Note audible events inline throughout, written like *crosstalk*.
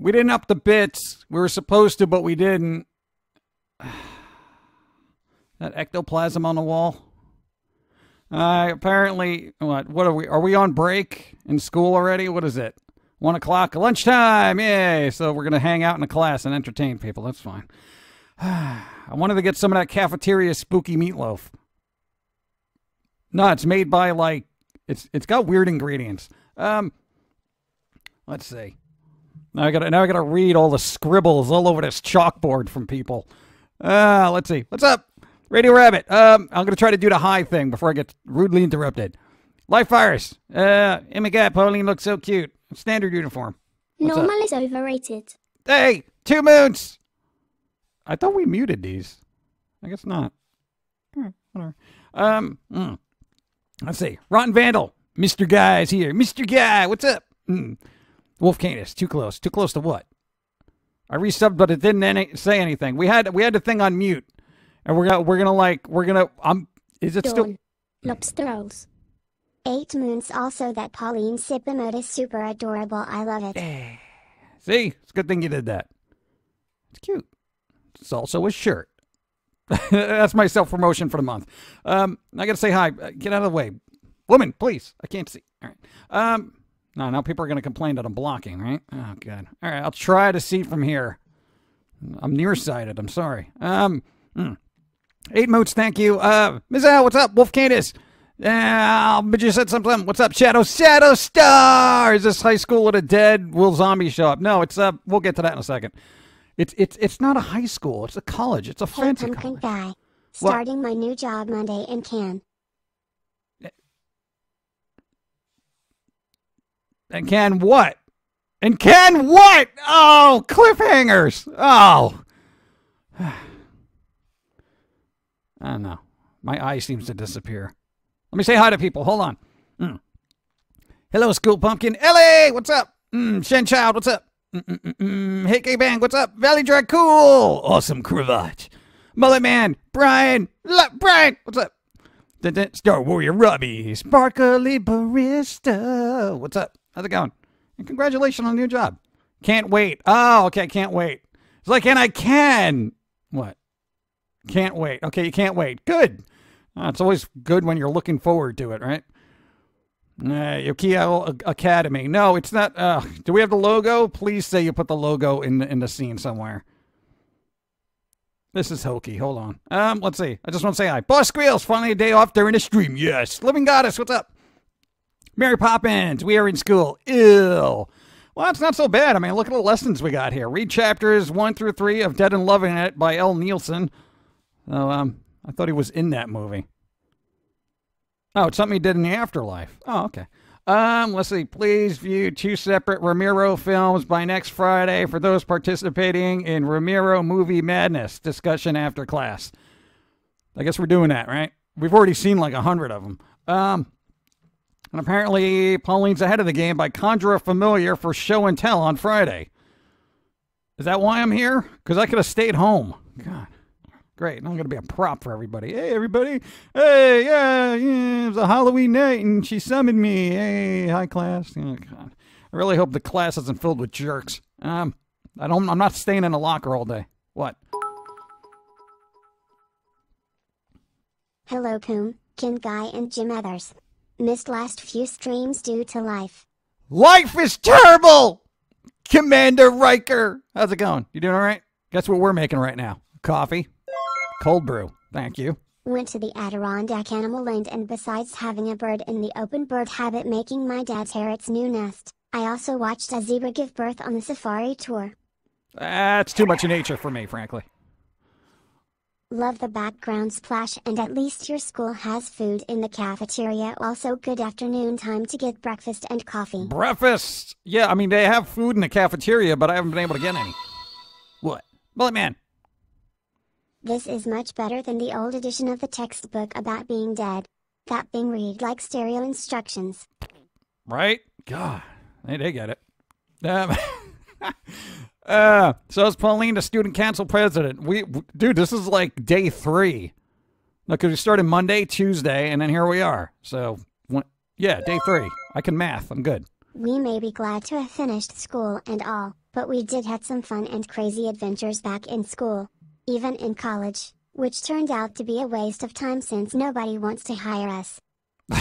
We didn't up the bits. We were supposed to, but we didn't. *sighs* that ectoplasm on the wall. Uh, apparently, what? What are we? Are we on break in school already? What is it? One o'clock, lunchtime. Yay! So we're gonna hang out in the class and entertain people. That's fine. *sighs* I wanted to get some of that cafeteria spooky meatloaf. No, it's made by like it's it's got weird ingredients. Um, let's see. Now I got now I got to read all the scribbles all over this chalkboard from people. Uh, let's see. What's up, Radio Rabbit? Um, I'm gonna try to do the high thing before I get rudely interrupted. Life virus. Uh, oh my God, Pauline looks so cute. Standard uniform. What's up? Normal is overrated. Hey, two moons. I thought we muted these. I guess not. Hmm, whatever. Um, hmm. let's see. Rotten Vandal. Mr. Guy is here. Mr. Guy, what's up? Hmm. Wolf Canis, too close. Too close to what? I resubbed, but it didn't any- say anything. We had we had the thing on mute, and we're gonna we're gonna like we're gonna. I'm. Is it still? Dawn. Lobster rolls. Eight moons also that Pauline cipemote is super adorable. I love it. See, it's a good thing you did that. It's cute. It's also a shirt. *laughs* That's my self promotion for the month. Um, I gotta say hi. Uh, Get out of the way, woman, please. I can't see. All right. Um, no, now people are gonna complain that I'm blocking, right? Oh god. All right, I'll try to see from here. I'm nearsighted. I'm sorry. Um, hmm. eight moats. Thank you. Uh, Ms. Al, what's up? Wolf Candace. Yeah, but you said something. What's up, Shadow? Shadow Star. Is this high school with a dead? Will zombie show up? No, it's uh. We'll get to that in a second. It's it's it's not a high school. It's a college. It's a fancy college. guy. Starting my new job Monday in Cannes. And can what? And can what? Oh, cliffhangers. Oh. *sighs* I don't know. My eye seems to disappear. Let me say hi to people. Hold on. Mm. Hello, School Pumpkin. Ellie, what's up? Mm, Shen Child, what's up? Mm-mm-mm-mm. Hey, K Bang, what's up? Valley Drag Cool. Awesome cravat. Mullet Man, Brian. Brian, what's up? Star Warrior Robbie, Sparkly Barista. What's up? How's it going? And congratulations on the new job. Can't wait. Oh, okay, can't wait. It's like, and I can. What? Can't wait. Okay, you can't wait. Good. Uh, it's always good when you're looking forward to it, right? Uh, Yokio Academy. No, it's not. Uh, do we have the logo? Please say you put the logo in the, in the scene somewhere. This is hokey. Hold on. Um, let's see. I just want to say hi. Boss Squeals, finally a day off during the stream. Yes. Living Goddess, what's up? Mary Poppins, we are in school. Ew. Well, it's not so bad. I mean, look at the lessons we got here. Read chapters one through three of Dead and Loving It by L. Nielsen. So, um, I thought he was in that movie. Oh, it's something he did in the afterlife. Oh, okay. Um, let's see. Please view two separate Romero films by next Friday for those participating in Romero Movie Madness discussion after class. I guess we're doing that, right? We've already seen like a hundred of them. Um, and apparently Pauline's ahead of the game by Conjure a Familiar for show and tell on Friday. Is that why I'm here? Because I could have stayed home. God. Great. I'm going to be a prop for everybody. Hey, everybody. Hey, yeah, yeah, it was a Halloween night and she summoned me. Hey, hi, class. Oh, God. I really hope the class isn't filled with jerks. Um, I don't, I'm not staying in a locker all day. What? Hello, Poom, Kin Guy, and Jimathers. Missed last few streams due to life. Life is terrible! Commander Riker! How's it going? You doing all right? Guess what we're making right now? Coffee. Cold brew. Thank you. Went to the Adirondack Animal Land and besides having a bird in the open bird habit making my dad's hair its new nest, I also watched a zebra give birth on the safari tour. That's too much nature for me, frankly. Love the background splash and at least your school has food in the cafeteria also good afternoon time to get breakfast and coffee. Breakfast. Yeah, I mean, they have food in the cafeteria, but I haven't been able to get any. What? Bullet Man. This is much better than the old edition of the textbook about being dead. That thing read like stereo instructions. Right? God. They, they get it. Um, *laughs* uh, so is Pauline, the student council president. We, dude, this is like day three. Look, 'cause we started Monday, Tuesday, and then here we are. So, one, yeah, day three. I can math. I'm good. We may be glad to have finished school and all, but we did had some fun and crazy adventures back in school. Even in college, which turned out to be a waste of time since nobody wants to hire us. *laughs*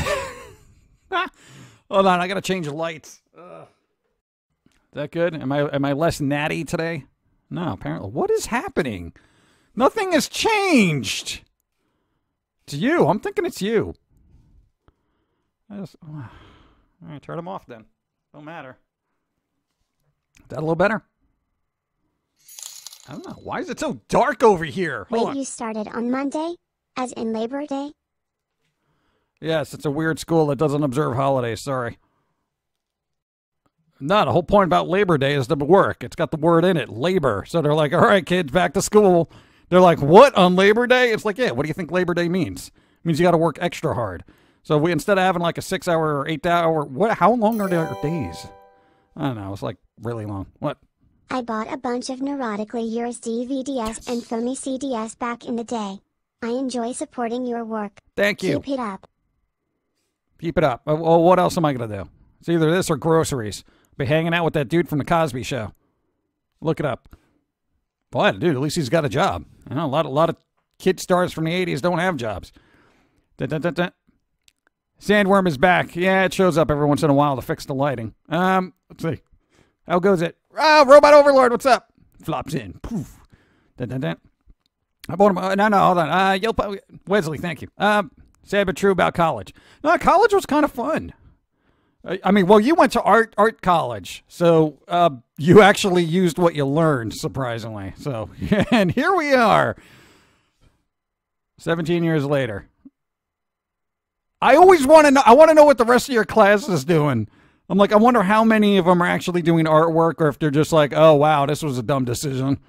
Hold on, I gotta change the lights. Ugh. That good? Am I am I less natty today? No, apparently. What is happening? Nothing has changed. It's you. I'm thinking it's you. I just, *sighs* all right, turn them off then. Don't matter. Is that a little better? I don't know. Why is it so dark over here? Hold Wait, on. you started on Monday? As in Labor Day? Yes, it's a weird school that doesn't observe holidays. Sorry. No, the whole point about Labor Day is the work. It's got the word in it, labor. So they're like, all right, kids, back to school. They're like, what on Labor Day? It's like, yeah, what do you think Labor Day means? It means you got to work extra hard. So we instead of having like a six hour or eight hour, what? How long are their days? I don't know. It's like really long. What? I bought a bunch of neurotically yours DVDs and foamy CDs back in the day. I enjoy supporting your work. Thank you. Keep it up. Keep it up. Well, what else am I going to do? It's either this or groceries. Be hanging out with that dude from the Cosby Show. Look it up. Boy, dude, at least he's got a job. I know a lot, a lot of kid stars from the '80s don't have jobs. Dun, dun, dun. Sandworm is back. Yeah, it shows up every once in a while to fix the lighting. Um, let's see. How goes it? Ah, Robot Overlord, what's up? Flops in. Poof. Dun, dun, dun. I bought him. Uh, no, no, hold on. Uh, Yelp, Wesley, thank you. Um, sad but true about college. No, college was kind of fun. I mean, well, you went to art art college, so uh, you actually used what you learned, surprisingly. So, *laughs* and here we are, seventeen years later. I always want to know. I want to know what the rest of your class is doing. I'm like, I wonder how many of them are actually doing artwork, or if they're just like, oh wow, this was a dumb decision.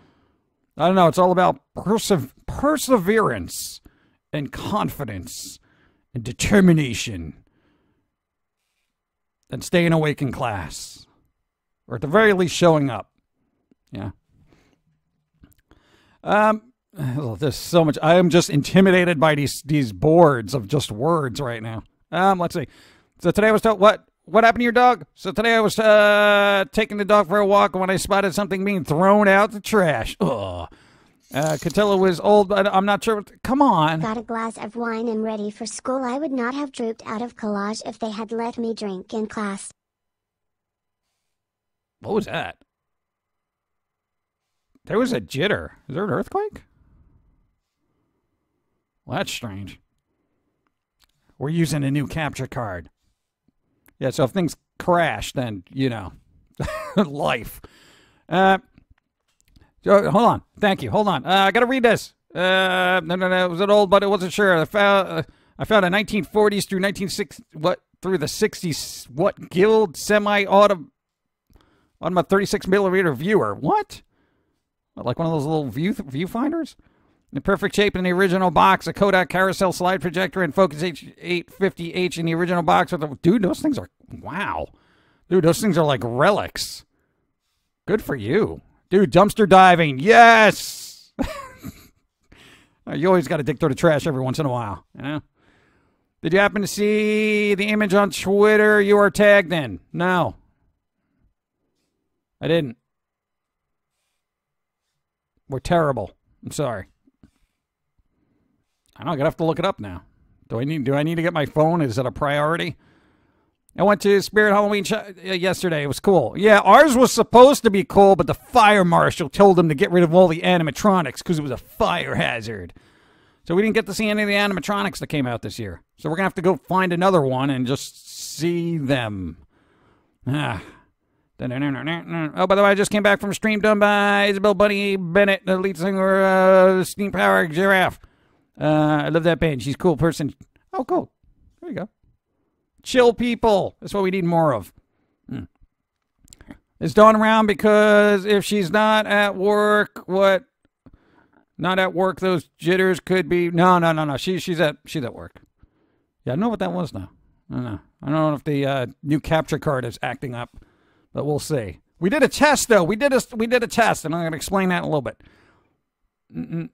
I don't know. It's all about perse- perseverance and confidence and determination and staying awake in class, or at the very least, showing up. Yeah. Um. oh, There's so much. I am just intimidated by these these boards of just words right now. Um. Let's see. So today I was told what what happened to your dog? So today I was uh taking the dog for a walk when I spotted something being thrown out the trash. Ugh. Uh, was old, but I'm not sure. What, come on. Got a glass of wine and ready for school. I would not have drooped out of collage if they had let me drink in class. What was that? There was a jitter. Is there an earthquake? Well, that's strange. We're using a new capture card. Yeah, so if things crash, then, you know, *laughs* life. Uh, hold on. Thank you. Hold on. Uh, I got to read this. Uh, no, no, no. It was an old, but it wasn't sure. I found, uh, I found a 1940s through 1960s, what, through the 60s, what, guild semi-auto on my 36 millimeter viewer. What? Like one of those little view viewfinders? In perfect shape in the original box, a Kodak carousel slide projector and Focus H850H in the original box. With the, dude, those things are wow. Dude, those things are like relics. Good for you, dude. Dumpster diving, yes. *laughs* Uh, you always got to dig through the trash every once in a while, you know. Did you happen to see the image on Twitter you are tagged in? No, I didn't. We're terrible. I'm sorry. I'm gonna have to look it up now. Do I need? Do I need to get my phone? Is it a priority? I went to Spirit Halloween uh, yesterday. It was cool. Yeah, ours was supposed to be cool, but the fire marshal told them to get rid of all the animatronics because it was a fire hazard. So we didn't get to see any of the animatronics that came out this year. So we're gonna have to go find another one and just see them. Ah. Oh, by the way, I just came back from a stream done by Isabel Bunny Bennett, the lead singer of Steam Powered Giraffe. Uh, I love that band. She's a cool person. Oh, cool. There you go. Chill people. That's what we need more of. Hmm. Is Dawn around? Because if she's not at work, what? Not at work. Those jitters could be. No, no, no, no. She, she's at she's at work. Yeah, I know what that was now. I don't know. I don't know if the uh, new capture card is acting up, but we'll see. We did a test though. We did a we did a test, and I'm going to explain that in a little bit. Mm-mm.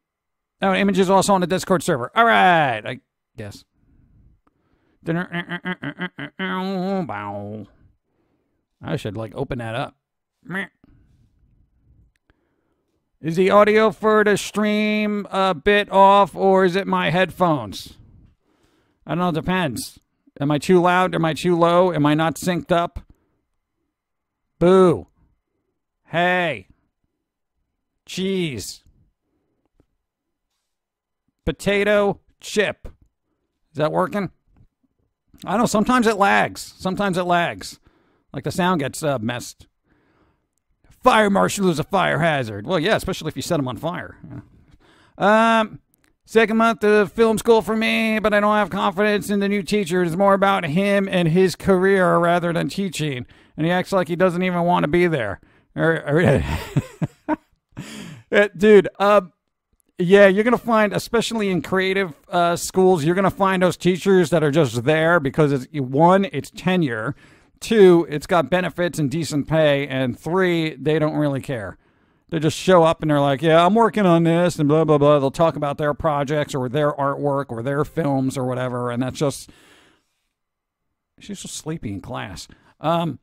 Oh, images also on the Discord server. All right, I guess. I should like open that up. Is the audio for the stream a bit off or is it my headphones? I don't know, it depends. Am I too loud? Am I too low? Am I not synced up? Boo. Hey. Cheese. Potato chip. Is that working? I know. Sometimes it lags. Sometimes it lags. Like the sound gets uh, messed. Fire marshal is a fire hazard. Well, yeah, especially if you set them on fire. Yeah. Um, second month of film school for me, but I don't have confidence in the new teacher. It's more about him and his career rather than teaching, and he acts like he doesn't even want to be there. *laughs* Dude, uh, yeah, you're gonna find, especially in creative uh, schools, you're gonna find those teachers that are just there because it's one, it's tenure, two, it's got benefits and decent pay, and three, they don't really care. They just show up and they're like, "Yeah, I'm working on this," and blah blah blah. They'll talk about their projects or their artwork or their films or whatever, and that's just she's just sleepy in class. Um,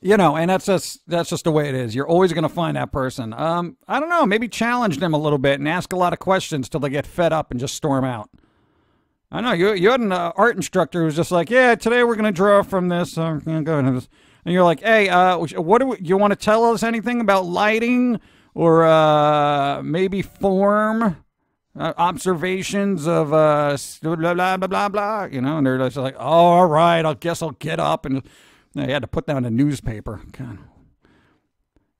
you know, and that's just that's just the way it is. You're always going to find that person. Um, I don't know, maybe challenge them a little bit and ask a lot of questions till they get fed up and just storm out. I know you you had an uh, art instructor who was just like, yeah, today we're going to draw from this. Uh, go ahead. And you're like, hey, uh, what do we, you want to tell us anything about lighting or uh, maybe form? Uh, observations of uh, blah blah blah blah blah, you know, and they're just like, oh, all right, I guess I'll get up and I had to put down a newspaper. God.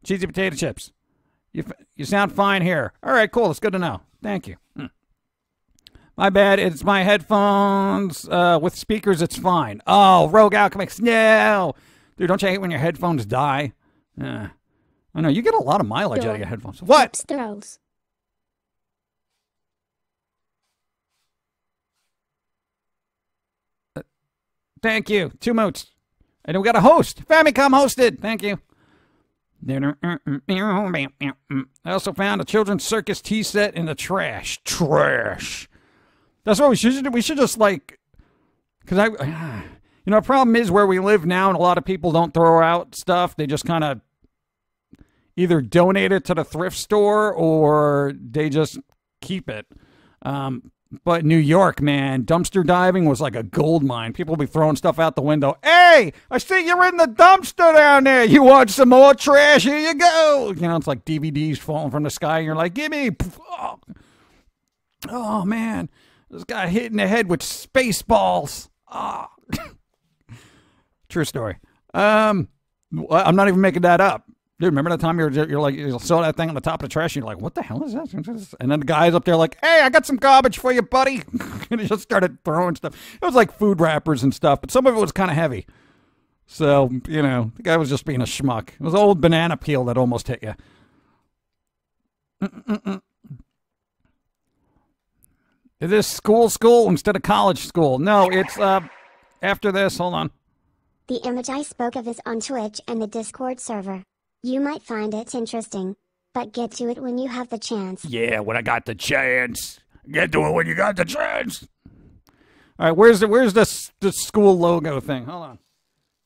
Cheesy potato chips. You you sound fine here. All right, cool. It's good to know. Thank you. Hmm. My bad. It's my headphones. Uh, with speakers, it's fine. Oh, Rogue Alchemist. No. Dude, don't you hate when your headphones die? Uh, I know. You get a lot of mileage out of your headphones. What? Throws. Uh, thank you. Two motes. And we got a host. Famicom hosted. Thank you. I also found a children's circus tea set in the trash. Trash. That's what we should do. We should just like, because I, *sighs* you know, the problem is where we live now, and a lot of people don't throw out stuff. They just kind of either donate it to the thrift store or they just keep it. Um, but New York, man, dumpster diving was like a gold mine. People be throwing stuff out the window. Hey, I see you're in the dumpster down there. You want some more trash? Here you go. You know, it's like DVDs falling from the sky. And you're like, give me. Oh, oh man, this guy hit in the head with Spaceballs. Oh. *laughs* True story. Um, I'm not even making that up. Dude, remember that time you're you're like you saw that thing on the top of the trash and you're like, what the hell is that? And then the guy's up there like, hey, I got some garbage for you, buddy. *laughs* and he just started throwing stuff. It was like food wrappers and stuff, but some of it was kind of heavy. So you know, the guy was just being a schmuck. It was old banana peel that almost hit you. Mm-mm-mm. Is this school school instead of college school? No, it's uh after this. Hold on. The image I spoke of is on Twitch and the Discord server. You might find it interesting, but get to it when you have the chance. Yeah, when I got the chance. Get to it when you got the chance. All right, where's the where's the the school logo thing? Hold on,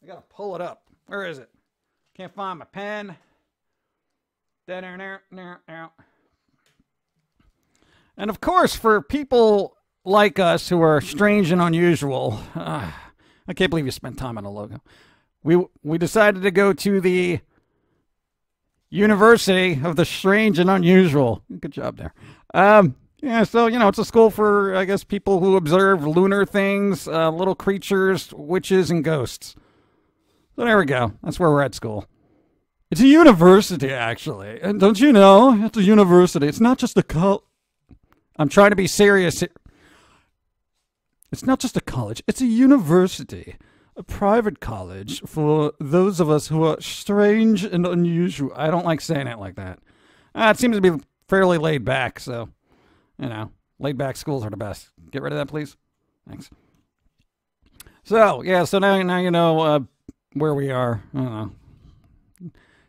I gotta pull it up. Where is it? Can't find my pen. And of course, for people like us who are strange and unusual, uh, *sighs* I can't believe you spent time on a logo. We we decided to go to the University of the Strange and Unusual. Good job there. Um, yeah, so, you know, it's a school for, I guess, people who observe lunar things, uh, little creatures, witches, and ghosts. So there we go. That's where we're at school. It's a university, actually. And don't you know? It's a university. It's not just a cult. I'm trying to be serious. It's not just a college, it's a university a private college for those of us who are strange and unusual. I don't like saying it like that. Uh, it seems to be fairly laid back, so, you know, laid back schools are the best. Get rid of that, please. Thanks. So, yeah, so now, now you know uh, where we are. I don't know.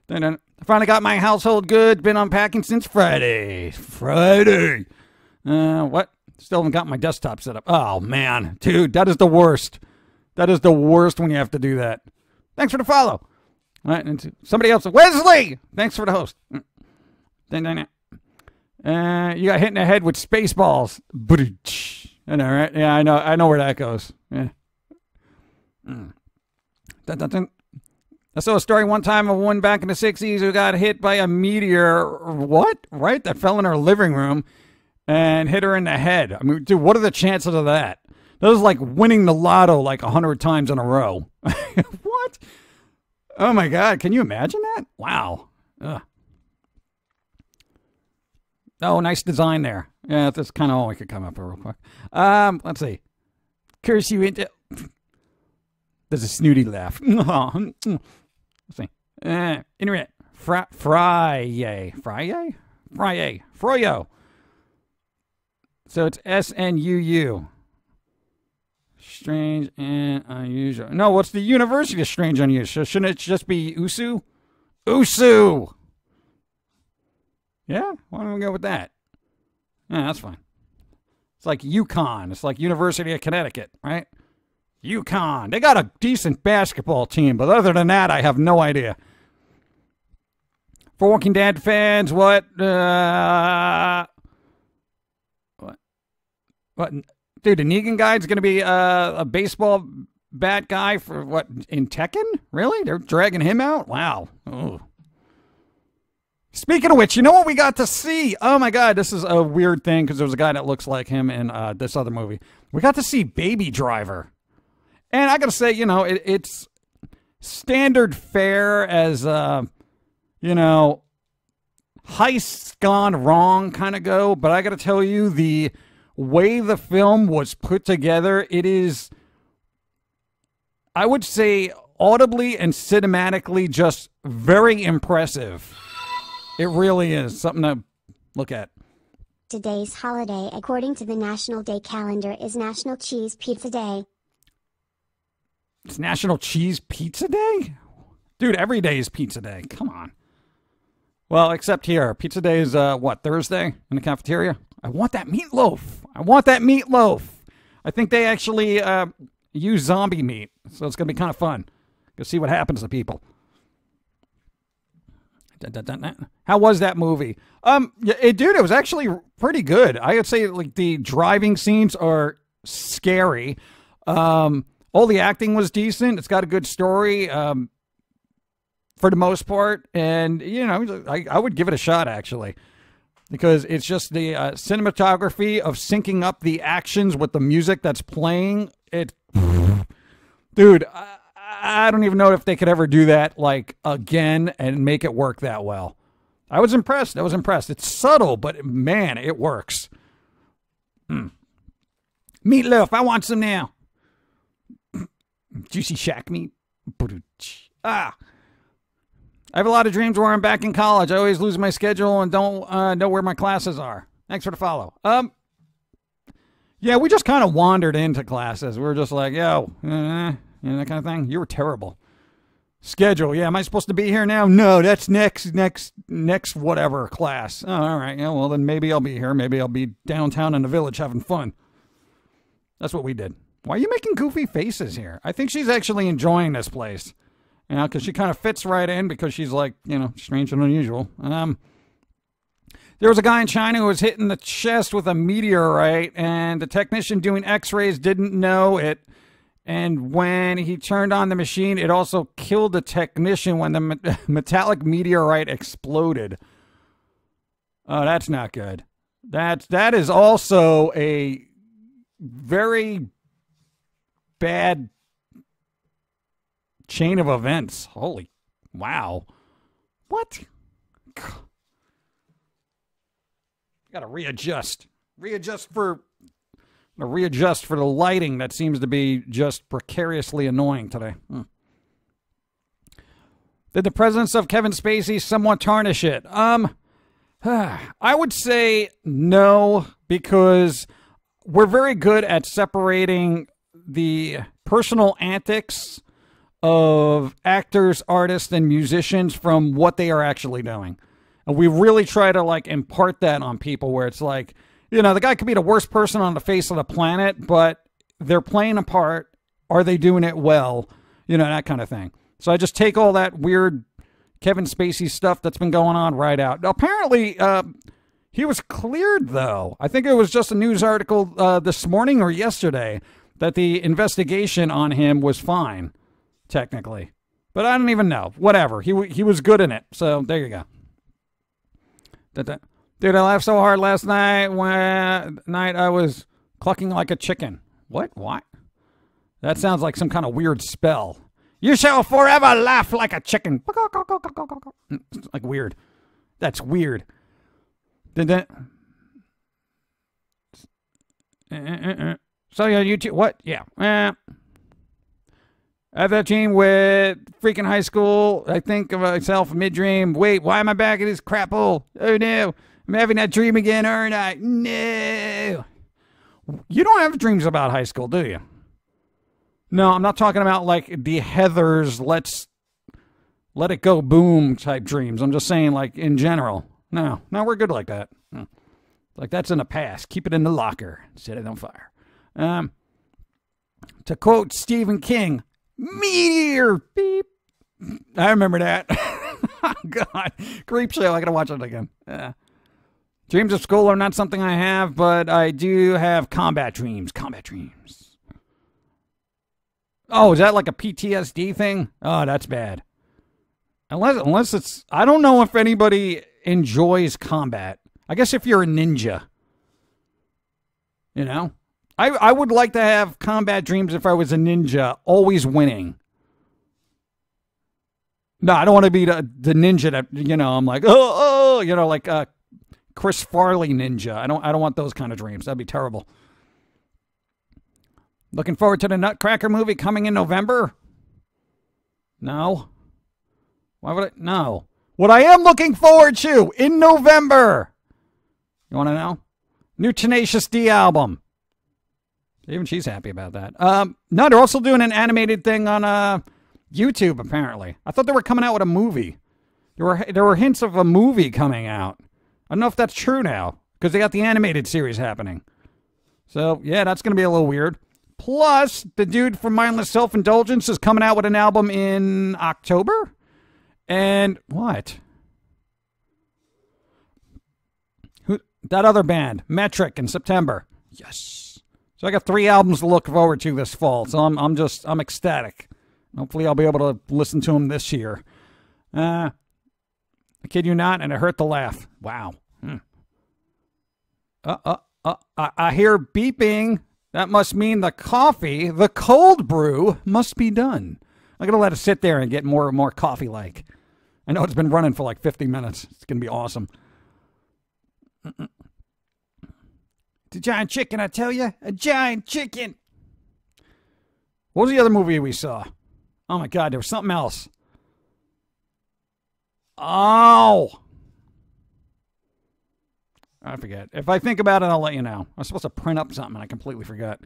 Then I finally got my household goods. Been unpacking since Friday. Friday. Uh, what? Still haven't got my desktop set up. Oh, man. Dude, that is the worst. That is the worst when you have to do that. Thanks for the follow. All right, and somebody else, Wesley. Thanks for the host. Mm. Dun, dun. Uh, you got hit in the head with Spaceballs. I know, right? Yeah, I know. I know where that goes. Yeah. Mm. I saw a story one time of one back in the 60s who got hit by a meteor. What? Right? That fell in her living room and hit her in the head. I mean, dude, what are the chances of that? That was like winning the lotto like a hundred times in a row. *laughs* what? Oh my God. Can you imagine that? Wow. Ugh. Oh, nice design there. Yeah, that's kind of all we could come up with real quick. Um, let's see. Curse you into. *laughs* There's a snooty laugh. *laughs* let's see. Uh, internet. Fry. Frye. Frye? Frye. Froyo. So it's S N U U. Strange and unusual. No, what's the University of Strange and Unusual? Shouldn't it just be USU? USU! Yeah? Why don't we go with that? Yeah, that's fine. It's like UConn. It's like University of Connecticut, right? UConn. They got a decent basketball team, but other than that, I have no idea. For Walking Dead fans, what? Uh, what? What? Dude, the Negan guy's going to be uh, a baseball bat guy for what? In Tekken? Really? They're dragging him out? Wow. Ooh. Speaking of which, you know what we got to see? Oh my God, this is a weird thing because there was a guy that looks like him in uh, this other movie. We got to see Baby Driver. And I got to say, you know, it, it's standard fare as, uh, you know, heists gone wrong kind of go. But I got to tell you, the way the film was put together, it is, I would say, audibly and cinematically just very impressive. It really is something to look at. Today's holiday, according to the National Day calendar, is National Cheese Pizza Day. It's National Cheese Pizza Day? Dude, every day is Pizza Day. Come on. Well, except here. Pizza Day is, uh, what, Thursday in the cafeteria? I want that meatloaf. I want that meatloaf. I think they actually uh, use zombie meat, so it's going to be kind of fun. Go see what happens to people. How was that movie? Um, it, dude, it was actually pretty good. I would say like the driving scenes are scary. Um, all the acting was decent. It's got a good story. Um, for the most part, and you know, I, I would give it a shot actually, because it's just the uh, cinematography of syncing up the actions with the music that's playing. It, dude. I, I don't even know if they could ever do that like again and make it work that well. I was impressed. I was impressed. It's subtle, but man, it works. Mm. Meatloaf, I want some now. *clears throat* Juicy shack meat. Ah. I have a lot of dreams where I'm back in college. I always lose my schedule and don't uh, know where my classes are. Thanks for the follow. Um, yeah, we just kind of wandered into classes. We were just like, yo, eh, you know, that kind of thing. You were terrible. Schedule. Yeah, am I supposed to be here now? No, that's next, next, next whatever class. Oh, all right. Yeah, well, then maybe I'll be here. Maybe I'll be downtown in the village having fun. That's what we did. Why are you making goofy faces here? I think she's actually enjoying this place. You know, because she kind of fits right in because she's like, you know, strange and unusual. Um, there was a guy in China who was hit in the chest with a meteorite, and the technician doing x rays didn't know it. And when he turned on the machine, it also killed the technician when the *laughs* metallic meteorite exploded. Oh, that's not good. That that is also a very bad chain of events. Holy wow. What? Got to readjust. Readjust for readjust for the lighting that seems to be just precariously annoying today. Hmm. Did the presence of Kevin Spacey somewhat tarnish it? Um, *sighs* I would say no, because we're very good at separating the personal antics of actors, artists, and musicians from what they are actually doing. And we really try to like impart that on people where it's like, you know, the guy could be the worst person on the face of the planet, but they're playing a part. Are they doing it well? You know, that kind of thing. So I just take all that weird Kevin Spacey stuff that's been going on right out. Apparently, uh, he was cleared, though. I think it was just a news article uh, this morning or yesterday that the investigation on him was fine, technically. But I don't even know. Whatever. He he was good in it. So there you go. Dude, I laughed so hard last night when night I was clucking like a chicken. What? What? That sounds like some kind of weird spell. You shall forever laugh like a chicken. It's like weird. That's weird. Did that? Eh, eh, eh, so yeah, YouTube. What? Yeah. Eh. I have that dream with freaking high school. I think of myself mid dream. Wait, why am I back in this crap hole? Oh no, I'm having that dream again, aren't I? No. You don't have dreams about high school, do you? No, I'm not talking about like the Heathers, let's let it go boom type dreams. I'm just saying, like in general. No, no, we're good like that. Hmm. Like that's in the past. Keep it in the locker. Set it on fire. Um, to quote Stephen King, meteor beep. I remember that. *laughs* oh, God, Creepshow. I gotta watch it again. Yeah. Dreams of school are not something I have, but I do have combat dreams. Combat dreams. Oh, is that like a PTSD thing? Oh, that's bad. Unless, unless it's, I don't know if anybody enjoys combat. I guess if you're a ninja, you know, I, I would like to have combat dreams if I was a ninja, always winning. No, I don't want to be the, the ninja that you know. I'm like, oh, oh, you know, like uh, Chris Farley ninja. I don't, I don't want those kind of dreams. That'd be terrible. Looking forward to the Nutcracker movie coming in November. No. Why would I? No. What I am looking forward to in November. You want to know? New Tenacious D album. Even she's happy about that. Um, no, they're also doing an animated thing on uh, YouTube. Apparently, I thought they were coming out with a movie. There were there were hints of a movie coming out. I don't know if that's true now because they got the animated series happening. So yeah, that's gonna be a little weird. Plus, the dude from Mindless Self Indulgence is coming out with an album in October. And what? Who? That other band, Metric, in September. Yes. So I got three albums to look forward to this fall. So I'm I'm just I'm ecstatic. Hopefully I'll be able to listen to them this year. Uh, I kid you not, and it hurt to laugh. Wow. Hmm. Uh, uh, uh, I, I hear beeping. That must mean the coffee, the cold brew, must be done. I'm gonna let it sit there and get more and more coffee like. I know it's been running for like 50 minutes. It's gonna be awesome. Mm-mm. It's a giant chicken, I tell you. A giant chicken. What was the other movie we saw? Oh my God, there was something else. Oh. I forget. If I think about it, I'll let you know. I was supposed to print up something and I completely forgot.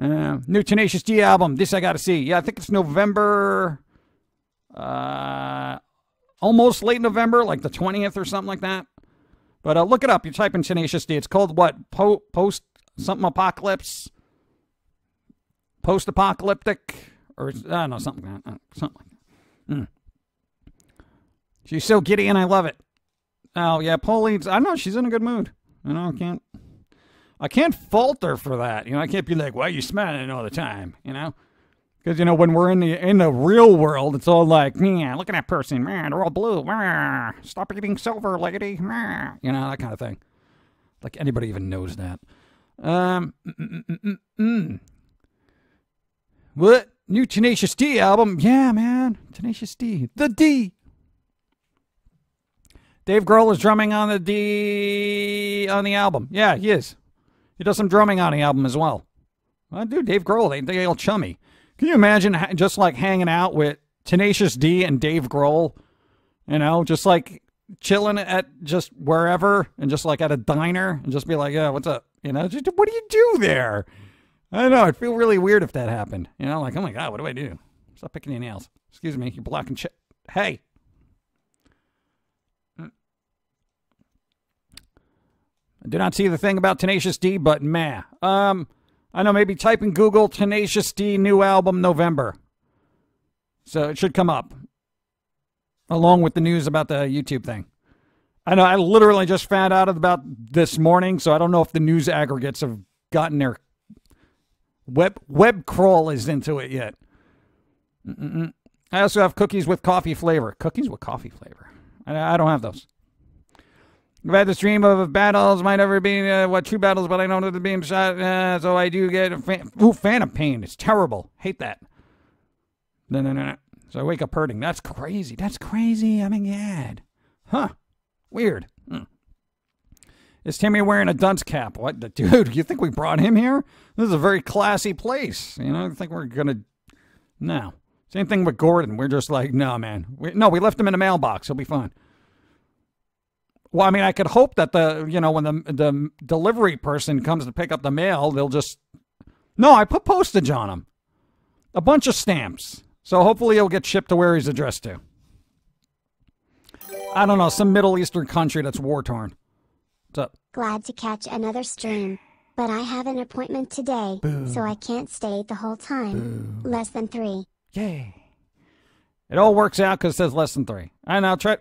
Uh, new Tenacious D album. This I got to see. Yeah, I think it's November. Uh, almost late November, like the 20th or something like that. But uh, look it up. You type in Tenacious D. It's called what? Po- post something apocalypse? Post apocalyptic? Or, I don't know, something like that. Uh, something like that. Mm. She's so giddy and I love it. Oh, yeah, Pauline's, I know, she's in a good mood. You know, I can't, I can't falter for that. You know, I can't be like, why are you smiling all the time? You know? Because you know when we're in the in the real world, it's all like, man, look at that person, man, they're all blue. Man, stop eating silver, lady. Man. You know that kind of thing. Like anybody even knows that. Um, mm, mm, mm, what new Tenacious D album? Yeah, man, Tenacious D, the D. Dave Grohl is drumming on the D on the album. Yeah, he is. He does some drumming on the album as well. Well, dude, Dave Grohl, they they all chummy. Can you imagine just like hanging out with Tenacious D and Dave Grohl? You know, just like chilling at just wherever and just like at a diner and just be like, yeah, what's up? You know, just, what do you do there? I don't know. I'd feel really weird if that happened. You know, like, oh my God, what do I do? Stop picking your nails. Excuse me, you're blocking shit. Hey. I do not see the thing about Tenacious D, but meh. Um, I know, maybe type in Google Tenacious D new album November. So it should come up along with the news about the YouTube thing. I know I literally just found out about this morning, so I don't know if the news aggregates have gotten their web web crawl is into it yet. Mm-mm. I also have cookies with coffee flavor. Cookies with coffee flavor. I don't have those. Had this dream of battles, might never be uh, what true battles, but I know that they're being shot, uh, so I do get a fan, ooh, pain. It's terrible. Hate that. No, no, no, no. So I wake up hurting. That's crazy. That's crazy. I'm mad. Huh. Weird. Hmm. Is Timmy wearing a dunce cap? What, the dude? You think we brought him here? This is a very classy place. You know, I think we're gonna. No. Same thing with Gordon. We're just like, no, man. We, no, we left him in a mailbox. He'll be fine. Well, I mean, I could hope that the you know when the the delivery person comes to pick up the mail, they'll just. No, I put postage on him. A bunch of stamps. So hopefully he'll get shipped to where he's addressed to. I don't know, some Middle Eastern country that's war torn. What's up? Glad to catch another stream. But I have an appointment today, Boo. so I can't stay the whole time. Less than three. Yay. It all works out because it says less than three. I now Try,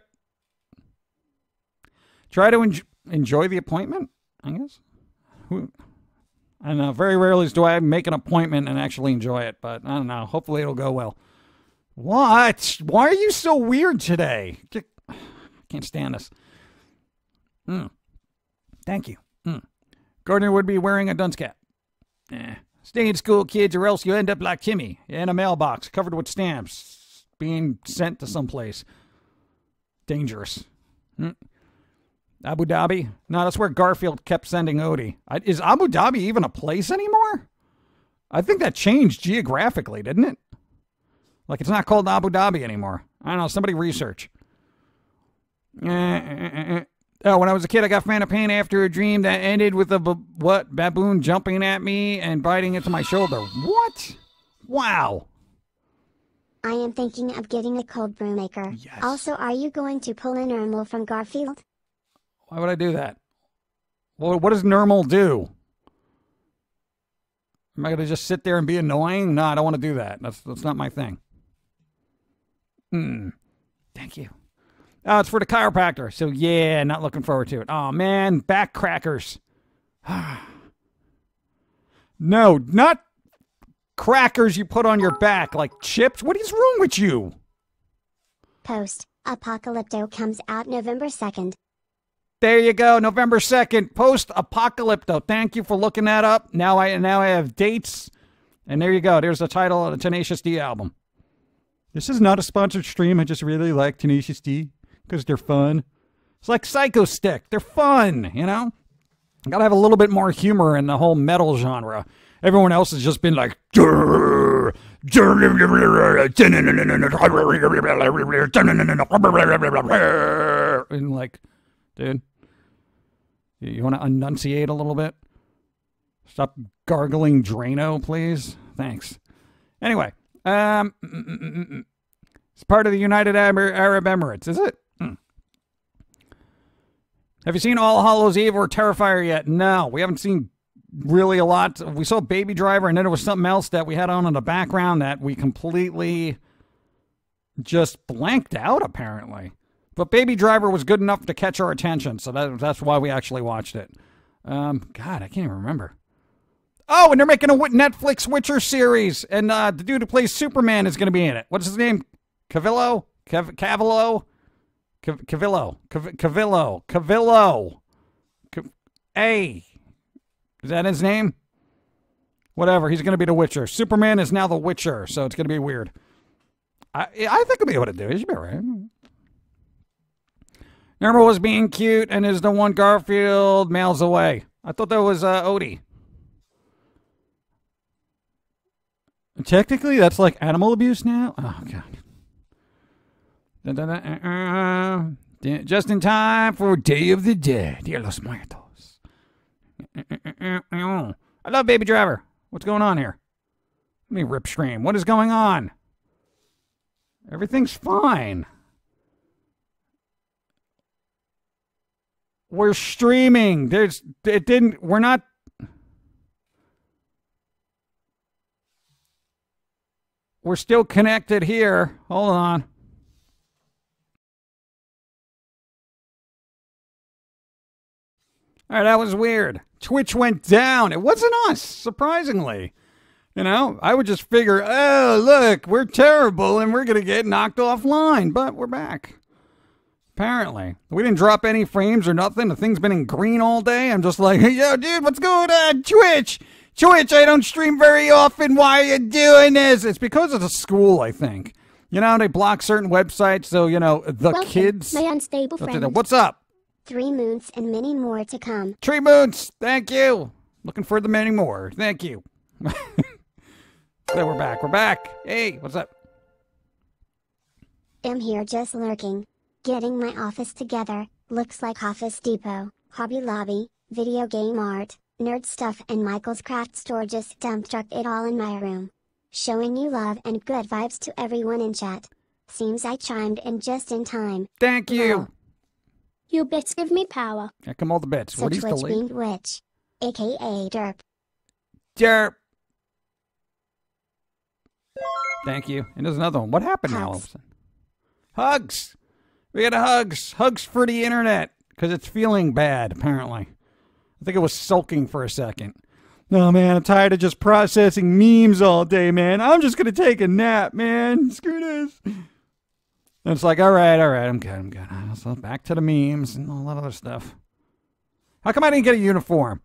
try to en- enjoy the appointment, I guess. Who, I know. Very rarely do I make an appointment and actually enjoy it, but I don't know. Hopefully it'll go well. What? Why are you so weird today? I can't stand this. Mm. Thank you. Mm. Gardner would be wearing a dunce cap. Eh. Stay in school, kids, or else you end up like Timmy in a mailbox covered with stamps being sent to someplace. Dangerous. Mm. Abu Dhabi? No, that's where Garfield kept sending Odie. I, is Abu Dhabi even a place anymore? I think that changed geographically, didn't it? Like it's not called Abu Dhabi anymore. I don't know. Somebody research. Eh, eh, eh. Oh, when I was a kid, I got phantom pain after a dream that ended with a b- what baboon jumping at me and biting into my shoulder. What? Wow. I am thinking of getting a cold brew maker. Yes. Also, are you going to pull a Nermal from Garfield? Why would I do that? Well, what does Nermal do? Am I going to just sit there and be annoying? No, I don't want to do that. That's that's not my thing. Hmm. Thank you. Oh, it's for the chiropractor. So yeah, not looking forward to it. Oh man, back crackers. *sighs* no, not crackers you put on your back like chips. What is wrong with you? Post Apocalypto comes out November 2nd. There you go, November second, post apocalypto. Thank you for looking that up. Now I now I have dates, and there you go. There's the title of the Tenacious D album. This is not a sponsored stream. I just really like Tenacious D because they're fun. It's like Psychostick. They're fun, you know. Gotta have a little bit more humor in the whole metal genre. Everyone else has just been like, and like, dude, you, want to enunciate a little bit? Stop gargling Drano, please. Thanks. Anyway, um, mm, mm, mm, it's part of the United Arab Arab Emirates, is it? Hmm. Have you seen All Hallows Eve or Terrifier yet? No, we haven't seen really a lot. We saw Baby Driver, and then there was something else that we had on in the background that we completely just blanked out, apparently. But Baby Driver was good enough to catch our attention, so that, that's why we actually watched it. Um, God, I can't even remember. Oh, and they're making a Netflix Witcher series, and uh, the dude who plays Superman is going to be in it. What's his name? Cavillo? Cav- Cavillo? Cav- Cavillo? Cav- Cavillo? Cavillo? Cav- hey, is that his name? Whatever. He's going to be the Witcher. Superman is now the Witcher, so it's going to be weird. I I think he'll be able to do it. He should be all right. Nermal was being cute and is the one Garfield mails away. I thought that was uh, Odie. Technically, that's like animal abuse now. Oh god. Da-da-da-uh-uh. Just in time for Day of the Dead. Dia los Muertos. I love Baby Driver. What's going on here? Let me rip stream. What is going on? Everything's fine. We're streaming. There's it didn't we're not we're still connected here. Hold on. All right, that was weird. Twitch went down. It wasn't us, surprisingly. You know, I would just figure, oh, look, we're terrible and we're going to get knocked offline, but we're back. Apparently. We didn't drop any frames or nothing. The thing's been in green all day. I'm just like, hey, *laughs* yo, dude, what's going on? Twitch! Twitch, I don't stream very often. Why are you doing this? It's because of the school, I think. You know, they block certain websites, so, you know, the Welcome, kids. my unstable friend. What's up? Three moons and many more to come. Three Moons, thank you. Looking for the many more. Thank you. *laughs* so we're back. We're back. Hey, what's up? I'm here just lurking. Getting my office together. Looks like Office Depot, Hobby Lobby, video game art, nerd stuff and Michael's craft store just dump trucked it all in my room. Showing you love and good vibes to everyone in chat. Seems I chimed in just in time. Thank you. Wow. Your bits give me power. Here come all the bits. So what is the being Witch. AKA Derp. Derp. Thank you. And there's another one. What happened now? all of a Hugs. sudden? Hugs. We got hugs. Hugs for the internet because it's feeling bad. Apparently, I think it was sulking for a second. No man, I'm tired of just processing memes all day, man. I'm just gonna take a nap, man. *laughs* Screw this. And it's like, all right, all right, I'm good, I'm good. So back to the memes and all that other stuff. How come I didn't get a uniform?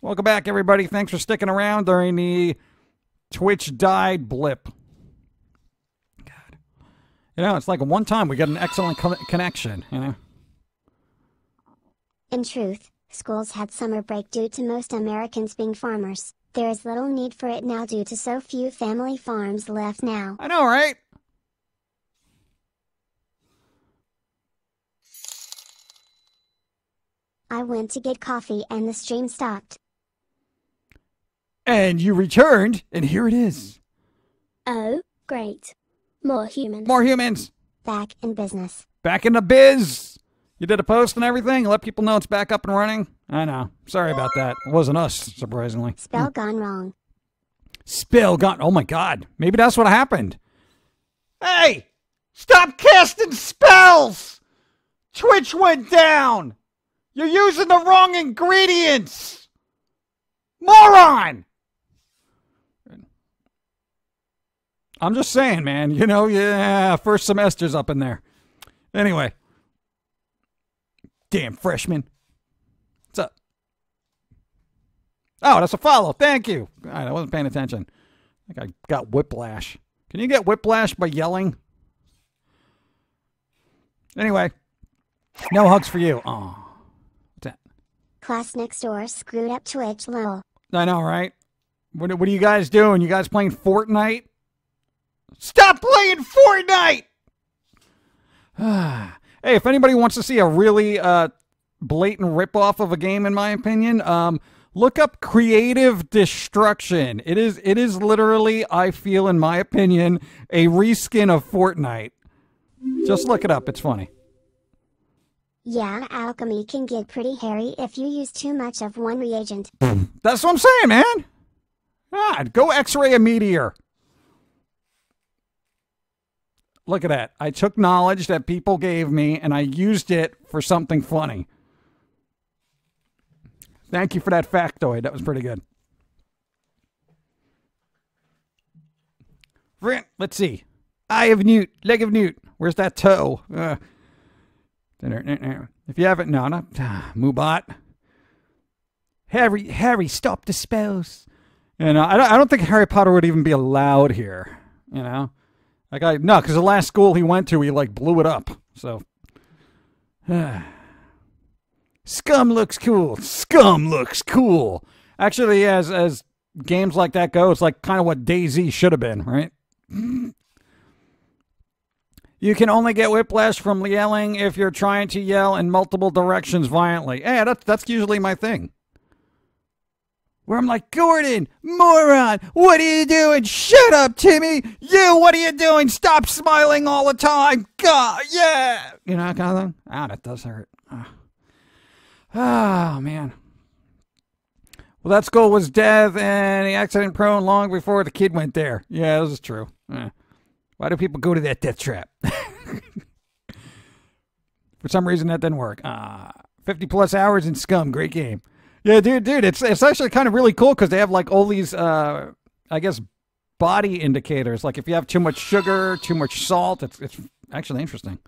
Welcome back, everybody. Thanks for sticking around during the Twitch died blip. You know, it's like one time we got an excellent co- connection, you know? In truth, schools had summer break due to most Americans being farmers. There is little need for it now due to so few family farms left now. I know, right? I went to get coffee and the stream stopped. And you returned, and here it is. Oh, great. More humans. More humans. Back in business. Back in the biz. You did a post and everything. Let people know it's back up and running. I know. Sorry about that. It wasn't us, surprisingly. Spell gone wrong. Spill gone. Oh my God. Maybe that's what happened. Hey! Stop casting spells! Twitch went down! You're using the wrong ingredients! Moron! I'm just saying, man. You know, yeah, first semester's up in there. Anyway. Damn freshman. What's up? Oh, that's a follow. Thank you. All right, I wasn't paying attention. I think I got whiplash. Can you get whiplash by yelling? Anyway, no hugs for you. Oh, what's that? Class next door screwed up Twitch lol. I know, right? What, what are you guys doing? You guys playing Fortnite? Stop playing Fortnite! *sighs* hey, if anybody wants to see a really uh, blatant ripoff of a game, in my opinion, um, look up Creative Destruction. It is it is literally, I feel, in my opinion, a reskin of Fortnite. Just look it up. It's funny. Yeah, alchemy can get pretty hairy if you use too much of one reagent. That's what I'm saying, man. God, go X-ray a meteor. Look at that. I took knowledge that people gave me and I used it for something funny. Thank you for that factoid. That was pretty good. Let's see. Eye of Newt, leg of Newt. Where's that toe? Uh, if you haven't, no, not ah, *sighs* Mubat. Harry, Harry, stop the spells. You know, I don't, I don't think Harry Potter would even be allowed here. You know, I no, because the last school he went to, he like blew it up. So, *sighs* Scum looks cool. Scum looks cool. Actually, as as games like that go, it's like kind of what DayZ should have been, right? *clears throat* You can only get whiplash from yelling if you're trying to yell in multiple directions violently. Yeah, that's that's usually my thing. Where I'm like, Gordon, moron, what are you doing? Shut up, Timmy. You, what are you doing? Stop smiling all the time. God, yeah. You know, that kind of thing. Ah, that does hurt. Ah. Oh, man. Well, that school was death and accident prone long before the kid went there. Yeah, this is true. Eh. Why do people go to that death trap? *laughs* For some reason, that didn't work. Uh, 50 plus hours in Scum. Great game. Yeah, dude, dude, it's it's actually kind of really cool because they have like all these, uh, I guess, body indicators. Like if you have too much sugar, too much salt, it's it's actually interesting.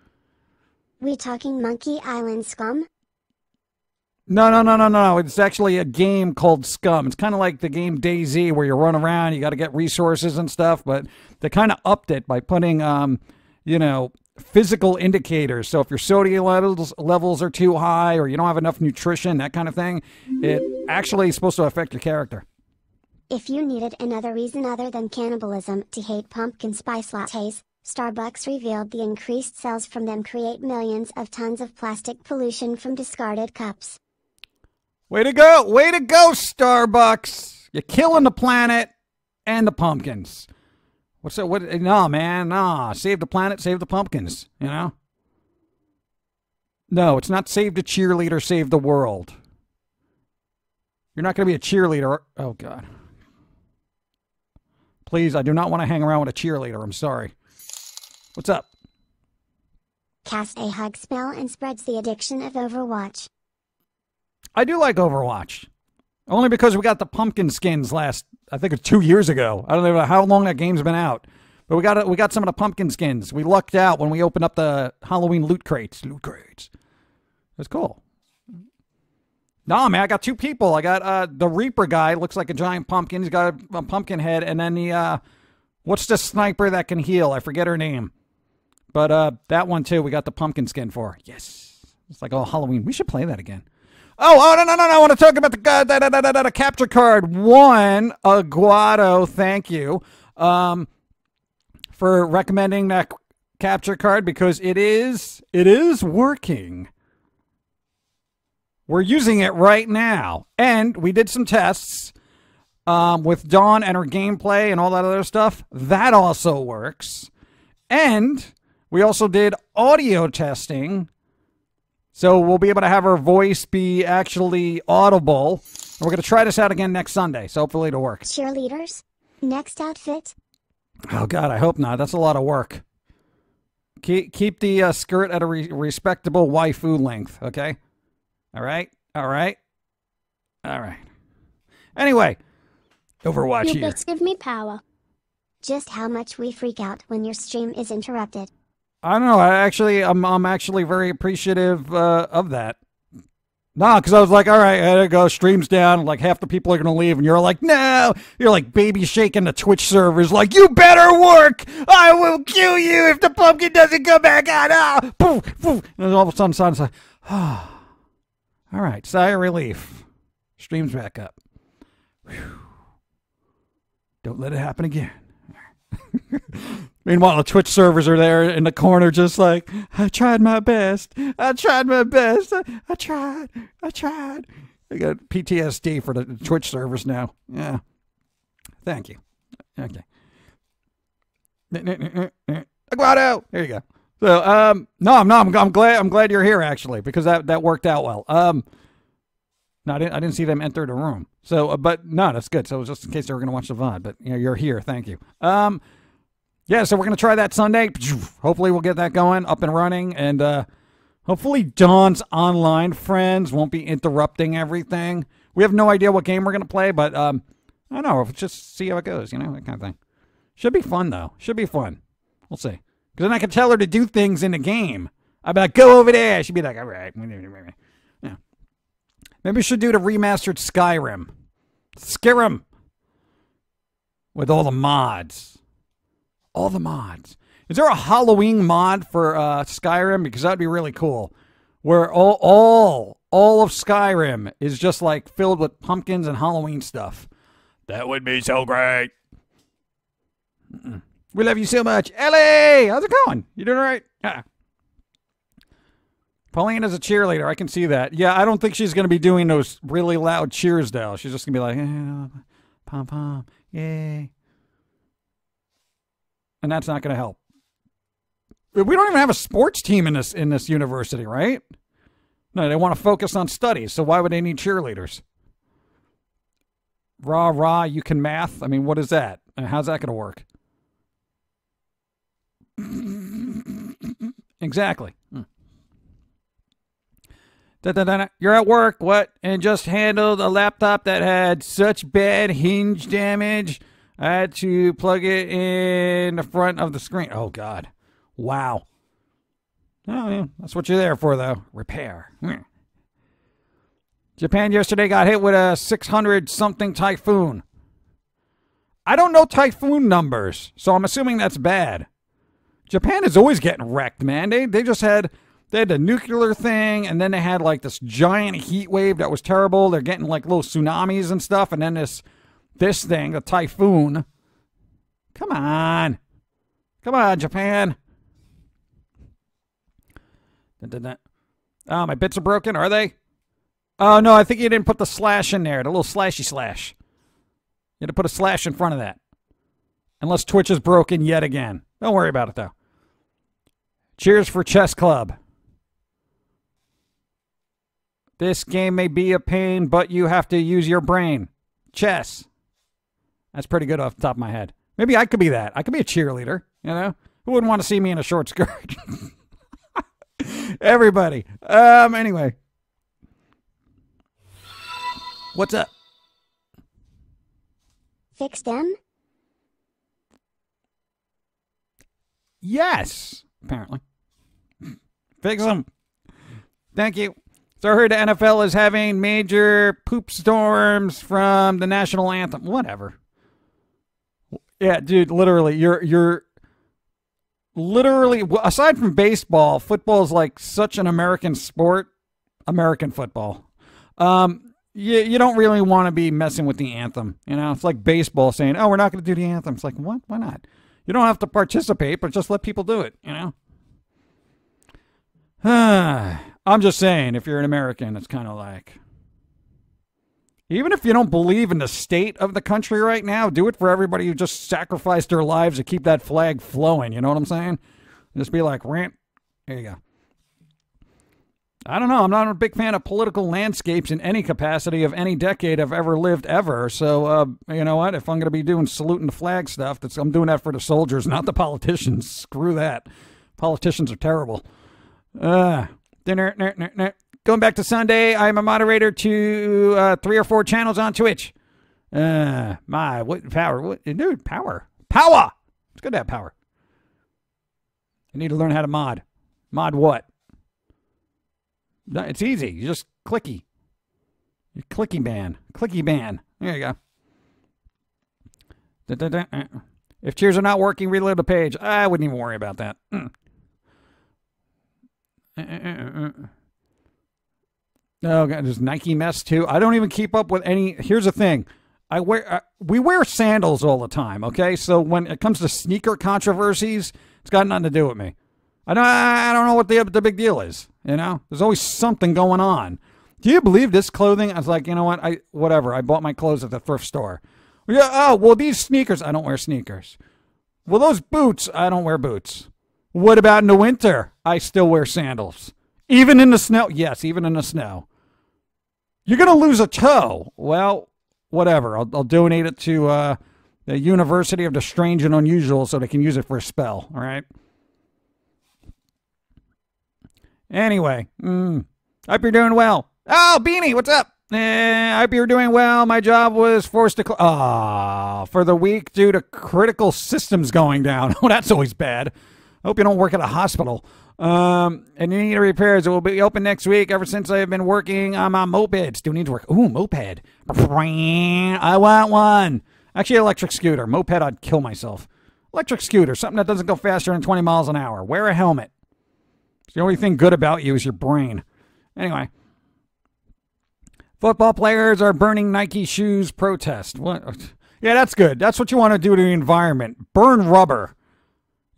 We talking Monkey Island scum? No, no, no, no, no. It's actually a game called Scum. It's kind of like the game DayZ where you run around, you got to get resources and stuff, but they kind of upped it by putting, um, you know, physical indicators. So if your sodium levels levels are too high or you don't have enough nutrition, that kind of thing, it actually is supposed to affect your character. If you needed another reason other than cannibalism to hate pumpkin spice lattes, Starbucks revealed the increased sales from them create millions of tons of plastic pollution from discarded cups. Way to go! Way to go, Starbucks! You're killing the planet and the pumpkins. What's that? What? No, man, no. Save the planet, save the pumpkins. You know. No, it's not save the cheerleader, save the world. You're not going to be a cheerleader. Oh God. Please, I do not want to hang around with a cheerleader. I'm sorry. What's up? Cast a hug spell and spreads the addiction of Overwatch. I do like Overwatch. Only because we got the pumpkin skins last, I think it's two years ago. I don't know how long that game's been out. But we got we got some of the pumpkin skins. We lucked out when we opened up the Halloween loot crates. Loot crates. That's cool. No, man, I got two people. I got uh, the Reaper guy, looks like a giant pumpkin. He's got a, a pumpkin head, and then the uh, what's the sniper that can heal? I forget her name. But uh, that one too, we got the pumpkin skin for. Yes, it's like oh Halloween. We should play that again. Oh, oh no, no, no, no! I want to talk about the uh, da, da, da, da, da, capture card one. Aguado, thank you um, for recommending that capture card because it is it is working. We're using it right now, and we did some tests um, with Dawn and her gameplay and all that other stuff. That also works, and we also did audio testing so we'll be able to have her voice be actually audible. And We're going to try this out again next Sunday, so hopefully it'll work. Cheerleaders? Next outfit? Oh, God, I hope not. That's a lot of work. Keep, keep the uh, skirt at a re- respectable waifu length, okay? All right? All right? All right. Anyway, Overwatch Your here. give me power. Just how much we freak out when your stream is interrupted. I don't know. I actually, I'm, I'm actually very appreciative uh, of that. Nah, because I was like, all right, I gotta go. Streams down. Like half the people are gonna leave, and you're like, no. You're like baby shaking the Twitch servers. Like, you better work. I will kill you if the pumpkin doesn't come back on. Ah, poof, poof. And then all of a sudden, sudden's like, ah. *sighs* all right, sigh of relief. Streams back up. Whew. Don't let it happen again. *laughs* Meanwhile, the Twitch servers are there in the corner, just like, I tried my best. I tried my best. I, I tried. I tried. I got PTSD for the Twitch servers now. Yeah. Thank you. Okay. Aguado. There you go. So, um, no, I'm not. I'm, I'm glad. I'm glad you're here actually because that that worked out well. Um, no, I didn't. I didn't see them enter the room. So, uh, but no, that's good. So, it was just in case they were going to watch the VOD. But you know, you're here. Thank you. Um, yeah. So we're going to try that Sunday. Hopefully, we'll get that going, up and running, and uh, hopefully, Dawn's online friends won't be interrupting everything. We have no idea what game we're going to play, but um, I don't know. Just see how it goes. You know, that kind of thing. Should be fun though. Should be fun. We'll see. Because then I can tell her to do things in the game. I'd be like, go over there. She'd be like, all right. *laughs* Yeah. Maybe we should do the remastered Skyrim. Skyrim. With all the mods. All the mods. Is there a Halloween mod for uh, Skyrim? Because that'd be really cool. Where all, all, all of Skyrim is just like filled with pumpkins and Halloween stuff. That would be so great. Mm-mm. We love you so much. Ellie, how's it going? You doing all right? Yeah. Pauline is a cheerleader. I can see that. Yeah, I don't think she's going to be doing those really loud cheers, though. She's just going to be like, *laughs* eh, pom pom, yay. And that's not going to help. We don't even have a sports team in this in this university, right? No, they want to focus on studies. So why would they need cheerleaders? Rah, rah, you can math? I mean, what is that? How's that going to work? *laughs* exactly. Hmm. You're at work, what? And just handled a laptop that had such bad hinge damage. I had to plug it in the front of the screen. Oh, God. Wow. Oh, yeah. That's what you're there for, though. Repair. Hmm. Japan yesterday got hit with a 600 something typhoon. I don't know typhoon numbers, so I'm assuming that's bad. Japan is always getting wrecked, man. They they just had they had the nuclear thing, and then they had like this giant heat wave that was terrible. They're getting like little tsunamis and stuff, and then this this thing, the typhoon. Come on, come on, Japan. Oh, my bits are broken. Are they? Oh no, I think you didn't put the slash in there. The little slashy slash. You had to put a slash in front of that. Unless Twitch is broken yet again. Don't worry about it though. Cheers for Chess Club. This game may be a pain, but you have to use your brain. Chess. That's pretty good off the top of my head. Maybe I could be that. I could be a cheerleader, you know? Who wouldn't want to see me in a short skirt? *laughs* Everybody. Um anyway. What's up? Fix them? Yes, apparently. Fix them. Thank you. So I heard the NFL is having major poop storms from the national anthem. Whatever. Yeah, dude, literally, you're you're literally aside from baseball, football is like such an American sport. American football. Um, you you don't really want to be messing with the anthem. You know, it's like baseball saying, "Oh, we're not going to do the anthem." It's like, what? Why not? You don't have to participate, but just let people do it. You know. *sighs* I'm just saying, if you're an American, it's kind of like. Even if you don't believe in the state of the country right now, do it for everybody who just sacrificed their lives to keep that flag flowing. You know what I'm saying? Just be like, rant. There you go. I don't know. I'm not a big fan of political landscapes in any capacity of any decade I've ever lived ever. So, uh, you know what? If I'm going to be doing saluting the flag stuff, that's, I'm doing that for the soldiers, *laughs* not the politicians. Screw that. Politicians are terrible. Uh, Going back to Sunday, I'm a moderator to uh, three or four channels on Twitch. Uh, my, what power? What, dude, power. Power! It's good to have power. I need to learn how to mod. Mod what? It's easy. You just clicky. You clicky ban. Clicky ban. There you go. Uh. If cheers are not working, reload the page. I wouldn't even worry about that. Mm. Oh god, there's Nike mess too. I don't even keep up with any. Here's the thing, I wear uh, we wear sandals all the time. Okay, so when it comes to sneaker controversies, it's got nothing to do with me. I don't I don't know what the the big deal is. You know, there's always something going on. Do you believe this clothing? I was like, you know what? I whatever. I bought my clothes at the thrift store. Yeah. Oh well, these sneakers. I don't wear sneakers. Well, those boots. I don't wear boots. What about in the winter? I still wear sandals. Even in the snow? Yes, even in the snow. You're going to lose a toe. Well, whatever. I'll, I'll donate it to uh, the University of the Strange and Unusual so they can use it for a spell. All right. Anyway, mm, hope you're doing well. Oh, Beanie, what's up? Eh, I hope you're doing well. My job was forced to close. Ah, for the week due to critical systems going down. *laughs* Oh, that's always bad. I hope you don't work at a hospital. Um, and you need repairs. It will be open next week. Ever since I've been working on my moped, still needs work. Ooh, moped. I want one. Actually, electric scooter. Moped, I'd kill myself. Electric scooter, something that doesn't go faster than 20 miles an hour. Wear a helmet. It's the only thing good about you is your brain. Anyway. Football players are burning Nike shoes protest. What? Yeah, that's good. That's what you want to do to the environment. Burn rubber.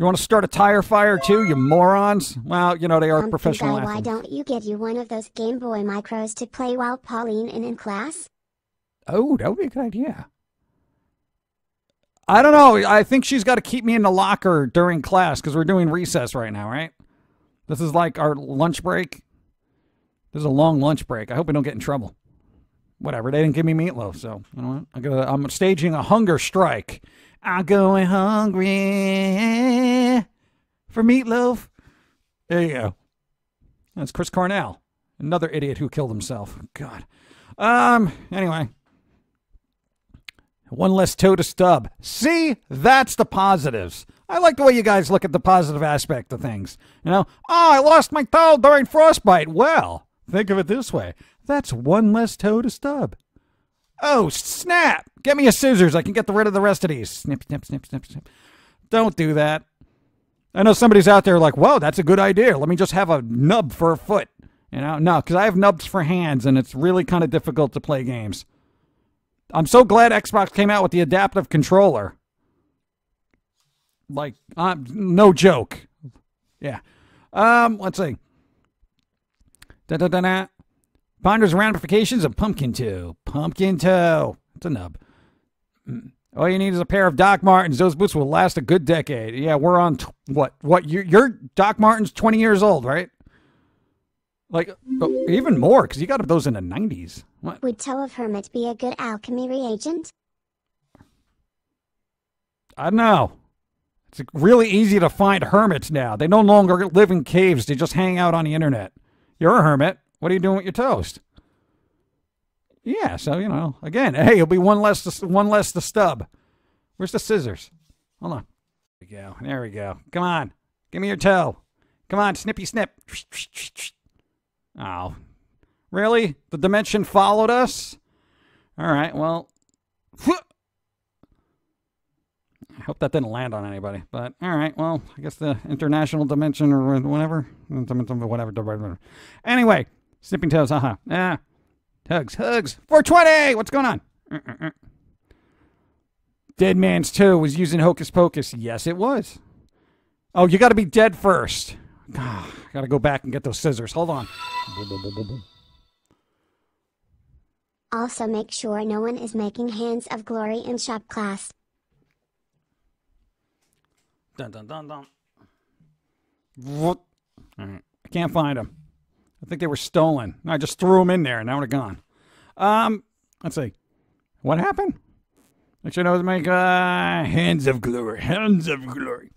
You want to start a tire fire too, you morons? Well, you know, they are um, professional guy. Why don't you get you one of those Game Boy Micros to play while Pauline is in class? Oh, that would be a good idea. I don't know. I think she's got to keep me in the locker during class because we're doing recess right now, right? This is like our lunch break. This is a long lunch break. I hope we don't get in trouble. whatever. They didn't give me meatloaf, so you know what? I'm, gonna, I'm staging a hunger strike. I'm going hungry for meatloaf. There you go. That's Chris Cornell, another idiot who killed himself. God. Um. Anyway, one less toe to stub. See, that's the positives. I like the way you guys look at the positive aspect of things. You know, oh, I lost my toe during frostbite. Well, think of it this way that's one less toe to stub. Oh, snap! Get me a scissors. I can get rid of the rest of these. Snip, snip, snip, snip, snip. Don't do that. I know somebody's out there like, whoa, that's a good idea. Let me just have a nub for a foot. You know, no, because I have nubs for hands and it's really kind of difficult to play games. I'm so glad Xbox came out with the adaptive controller. Like, uh, no joke. Yeah. Um, let's see. Da da da da. Ponders ramifications of pumpkin toe. Pumpkin toe. It's a nub. Mm. All you need is a pair of Doc Martens. Those boots will last a good decade. Yeah, we're on t- what? What? Your, your Doc Martens, twenty years old, right? Like oh, even more because you got those in the nineties. Would toe of hermit be a good alchemy reagent? I don't know. It's really easy to find hermits now. They no longer live in caves. They just hang out on the internet. You're a hermit. What are you doing with your toast? Yeah, so you know, again, hey, it'll be one less to, one less to stub. Where's the scissors? Hold on. There we go. There we go. Come on, give me your toe. Come on, snippy snip. Oh, really? The dimension followed us. All right. Well, I hope that didn't land on anybody. But all right. Well, I guess the international dimension or whatever, whatever. Anyway, Snipping toes, haha. Ah. Hugs, hugs. 420! What's going on? Dead Man's Toe was using Hocus Pocus. Yes, it was. Oh, you got to be dead first. Oh, got to go back and get those scissors. Hold on. Also, make sure no one is making hands of glory in shop class. Dun dun dun dun. What? All right. I can't find them. I think they were stolen. I just threw them in there, and now they're gone. Um, let's see. What happened? I should always make uh, hands of glory. Hands of glory.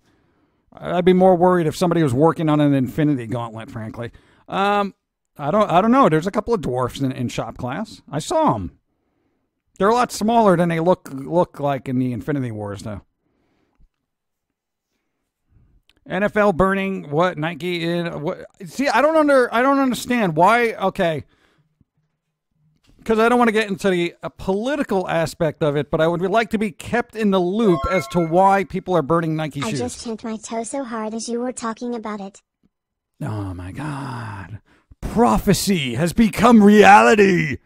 I'd be more worried if somebody was working on an infinity gauntlet, frankly. Um, I don't. I don't know. There's a couple of dwarfs in, in shop class. I saw them. They're a lot smaller than they look look like in the Infinity Wars, though. NFL burning what Nike in what see I don't under I don't understand why okay because I don't want to get into the uh, political aspect of it, but I would like to be kept in the loop as to why people are burning Nike I shoes. I just hit my toe so hard as you were talking about it. Oh my god. Prophecy has become reality.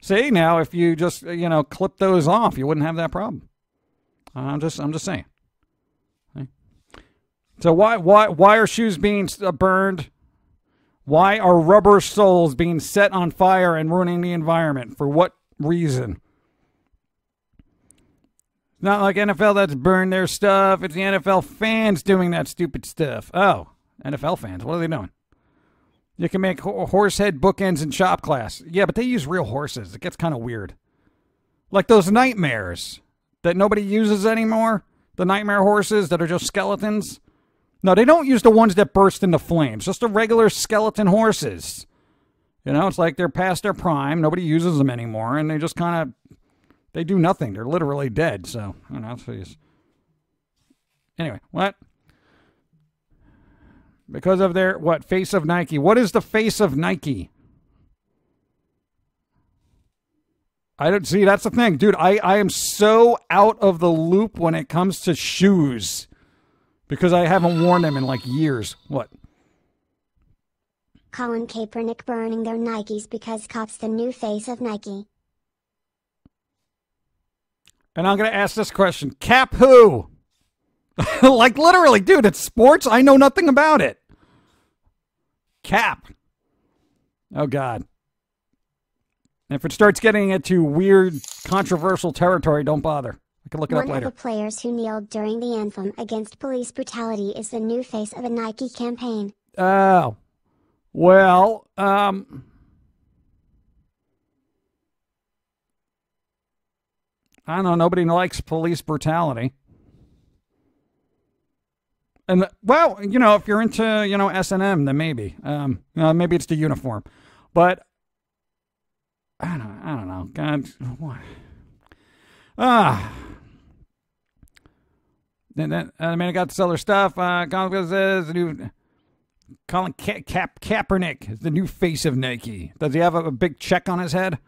See, now if you just, you know, clip those off, you wouldn't have that problem. I'm just I'm just saying. So why why why are shoes being uh, burned? Why are rubber soles being set on fire and ruining the environment? For what reason? Not like NFL that's burned their stuff. It's the NFL fans doing that stupid stuff. Oh, NFL fans, what are they doing? You can make horse head bookends in shop class. Yeah, but they use real horses. It gets kind of weird. Like those nightmares that nobody uses anymore. The nightmare horses that are just skeletons. No, they don't use the ones that burst into flames, just the regular skeleton horses. You know, it's like they're past their prime. Nobody uses them anymore, and they just kind of they do nothing. They're literally dead. So, know, anyway, what? Because of their what face of Nike? What is the face of Nike? I don't see. That's the thing, dude. I I am so out of the loop when it comes to shoes because I haven't worn them in like years. What? Colin Kaepernick burning their Nikes because cops the new face of Nike. And I'm going to ask this question Cap who? *laughs* like literally, dude, it's sports. I know nothing about it. Cap. Oh, God. If it starts getting into weird, controversial territory, don't bother. Can look it One up later. One of the players who kneeled during the anthem against police brutality is the new face of a Nike campaign. Oh. Well, um I don't know. Nobody likes police brutality. And well, you know, if you're into you know S and M, then maybe, um, you know, maybe it's the uniform, but I don't, I don't know. God, what? Ah. Then, then uh, man, I got to sell their stuff. Uh, Colin says the new Colin Ka- Cap Kaepernick is the new face of Nike. Does he have a, a big check on his head?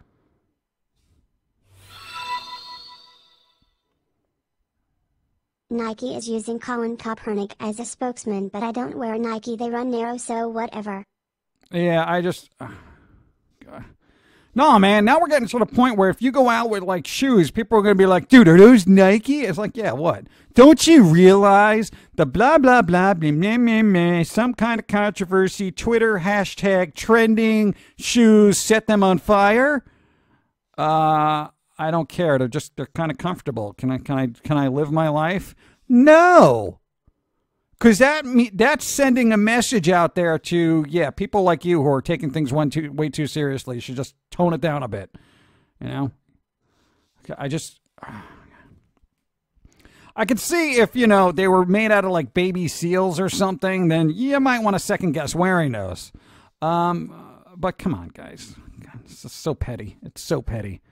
Nike is using Colin Kaepernick as a spokesman, but I don't wear Nike. They run narrow, so whatever. Yeah, I just. Uh, no, man. Now we're getting to the point where if you go out with like shoes, people are going to be like, "Dude, are those Nike?" It's like, yeah, what? Don't you realize the blah blah blah blah meh meh meh? Some kind of controversy, Twitter hashtag trending shoes set them on fire. Uh, I don't care. They're just they're kind of comfortable. Can I can I can I live my life? No. Cuz that me, that's sending a message out there to yeah, people like you who are taking things one too way too seriously should just tone it down a bit. You know? I just *sighs* I could see if, you know, they were made out of like baby seals or something, then you might want to second guess wearing those. Um, but come on, guys. God, it's so petty. It's so petty.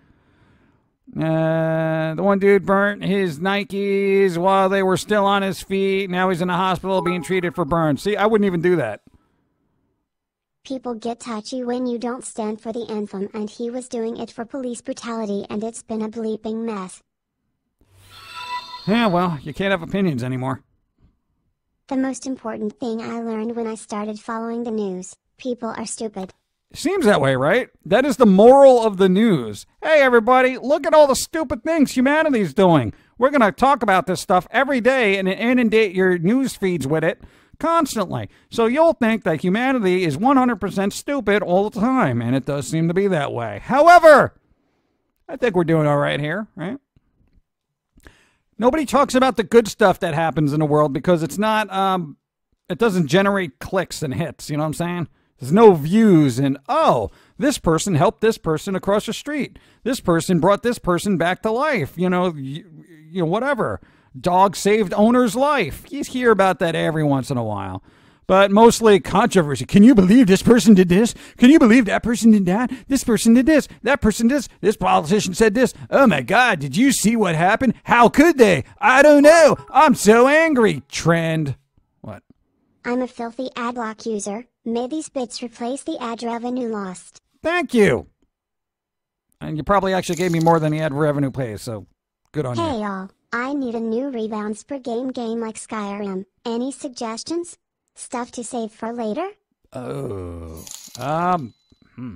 Uh, the one dude burnt his Nikes while they were still on his feet. Now he's in the hospital being treated for burns. See, I wouldn't even do that. People get touchy when you don't stand for the anthem, and he was doing it for police brutality, and it's been a bleeping mess. Yeah, well, you can't have opinions anymore. The most important thing I learned when I started following the news people are stupid. Seems that way, right? That is the moral of the news. Hey, everybody, look at all the stupid things humanity's doing. We're going to talk about this stuff every day and inundate your news feeds with it constantly. So you'll think that humanity is 100% stupid all the time, and it does seem to be that way. However, I think we're doing all right here, right? Nobody talks about the good stuff that happens in the world because it's not, um, it doesn't generate clicks and hits. You know what I'm saying? There's no views and, oh, this person helped this person across the street. This person brought this person back to life. You know, you, you know, whatever. Dog saved owner's life. You hear about that every once in a while. But mostly controversy. Can you believe this person did this? Can you believe that person did that? This person did this. That person did this. This politician said this. Oh my God, did you see what happened? How could they? I don't know. I'm so angry. Trend. What? I'm a filthy ad block user. May these bits replace the ad revenue lost. Thank you. And you probably actually gave me more than the ad revenue pays, so good on Hey you. y'all, I need a new rebounds per game game like Skyrim. Any suggestions? Stuff to save for later? Oh. Um. hmm.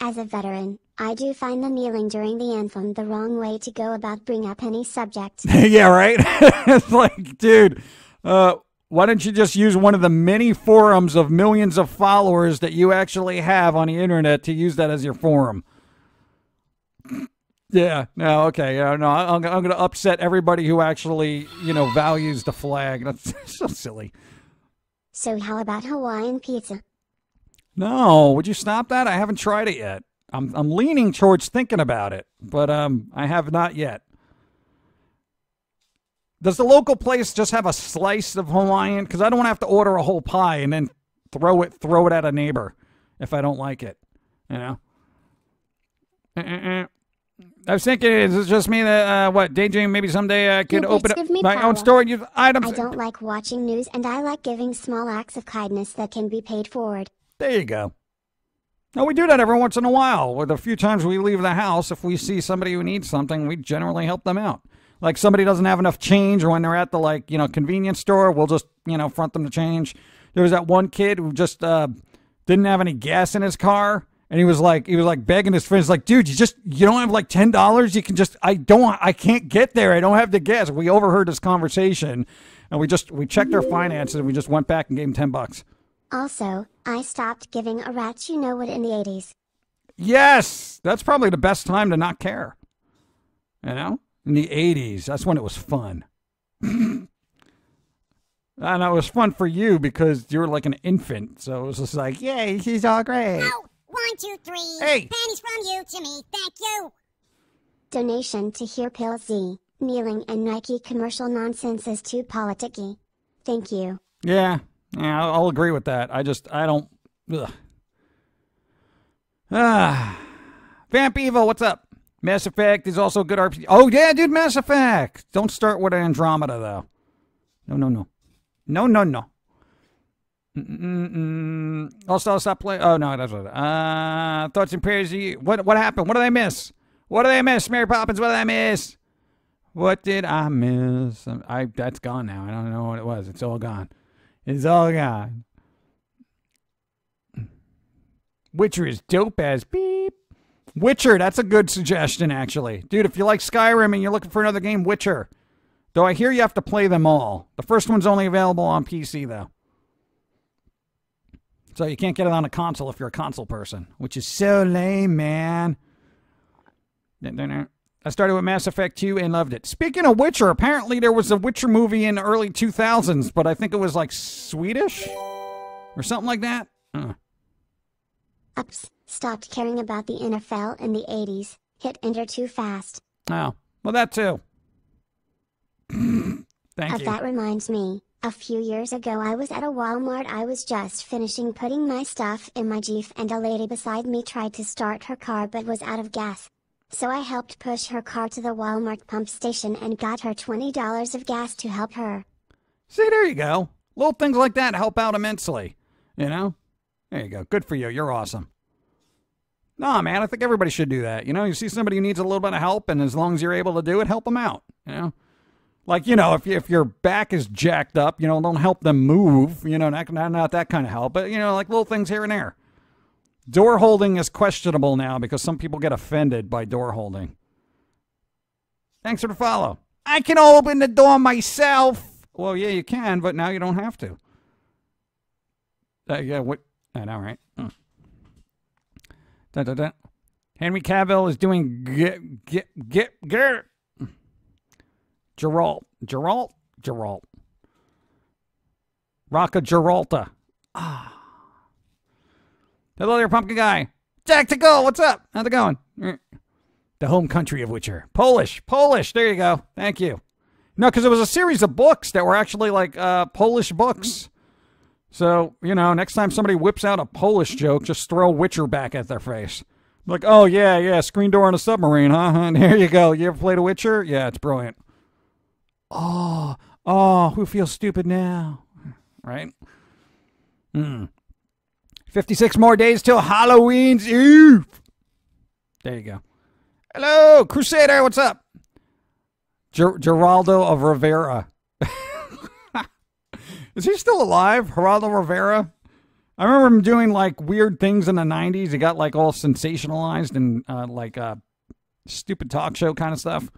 As a veteran, I do find the kneeling during the anthem the wrong way to go about bring up any subject. *laughs* yeah, right? *laughs* it's like, dude, uh, why don't you just use one of the many forums of millions of followers that you actually have on the internet to use that as your forum? Yeah, no, okay, yeah, no, I'm, I'm going to upset everybody who actually, you know, values the flag. *laughs* That's so silly. So how about Hawaiian pizza? No, would you stop that? I haven't tried it yet. I'm I'm leaning towards thinking about it, but um, I have not yet. Does the local place just have a slice of Hawaiian? Because I don't want to have to order a whole pie and then throw it throw it at a neighbor if I don't like it. You know. Uh-uh-uh. I was thinking, is it just me that uh, what daydream? Maybe someday I could You open up give me my own store and use items. I don't like watching news and I like giving small acts of kindness that can be paid forward. There you go. No, we do that every once in a while. With a few times we leave the house, if we see somebody who needs something, we generally help them out. Like somebody doesn't have enough change, or when they're at the like you know convenience store, we'll just you know front them the change. There was that one kid who just uh, didn't have any gas in his car, and he was like he was like begging his friends, like, dude, you just you don't have like ten dollars. You can just I don't I can't get there. I don't have the gas. We overheard this conversation, and we just we checked our finances and we just went back and gave him ten bucks. Also, I stopped giving a rat's you know what in the 80s. Yes, that's probably the best time to not care. You know, in the '80s, that's when it was fun. *clears throat* and it was fun for you because you were like an infant, so it was just like, yay, she's all great. Oh, one, two, three. Hey. Pennies from you to me. Thank you. Donation to Hear Pill Z. Kneeling and Nike commercial nonsense is too politicky. Thank you. Yeah, yeah, I'll, I'll agree with that. I just, I don't. Ugh. Ah, Vamp Evil, what's up? Mass Effect is also a good RPG. Oh yeah, dude, Mass Effect. Don't start with Andromeda though. No, no, no, no, no, no. Mm-mm-mm. Also, stop playing. Oh no, that's what. Uh, thoughts and prayers. What what happened? What did I miss? What did I miss? Mary Poppins. What did I miss? What did I miss? Um, I that's gone now. I don't know what it was. It's all gone. It's all gone. Witcher is dope as beep. Witcher, that's a good suggestion, actually. Dude, if you like Skyrim and you're looking for another game, Witcher. Though I hear you have to play them all. The first one's only available on PC, though. So you can't get it on a console if you're a console person, which is so lame, man. I started with Mass Effect 2 and loved it. Speaking of Witcher, apparently there was a Witcher movie in early 2000s, but I think it was like Swedish or something like that. Uh. Ups, stopped caring about the NFL in the 80s, hit enter too fast. Oh, well, that too. *clears throat* Thank of you. That reminds me, a few years ago I was at a Walmart. I was just finishing putting my stuff in my Jeep and a lady beside me tried to start her car but was out of gas. So I helped push her car to the Walmart pump station and got her $20 of gas to help her. See, there you go. Little things like that help out immensely. You know? There you go. Good for you. You're awesome. Nah, man, I think everybody should do that. You know, you see somebody who needs a little bit of help, and as long as you're able to do it, help them out. You know? Like, you know, if, if your back is jacked up, you know, don't help them move. You know, not, not, not that kind of help, but, you know, like little things here and there. Door holding is questionable now because some people get offended by door holding. Thanks for the follow. I can open the door myself. Well, yeah, you can, but now you don't have to. Uh, yeah, what? Know, right? Hmm. Da, da, da. Henry Cavill is doing get get get get. Geralt, Geralt, Geralt. Rocca Geralta. Ah. Hello there, pumpkin guy. Tactical, what's up? How's it going? The home country of Witcher. Polish, Polish. There you go. Thank you. No, because it was a series of books that were actually like uh, Polish books. So, you know, next time somebody whips out a Polish joke, just throw Witcher back at their face. Like, oh, yeah, yeah, screen door on a submarine, huh? And *laughs* here you go. You ever played a Witcher? Yeah, it's brilliant. Oh, oh, who feels stupid now? Right? Hmm. 56 more days till Halloween's Eve. There you go. Hello, Crusader. What's up? Ger- Geraldo of Rivera. *laughs* Is he still alive? Geraldo Rivera? I remember him doing like weird things in the 90s. He got like all sensationalized and uh, like uh, stupid talk show kind of stuff.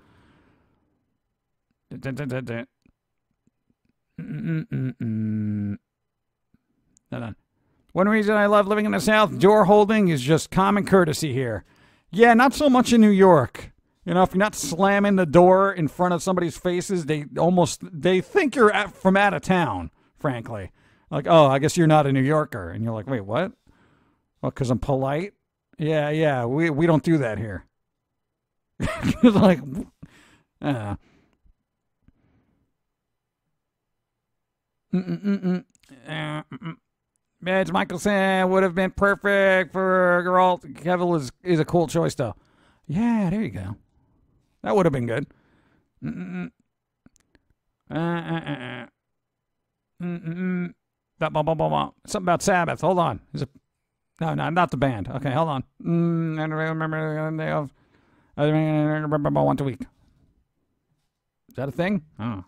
One reason I love living in the South, door holding is just common courtesy here. Yeah, not so much in New York. You know, if you're not slamming the door in front of somebody's faces, they almost they think you're from out of town. Frankly, like, oh, I guess you're not a New Yorker, and you're like, wait, what? Well, because I'm polite. Yeah, yeah, we we don't do that here. *laughs* like, uh. Mm-mm-mm-mm. Uh, mm-mm. Would have been perfect for Geralt. Cavill is is a cool choice though. Yeah, there you go. That would have been good. Mm-mm. Uh, uh, uh, uh. That, blah, blah, blah, blah. Something about Sabbath. Hold on. Is it? No, no, not the band. Okay, hold on. Mm, I remember they have. I remember once a week. Is that a thing? Oh.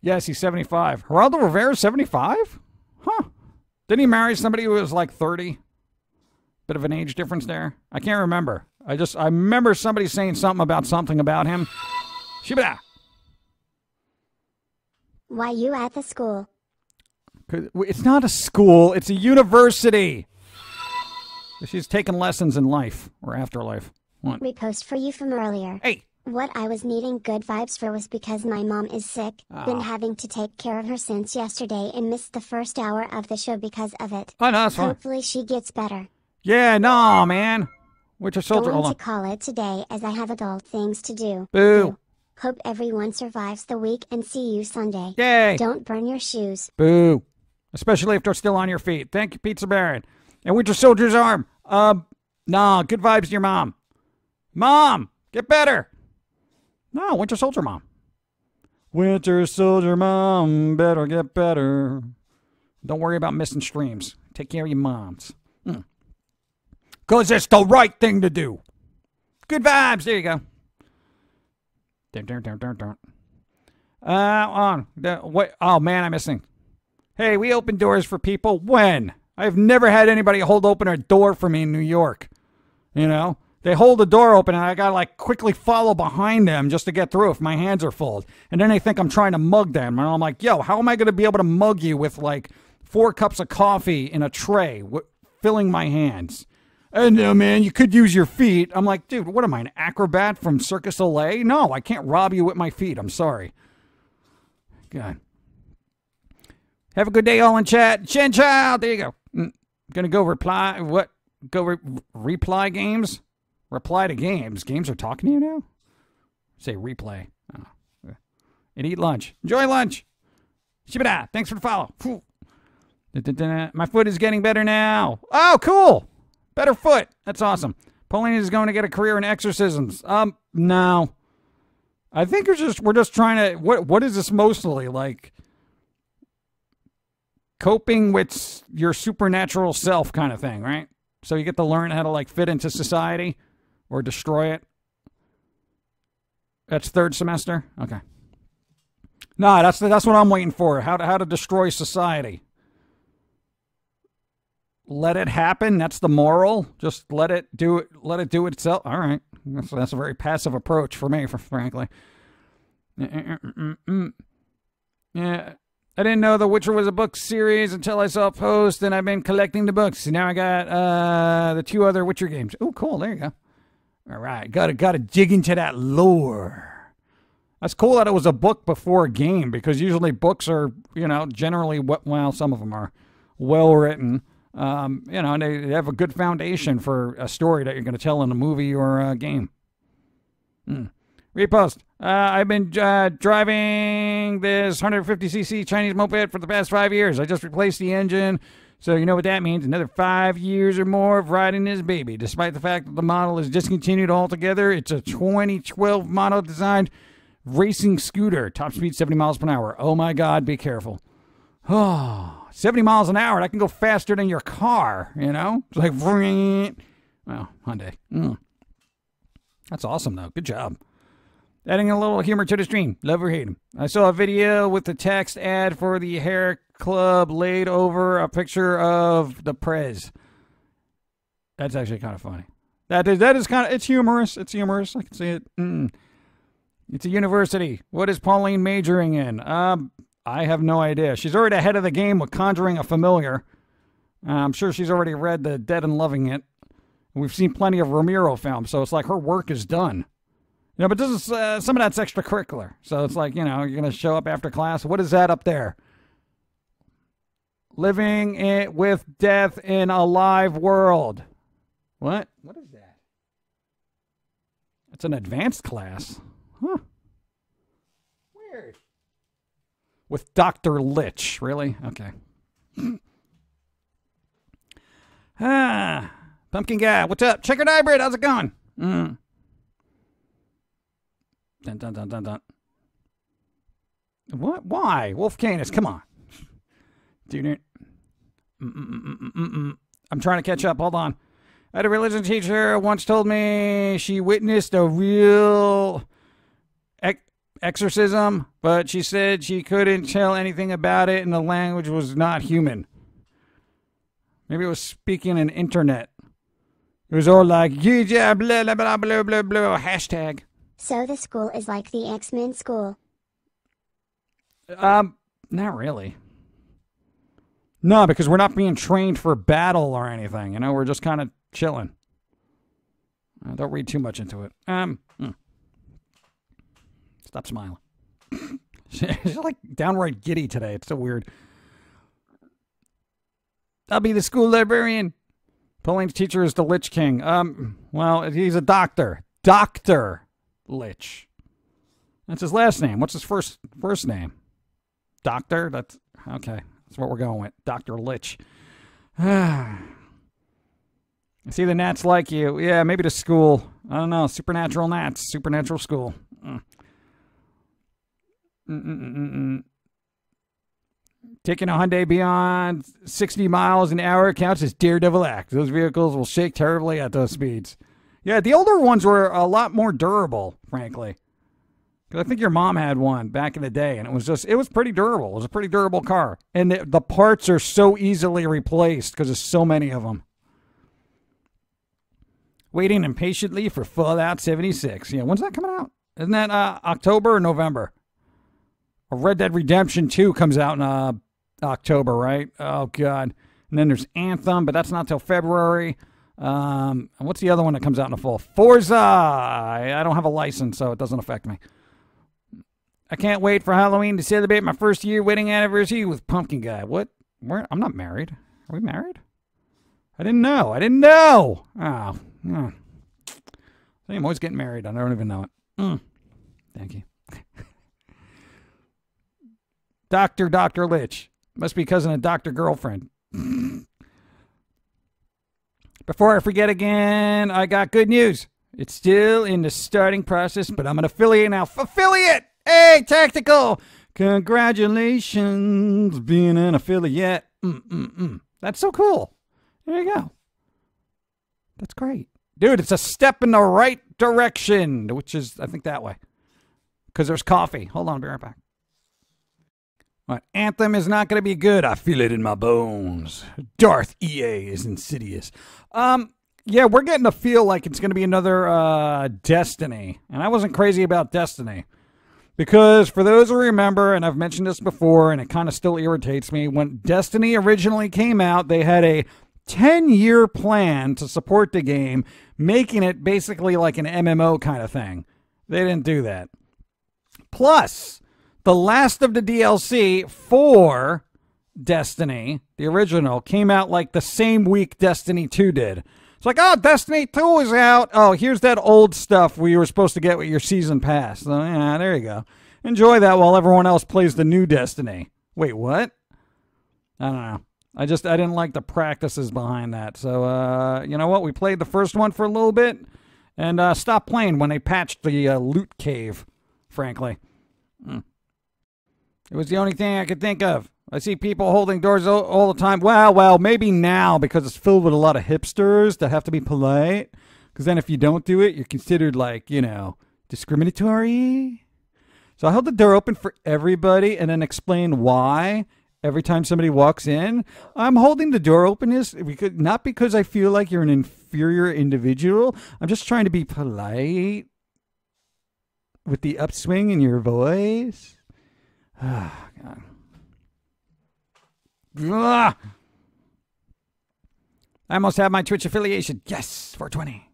Yes, he's 75. Geraldo Rivera's 75? Huh. Didn't he marry somebody who was like 30? Bit of an age difference there. I can't remember. I just, I remember somebody saying something about something about him. Shibida. Why you at the school? It's not a school, it's a university. She's taking lessons in life or afterlife. What? Repost for you from earlier. Hey. What I was needing good vibes for was because my mom is sick, been Ah. having to take care of her since yesterday and missed the first hour of the show because of it. Oh, no, that's fine. Hopefully she gets better. Yeah, no, man. Winter Soldier. Going Hold on. to call it today as I have adult things to do. Boo. Hope everyone survives the week and see you Sunday. Yay. Don't burn your shoes. Boo. Especially if they're still on your feet. Thank you, Pizza Baron. And Winter Soldier's arm. Um, nah, good vibes to your mom. Mom, get better. No, Winter Soldier mom. Winter Soldier mom, better get better. Don't worry about missing streams. Take care of your moms. Because it's the right thing to do. Good vibes. There you go. Dun, dun, dun, dun, dun. Uh, on. The, what? Oh, man, I'm missing. Hey, we open doors for people. When? I've never had anybody hold open a door for me in New York. You know? They hold the door open and I gotta like quickly follow behind them just to get through if my hands are full. And then they think I'm trying to mug them. And I'm like, yo, how am I gonna be able to mug you with like four cups of coffee in a tray w- filling my hands? And no, man, you could use your feet. I'm like, dude, what am I, an acrobat from Circus Soleil? No, I can't rob you with my feet. I'm sorry. God. Have a good day, all in chat. Chin Child, there you go. Mm, Gonna go reply. What? Go re- reply games? Reply to games. Games are talking to you now? Say replay. Oh. And eat lunch. Enjoy lunch. Shibada. Thanks for the follow. My foot is getting better now. Oh, cool. Better foot. That's awesome. Pauline is going to get a career in exorcisms. Um, no. I think we're just we're just trying to what what is this mostly like coping with your supernatural self kind of thing, right? So you get to learn how to like fit into society or destroy it. That's third semester. Okay. No, that's that's what I'm waiting for. How to how to destroy society. Let it happen. That's the moral. Just let it do it. Let it do itself. All right. That's, that's a very passive approach for me, for, *laughs* frankly. Yeah. I didn't know The Witcher was a book series until I saw a post, and I've been collecting the books. Now I got uh, the two other Witcher games. Oh, cool. There you go. All right. Got to got to dig into that lore. That's cool that it was a book before a game because usually books are, you know, generally well, some of them are well written. Um, you know, and they, have a good foundation for a story that you're going to tell in a movie or a game. Hmm. Repost. Uh, I've been uh, driving this 150cc Chinese moped for the past five years. I just replaced the engine, so you know what that means. Another five years or more of riding this baby. Despite the fact that the model is discontinued altogether, it's a 2012 model designed racing scooter. Top speed 70 miles per hour. Oh my God, be careful. *sighs* Oh, 70 miles an hour. That can go faster than your car, you know? It's like, *laughs* well, Hyundai. Mm. That's awesome, though. Good job. Adding a little humor to the stream. Love or hate him. I saw a video with the text ad for the hair club laid over a picture of the Prez. That's actually kind of funny. That is that is kind of it's humorous. It's humorous. I can see it. Mm. It's a university. What is Pauline majoring in? Um, I have no idea. She's already ahead of the game with conjuring a familiar. Uh, I'm sure she's already read the Dead and Loving It. We've seen plenty of Romero films, so it's like her work is done. You know, but this is uh, some of that's extracurricular. So it's like, you know, you're going to show up after class. What is that up there? Living it with death in a live world. What? What is that? It's an advanced class. Huh. Weird. With Dr. Lich. Really? Okay. ah. Pumpkin guy, what's up? Checkered hybrid, how's it going? Mm. Dun dun dun dun dun. What? Why? Wolf Canis, come on. Dude. Mm-mm-mm-mm-mm. I'm trying to catch up. Hold on. I had a religion teacher once told me she witnessed a real exorcism, but she said she couldn't tell anything about it and the language was not human. Maybe it was speaking in internet. It was all like, yeah, blah, blah, blah, blah, blah, blah, hashtag. So the school is like the X-Men school. Um, not really. No, because we're not being trained for battle or anything. You know, we're just kind of chilling. Uh, don't read too much into it. Um. Stop smiling. *laughs* She's like downright giddy today. It's so weird. I'll be the school librarian. Pauline's teacher is the Lich King. Um, well, he's a doctor. Doctor Lich. That's his last name. What's his first first name? Doctor. That's okay. That's what we're going with. Doctor Lich. *sighs* See the Nats like you. Yeah, maybe to school. I don't know. Supernatural Nats. Supernatural school. Mm. Mm-mm-mm-mm. Taking a Hyundai beyond 60 miles an hour counts as daredevil act. Those vehicles will shake terribly at those speeds. Yeah, the older ones were a lot more durable, frankly. Because I think your mom had one back in the day, and it was just, it was pretty durable. It was a pretty durable car. And the, the parts are so easily replaced because there's so many of them. Waiting impatiently for Fallout 76. Yeah, when's that coming out? Isn't that uh, October or November? Red Dead Redemption 2 comes out in uh, October, right? Oh, God. And then there's Anthem, but that's not till February. Um, what's the other one that comes out in the fall? Forza. I, don't have a license, so it doesn't affect me. I can't wait for Halloween to celebrate my first year wedding anniversary with Pumpkin Guy. What? Where? I'm not married. Are we married? I didn't know. I didn't know. Oh, oh. I'm always getting married. I don't even know it. Mm. Thank you. Dr. Dr. Lich. Must be cousin of Dr. Girlfriend. Before I forget again, I got good news. It's still in the starting process, but I'm an affiliate now. Affiliate! Hey, Tactical! Congratulations being an affiliate. Mm-mm-mm. That's so cool. There you go. That's great. Dude, it's a step in the right direction, which is, I think, that way. Because there's coffee. Hold on, I'll be right back. What? Anthem is not going to be good. I feel it in my bones. Darth EA is insidious. Um, yeah, we're getting to feel like it's going to be another uh, Destiny, and I wasn't crazy about Destiny because for those who remember, and I've mentioned this before, and it kind of still irritates me. When Destiny originally came out, they had a 10 year plan to support the game, making it basically like an MMO kind of thing. They didn't do that. Plus, the last of the DLC for Destiny, the original, came out like the same week Destiny 2 did. It's like, oh, Destiny 2 is out. Oh, here's that old stuff we were supposed to get with your season pass. So, yeah, there you go. Enjoy that while everyone else plays the new Destiny. Wait, what? I don't know. I just I didn't like the practices behind that. So uh, you know what? We played the first one for a little bit and uh, stopped playing when they patched the uh, loot cave. Frankly. It was the only thing I could think of. I see people holding doors all, the time. Well, well, maybe now because it's filled with a lot of hipsters that have to be polite. Because then if you don't do it, you're considered like, you know, discriminatory. So I held the door open for everybody and then explain why every time somebody walks in. I'm holding the door open is not because I feel like you're an inferior individual. I'm just trying to be polite with the upswing in your voice. Oh, God. I almost have my Twitch affiliation. Yes, 420.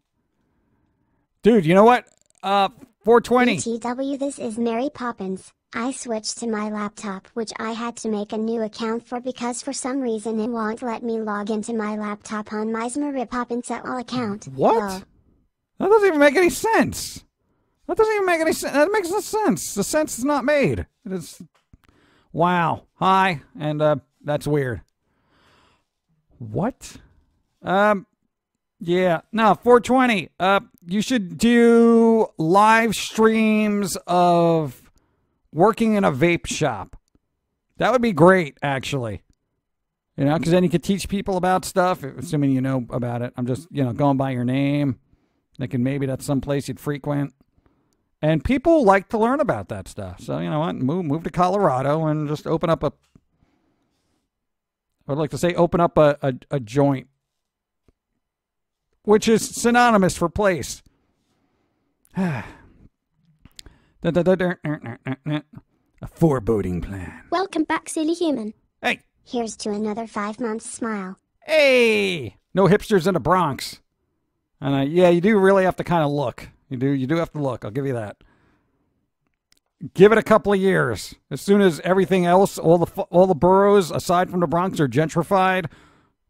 Dude, you know what? Uh, 420. TW, this is Mary Poppins. I switched to my laptop which I had to make a new account for because for some reason it won't let me log into my laptop on my Mary Poppins all account. What? Well, that doesn't even make any sense. That doesn't even make any sense. That makes no sense. The sense is not made. It is. Wow. Hi, and uh, that's weird. What? Um. Yeah. No. 420. Uh. You should do live streams of working in a vape shop. That would be great, actually. You know, because then you could teach people about stuff, assuming you know about it. I'm just, you know, going by your name. Thinking maybe that's some place you'd frequent. And people like to learn about that stuff. So, you know what? Move, move to Colorado and just open up a. I'd like to say open up a, a, a joint, which is synonymous for place. *sighs* a foreboding plan. Welcome back, silly human. Hey. Here's to another five months smile. Hey. No hipsters in the Bronx. And uh, yeah, you do really have to kind of look. You do. You do have to look. I'll give you that. Give it a couple of years. As soon as everything else, all the all the boroughs aside from the Bronx are gentrified,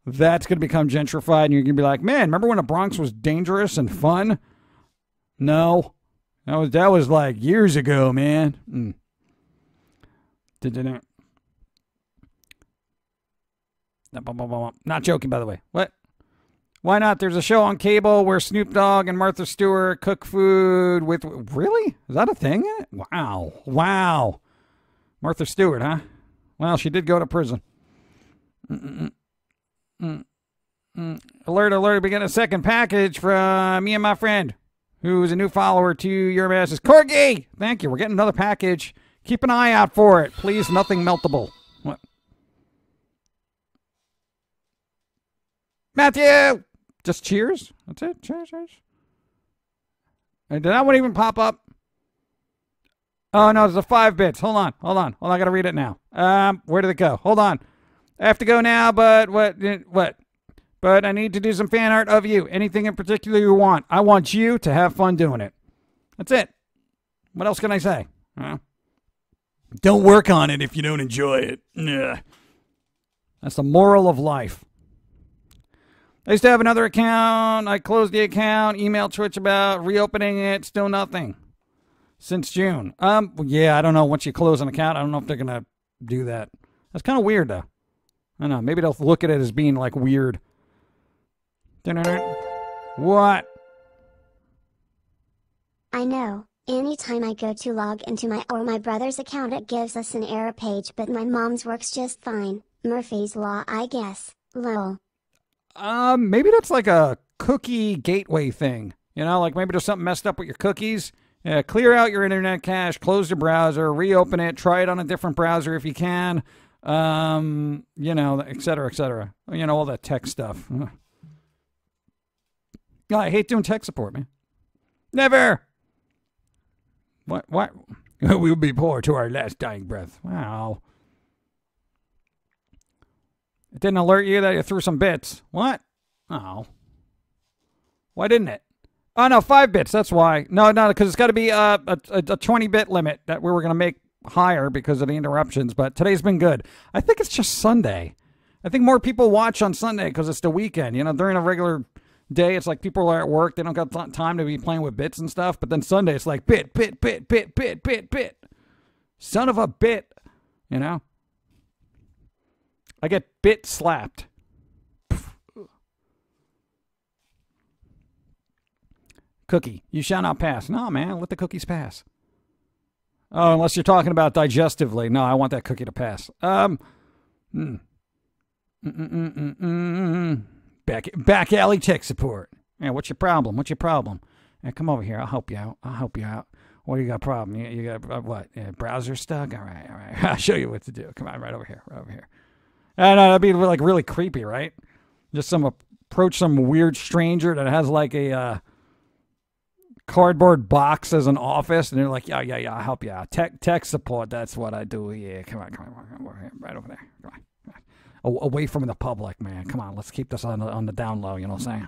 that's going to become gentrified, and you're going to be like, man, remember when the Bronx was dangerous and fun? No, that was that was like years ago, man. Mm. Not joking, by the way. What? Why not? There's a show on cable where Snoop Dogg and Martha Stewart cook food with. Really? Is that a thing? Wow. Wow. Martha Stewart, huh? Well, she did go to prison. Mm-mm. Mm-mm. Alert, alert, we get a second package from me and my friend, who's a new follower to your masses. Corgi! Thank you. We're getting another package. Keep an eye out for it. Please, nothing meltable. What? Matthew! Just cheers? That's it? Cheers, cheers. And did that one even pop up? Oh, no, there's a five bits. Hold on, hold on. Hold on, I gotta read it now. Um, where did it go? Hold on. I have to go now, but what? What? But I need to do some fan art of you. Anything in particular you want. I want you to have fun doing it. That's it. What else can I say? Huh? Don't work on it if you don't enjoy it. Ugh. That's the moral of life. I used to have another account. I closed the account, emailed Twitch about reopening it, still nothing since June. Um, yeah, I don't know. Once you close an account, I don't know if they're gonna do that. That's kind of weird, though. I don't know. Maybe they'll look at it as being like weird. What? I know. Anytime I go to log into my or my brother's account, it gives us an error page, but my mom's works just fine. Murphy's Law, I guess. Lol. Um, maybe that's like a cookie gateway thing. You know, like maybe there's something messed up with your cookies. Yeah, clear out your internet cache, close the browser, reopen it, try it on a different browser if you can. Um, you know, et cetera, et cetera. You know, all that tech stuff. *laughs* I hate doing tech support, man. Never. What? What? *laughs* we will be poor to our last dying breath. Wow. It didn't alert you that you threw some bits. What? Oh. Why didn't it? Oh no, five bits. That's why. No, no, because it's got to be uh, a, a, a twenty bit limit that we were going to make higher because of the interruptions. But today's been good. I think it's just Sunday. I think more people watch on Sunday because it's the weekend. You know, during a regular day, it's like people are at work. They don't got time to be playing with bits and stuff. But then Sunday, it's like bit, bit, bit, bit, bit, bit, bit. Son of a bit. You know. I get bit slapped. Cookie, you shall not pass. No, man, let the cookies pass. Oh, unless you're talking about digestively. No, I want that cookie to pass. Um, mm. Back, back alley tech support. Yeah, what's your problem? What's your problem? Yeah, come over here. I'll help you out. I'll help you out. What do you got a problem? You, you got uh, what? Yeah, browser stuck? All right, all right. *laughs* I'll show you what to do. Come on, right over here, right over here. And uh, that'd be like really creepy, right? Just some approach some weird stranger that has like a uh, cardboard box as an office, and they're like, "Yeah, yeah, yeah, I'll help you out. Tech, tech support. That's what I do. Yeah, come on, come on, come on, right over there. Come on, come on. away from the public, man. Come on, let's keep this on the on the down low. You know what I'm saying?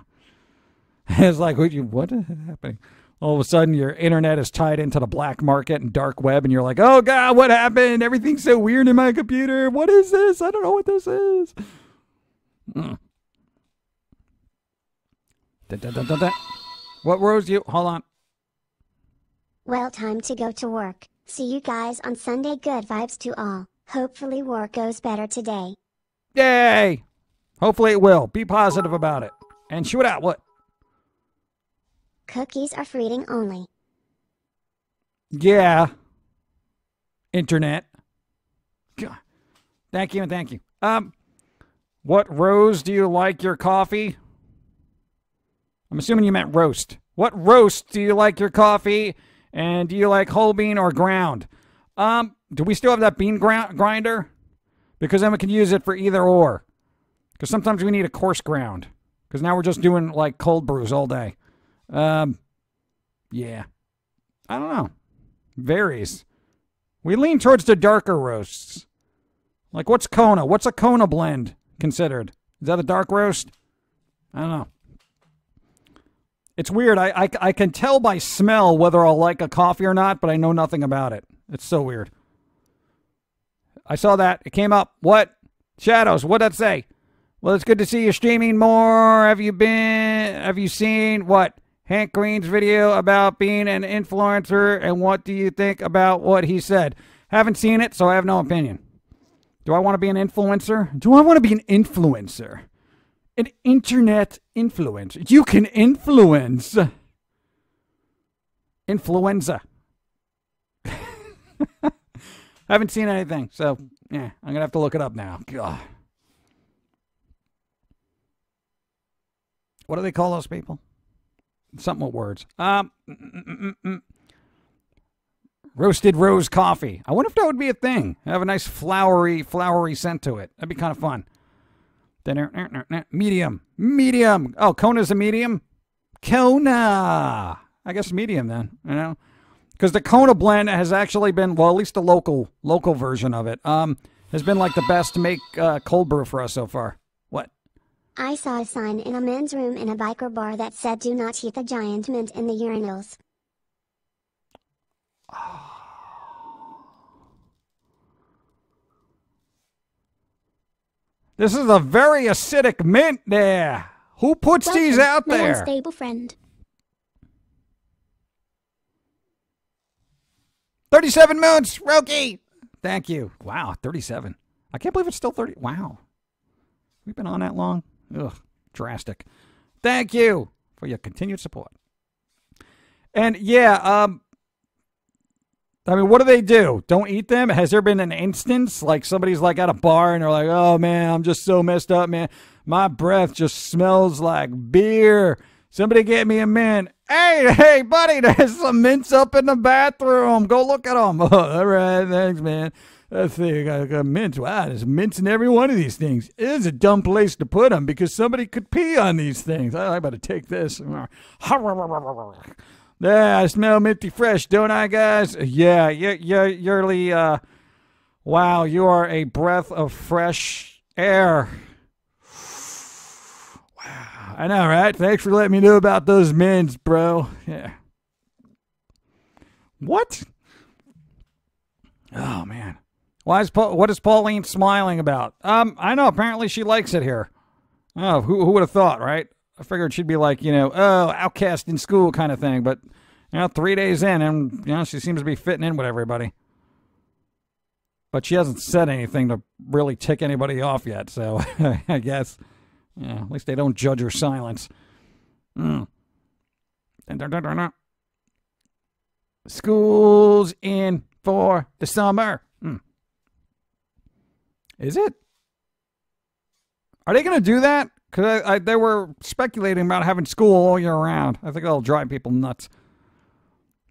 *laughs* it's like, what, what is happening? All of a sudden, your internet is tied into the black market and dark web, and you're like, "Oh God, what happened? Everything's so weird in my computer. What is this? I don't know what this is." Mm. Da, da, da, what rose you? Hold on. Well, time to go to work. See you guys on Sunday. Good vibes to all. Hopefully, work goes better today. Yay! Hopefully, it will. Be positive about it. And shoot out what? Cookies are for eating only. Yeah. Internet. God. Thank you and thank you. Um, what rose do you like your coffee? I'm assuming you meant roast. What roast do you like your coffee? And do you like whole bean or ground? Um, do we still have that bean grinder? Because then we can use it for either or. Because sometimes we need a coarse ground. Because now we're just doing like cold brews all day. Um, yeah. I don't know. Varies. We lean towards the darker roasts. Like what's Kona? What's a Kona blend considered? Is that a dark roast? I don't know. It's weird. I, I, I can tell by smell whether I'll like a coffee or not, but I know nothing about it. It's so weird. I saw that. It came up. What? Shadows. What'd that say? Well, it's good to see you streaming more. Have you been? Have you seen what Hank Green's video about being an influencer? And what do you think about what he said? Haven't seen it, so I have no opinion. Do I want to be an influencer? Do I want to be an influencer? An internet influencer. You can influence. Influenza. *laughs* Haven't seen anything, so yeah, I'm gonna have to look it up now. God. What do they call those people? Something with words. Um, roasted rose coffee. I wonder if that would be a thing. Have a nice flowery, flowery scent to it. That'd be kind of fun. Medium, medium. Oh, Kona's a medium. Kona. I guess medium then. You know, because the Kona blend has actually been well, at least the local local version of it. Um, has been like the best to make uh, cold brew for us so far. I saw a sign in a men's room in a biker bar that said do not eat the giant mint in the urinals. *sighs* This is a very acidic mint there. Who puts Welcome, these out my there? unstable friend. 37 moons, Roki. Thank you. Wow, 37. I can't believe it's still 30. Wow. We've been on that long? Ugh, drastic. Thank you for your continued support. And yeah, um, I mean, what do they do? Don't eat them? Has there been an instance like somebody's like at a bar and they're like, "Oh man, I'm just so messed up, man. My breath just smells like beer. Somebody get me a mint." Hey, hey, buddy, *laughs* there's some mints up in the bathroom. Go look at them. *laughs* All right, thanks, man. Let's see, I got, mints. Wow, there's mints in every one of these things. It is a dumb place to put them because somebody could pee on these things. I, I better take this. Yeah, I smell minty fresh, don't I, guys? Yeah, you're, you're, you're uh, wow, you are a breath of fresh air. Wow, I know, right? Thanks for letting me know about those mints, bro. Yeah. What? Oh, man. Why is what is Pauline smiling about? Um, I know. Apparently, she likes it here. Oh, who, who would have thought, right? I figured she'd be like, you know, oh, outcast in school kind of thing. But, you know, three days in, and, you know, she seems to be fitting in with everybody. But she hasn't said anything to really tick anybody off yet. So *laughs* I guess, yeah, at least they don't judge her silence. Mm. School's in for the summer. Mm. Is it? Are they going to do that? Because they were speculating about having school all year round. I think that'll drive people nuts.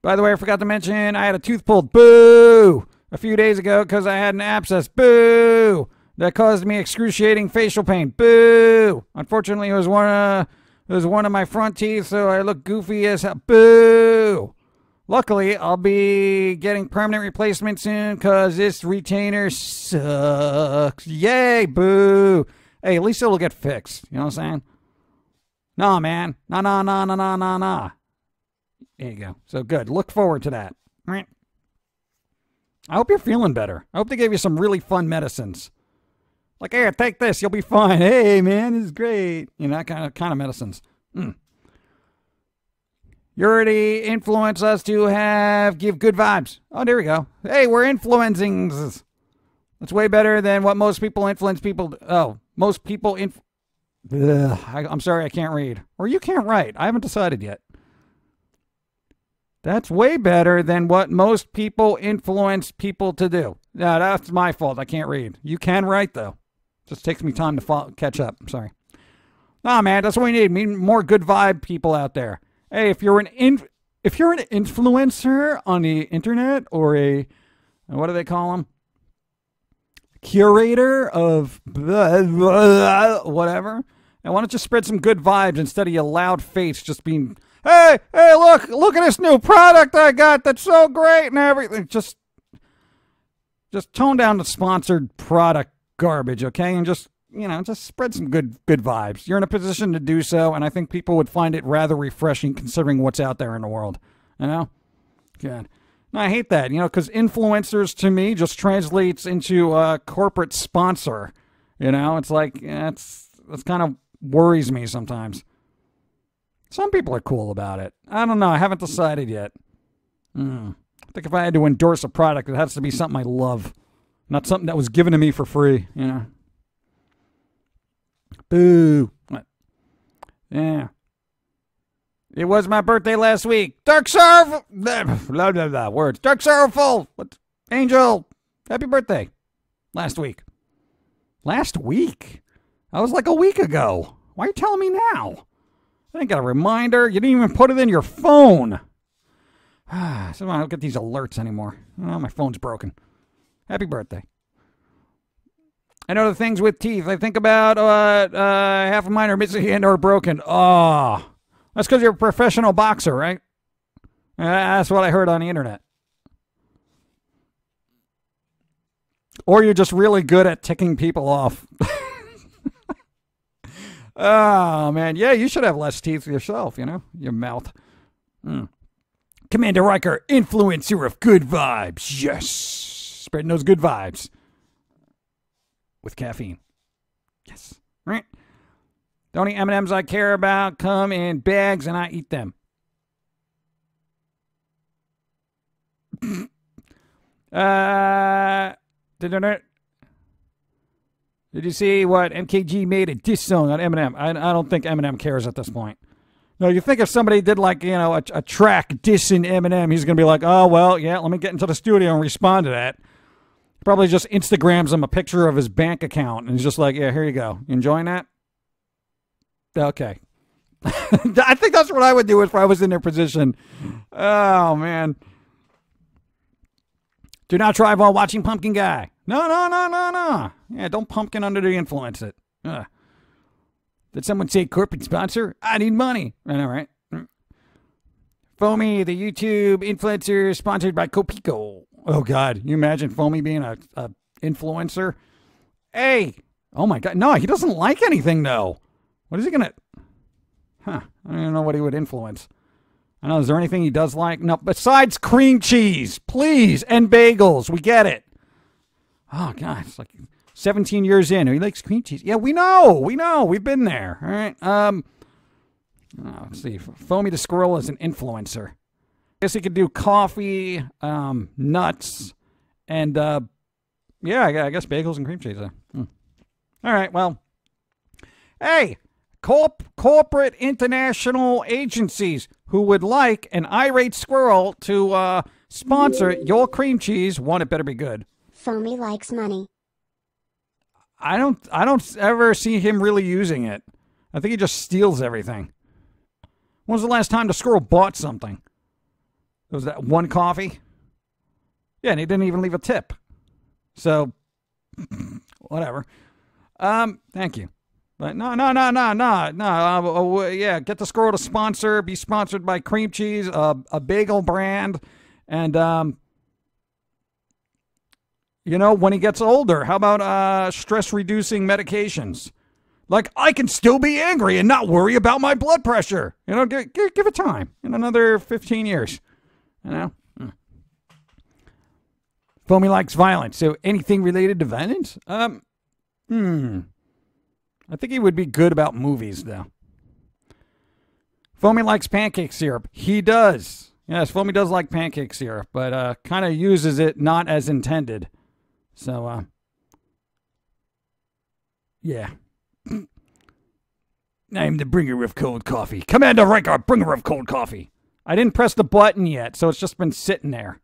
By the way, I forgot to mention I had a tooth pulled. Boo! A few days ago because I had an abscess. Boo! That caused me excruciating facial pain. Boo! Unfortunately, it was one of it was one of my front teeth, so I look goofy as hell. Boo! Luckily, I'll be getting permanent replacement soon because this retainer sucks. Yay! Boo! Hey, at least it'll get fixed. You know what I'm saying? Nah, man. Nah, nah, nah, nah, nah, nah. There you go. So good. Look forward to that. I hope you're feeling better. I hope they gave you some really fun medicines. Like, here, take this. You'll be fine. *laughs* Hey, man, this is great. You know, that kind of kind of medicines. Mm. You already influence us to have give good vibes. Oh, there we go. Hey, we're influencing. That's way better than what most people influence people. Oh, most people inf. I, I'm sorry, I can't read. Or you can't write. I haven't decided yet. That's way better than what most people influence people to do. Yeah, that's my fault. I can't read. You can write though. Just takes me time to catch up. I'm sorry. Nah, man, that's what we need. We need more good vibe people out there. Hey, if you're an inf- if you're an influencer on the internet or a what do they call them? Curator of blah, *laughs* blah, whatever. And why don't you spread some good vibes instead of your loud face just being hey, hey, look, look at this new product I got that's so great and everything. Just, just tone down the sponsored product garbage, okay? And just, you know, just spread some good, good vibes. You're in a position to do so, and I think people would find it rather refreshing considering what's out there in the world. You know? Good. No, I hate that, you know, because influencers to me just translates into a corporate sponsor. You know, it's like, that's that's kind of worries me sometimes. Some people are cool about it. I don't know. I haven't decided yet. Hmm. I think if I had to endorse a product, it has to be something I love, not something that was given to me for free. You know. Boo. What? Yeah. It was my birthday last week. Dark Sorrowful. *sighs* Blah, blah, blah, words. Dark Sorrowful. What? Angel. Happy birthday. Last week. Last week? That was like a week ago. Why are you telling me now? I didn't get a reminder. You didn't even put it in your phone. *sighs* Ah, so I don't get these alerts anymore. Oh, my phone's broken. Happy birthday. I know the things with teeth. I think about uh, uh, half of mine are missing and or broken. Oh, that's because you're a professional boxer, right? Uh, that's what I heard on the internet. Or you're just really good at ticking people off. oh, *laughs* man. Yeah, you should have less teeth yourself, you know? Your mouth. Mm. Commander Riker, influencer of good vibes. Yes. Spreading those good vibes with caffeine. Yes. Right. The only M&Ms I care about come in bags and I eat them. *laughs* uh, did you see what MKG made a diss song on Eminem? I, I don't think Eminem cares at this point. No, you think if somebody did like you know a, a track dissing Eminem, he's gonna be like, oh well, yeah, let me get into the studio and respond to that. Probably just Instagrams him a picture of his bank account and he's just like, yeah, here you go. Enjoying that? Okay. *laughs* I think that's what I would do if I was in their position. Oh man. Do not try while watching Pumpkin Guy. No, no, no, no, no. Yeah, don't pumpkin under the influence it. Ugh. Did someone say corporate sponsor? I need money. I know, right? Mm. Foamy, the YouTube influencer sponsored by Kopiko. Oh God, you imagine Foamy being a, a influencer? Hey, oh my God, no, he doesn't like anything though. What is he gonna? Huh? I don't even know what he would influence. I know. Is there anything he does like? No, besides cream cheese, please, and bagels. We get it. Oh God, it's like 17 years in. He likes cream cheese. Yeah, we know. We know. We've been there. All right. Um. Oh, let's see. Foamy the squirrel is an influencer guess he could do coffee, um, nuts, and uh, yeah, I guess bagels and cream cheese. Hmm. All right, well, hey, corp- corporate international agencies who would like an irate squirrel to uh, sponsor your cream cheese, one, it better be good. Foamy likes money. I don't. I don't ever see him really using it. I think he just steals everything. When was the last time the squirrel bought something? Was that one coffee? Yeah, and he didn't even leave a tip. So, *clears throat* whatever. Um, thank you. But no, no, no, no, no, no. Uh, uh, yeah, get the squirrel to sponsor. Be sponsored by Cream Cheese, uh, a bagel brand, and um, you know, when he gets older, how about uh, stress-reducing medications? Like I can still be angry and not worry about my blood pressure. You know, give, give, give it time. In another fifteen years. You know? Hmm. Foamy likes violence. So anything related to violence? Um, hmm. I think he would be good about movies, though. Foamy likes pancake syrup. He does. Yes, Foamy does like pancake syrup, but uh, kind of uses it not as intended. So, uh, yeah. *clears throat* I am the bringer of cold coffee. Commander Riker, bringer of cold coffee. I didn't press the button yet, so it's just been sitting there.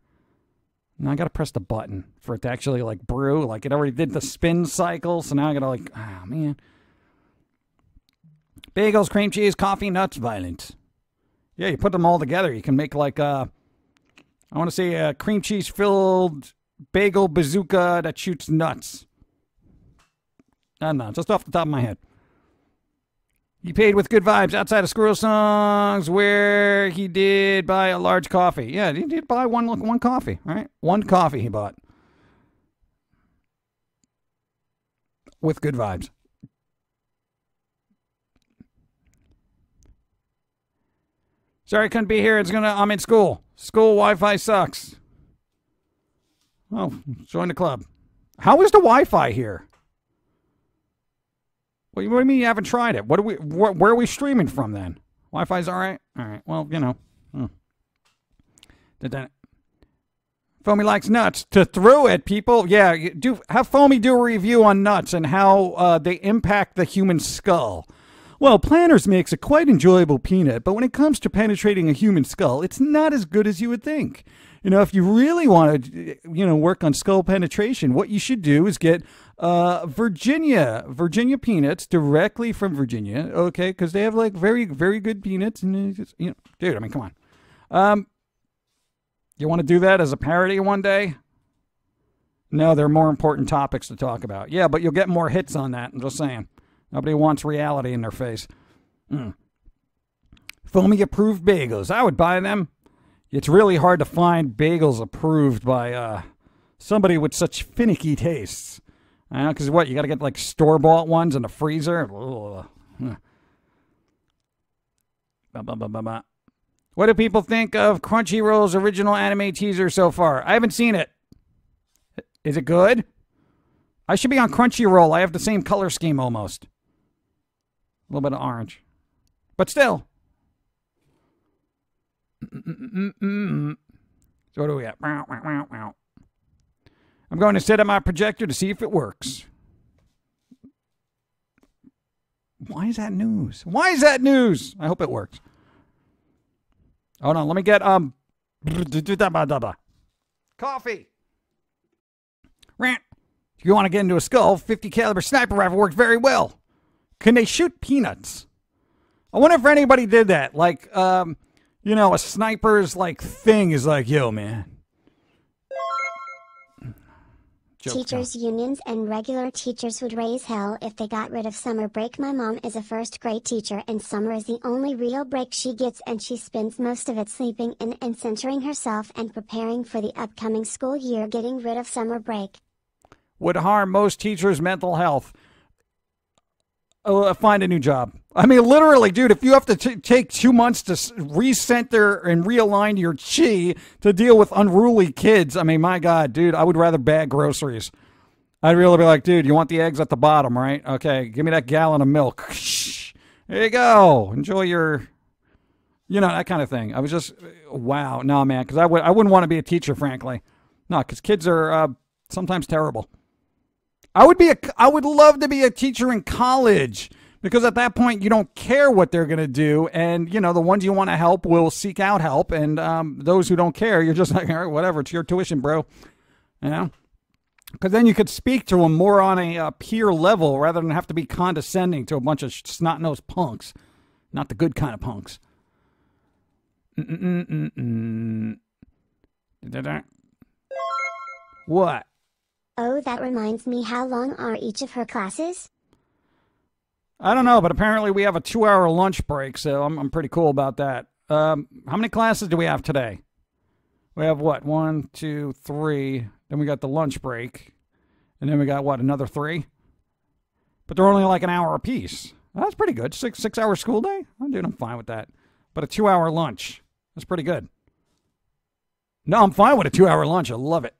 Now I gotta press the button for it to actually like brew. Like it already did the spin cycle, so now I gotta like, oh man. Bagels, cream cheese, coffee, nuts, violent. Yeah, you put them all together, you can make like uh I want to say a cream cheese filled bagel bazooka that shoots nuts. I don't know, just off the top of my head. He paid with good vibes outside of Squirrel Songs, where he did buy a large coffee. Yeah, he did buy one one coffee, right? One coffee he bought. With good vibes. Sorry I couldn't be here. It's gonna I'm in school. School Wi-Fi sucks. Oh, join the club. How is the Wi-Fi here? What, what do you mean you haven't tried it? What do we? Wh- where are we streaming from then? Wi-Fi's all right. All right. Well, you know. Hmm. Did that? Foamy likes nuts. To through it, people. Yeah, do have Foamy do a review on nuts and how uh, they impact the human skull. Well, Planters makes a quite enjoyable peanut, but when it comes to penetrating a human skull, it's not as good as you would think. You know, if you really want to, you know, work on skull penetration, what you should do is get uh, Virginia, Virginia peanuts directly from Virginia. Okay, because they have like very, very good peanuts, and it's, you know, dude, I mean, come on. Um, you want to do that as a parody one day? No, there are more important topics to talk about. Yeah, but you'll get more hits on that. I'm just saying. Nobody wants reality in their face. Mm. Foamy approved bagels. I would buy them. It's really hard to find bagels approved by uh, somebody with such finicky tastes. Because what? You got to get like store bought ones in the freezer? What do people think of Crunchyroll's original anime teaser so far? I haven't seen it. Is it good? I should be on Crunchyroll. I have the same color scheme almost. A little bit of orange. But still. *clears throat* So what do we have? I'm going to set up my projector to see if it works. Why is that news? Why is that news? I hope it works. Hold on, let me get um coffee. Rant. If you want to get into a skull, 50 caliber sniper rifle works very well. Can they shoot peanuts? I wonder if anybody did that. Like, um, you know, a sniper's like thing is like, yo, man. Teachers' unions and regular teachers would raise hell if they got rid of summer break. My mom is a first grade teacher, and summer is the only real break she gets, and she spends most of it sleeping in and centering herself and preparing for the upcoming school year. Getting rid of summer break. would harm most teachers' mental health. Uh, find a new job. I mean, literally, dude, if you have to t- take two months to recenter and realign your chi to deal with unruly kids, I mean, my God, dude, I would rather bag groceries. I'd really be like, dude, you want the eggs at the bottom, right? Okay, give me that gallon of milk. *laughs* There you go. Enjoy your, you know, that kind of thing. I was just, wow, no, man, because I would, I wouldn't want to be a teacher, frankly. No, because kids are uh, sometimes terrible. I would be a I would love to be a teacher in college because at that point you don't care what they're going to do. And you know the ones you want to help will seek out help. And um, those who don't care you're just *laughs* like all right whatever it's your tuition bro. You know? Because then you could speak to them more on a uh, peer level rather than have to be condescending to a bunch of snot-nosed punks. Not the good kind of punks. Mm-mm-mm-mm. Da-da-da. what Oh, that reminds me, how long are each of her classes? I don't know, but apparently we have a two hour lunch break, so I'm, I'm pretty cool about that. Um, how many classes do we have today? We have what? One, two, three. Then we got the lunch break. And then we got what? Another three? But they're only like an hour apiece. That's pretty good. Six six hour school day? Oh, dude, I'm fine with that. But a two hour lunch. That's pretty good. No, I'm fine with a two hour lunch. I love it.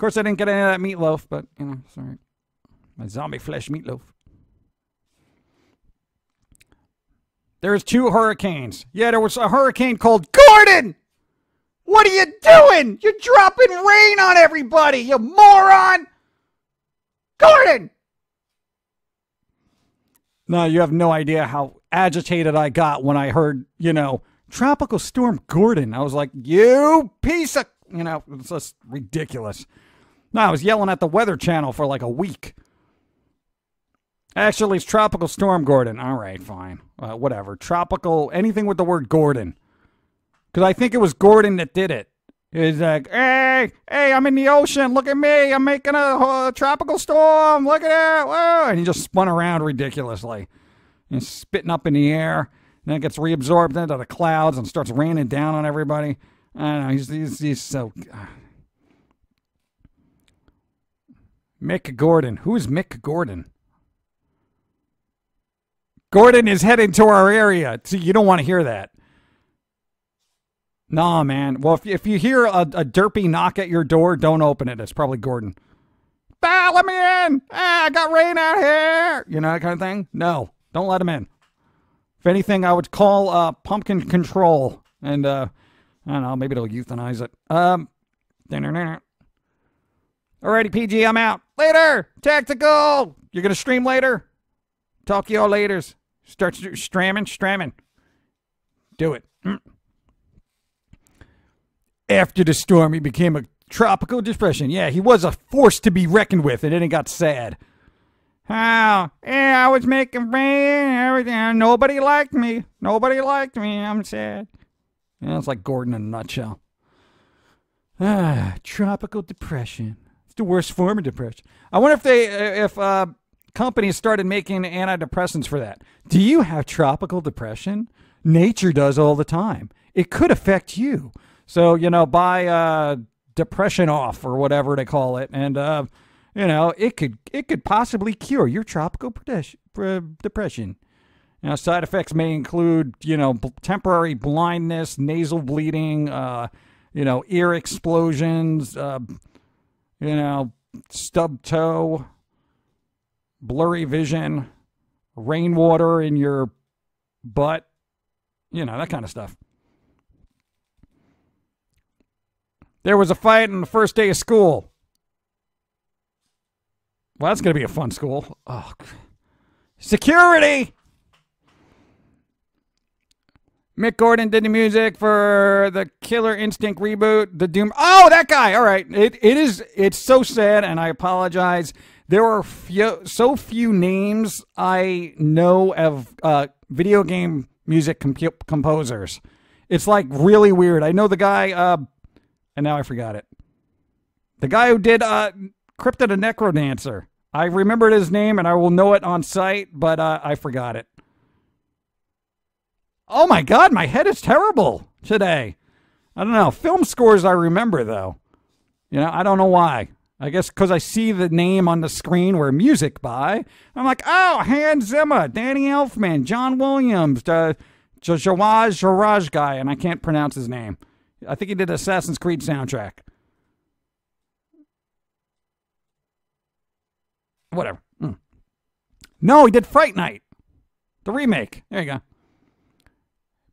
Course, I didn't get any of that meatloaf, but, you know, sorry. My zombie flesh meatloaf. There's two hurricanes. Yeah, there was a hurricane called Gordon. What are you doing? You're dropping rain on everybody, you moron. Gordon. No, you have no idea how agitated I got when I heard, you know, tropical storm Gordon. I was like, you piece of, you know, it's just ridiculous. No, I was yelling at the Weather Channel for like a week. Actually, it's Tropical Storm Gordon. All right, fine. Uh, whatever. Tropical, anything with the word Gordon. Because I think it was Gordon that did it. He's like, hey, hey, I'm in the ocean. Look at me. I'm making a tropical storm. Look at that. And he just spun around ridiculously. And spitting up in the air. And then it gets reabsorbed into the clouds and starts raining down on everybody. I don't know. He's, he's, he's so. Mick Gordon. Who is Mick Gordon? Gordon is heading to our area. See, you don't want to hear that. Nah, man. Well, if, if you hear a, a derpy knock at your door, don't open it. It's probably Gordon. Ah, let me in. Ah, I got rain out here. You know that kind of thing. No, don't let him in. If anything, I would call uh, pumpkin control, and uh, I don't know, maybe they'll euthanize it. Um, alrighty, PG, I'm out. Later, tactical. You're gonna stream later. Talk to y'all later. Start stramming, stramming. Do it. Mm. After the storm, he became a tropical depression. Yeah, he was a force to be reckoned with, and then it got sad. Oh, yeah, I was making rain and everything. Nobody liked me. Nobody liked me. I'm sad. Yeah, it's like Gordon in a nutshell. Ah, *sighs* tropical depression. It's the worst form of depression. I wonder if they, if uh, companies started making antidepressants for that. Do you have tropical depression? Nature does all the time. It could affect you. So you know, buy uh, depression off or whatever they call it, and uh, you know, it could it could possibly cure your tropical depression. Now, side effects may include, you know, temporary blindness, nasal bleeding, uh, you know, ear explosions, uh, you know, stub toe, blurry vision, rainwater in your butt, you know, that kind of stuff. There was a fight on the first day of school. Well, that's going to be a fun school. Oh, security! Mick Gordon did the music for the Killer Instinct reboot, the Doom. Oh, that guy! All right, it it is. It's so sad, and I apologize. There are few, so few names I know of uh, video game music comp- composers. It's like really weird. I know the guy, uh, and now I forgot it. The guy who did uh, Crypt of the Necrodancer. I remembered his name, and I will know it on sight, but uh, I forgot it. Oh my God, my head is terrible today. I don't know. Film scores I remember though. You know, I don't know why. I guess because I see the name on the screen where music by. I'm like, oh, Hans Zimmer, Danny Elfman, John Williams, the Jawaz Jaraj guy, and I can't pronounce his name. I think he did Assassin's Creed soundtrack. Whatever. Mm. No, he did Fright Night, the remake. There you go.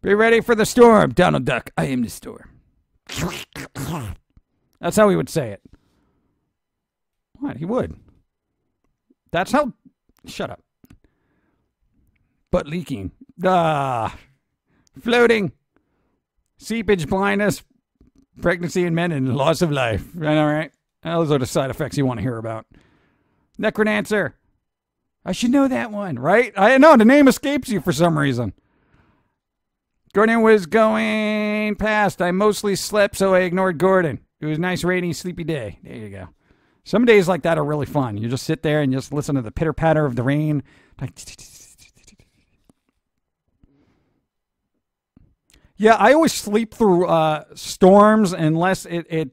Be ready for the storm, Donald Duck. I am the storm. That's how he would say it. What? He would. That's how. Shut up. But leaking. Ah. Floating. Seepage blindness. Pregnancy in men and loss of life. Right, All right. Those are the side effects you want to hear about. Necrodancer. I should know that one, right? I know the name escapes you for some reason. Gordon was going past. I mostly slept, so I ignored Gordon. It was a nice, rainy, sleepy day. There you go. Some days like that are really fun. You just sit there and just listen to the pitter patter of the rain. Yeah, I always sleep through uh, storms unless it, it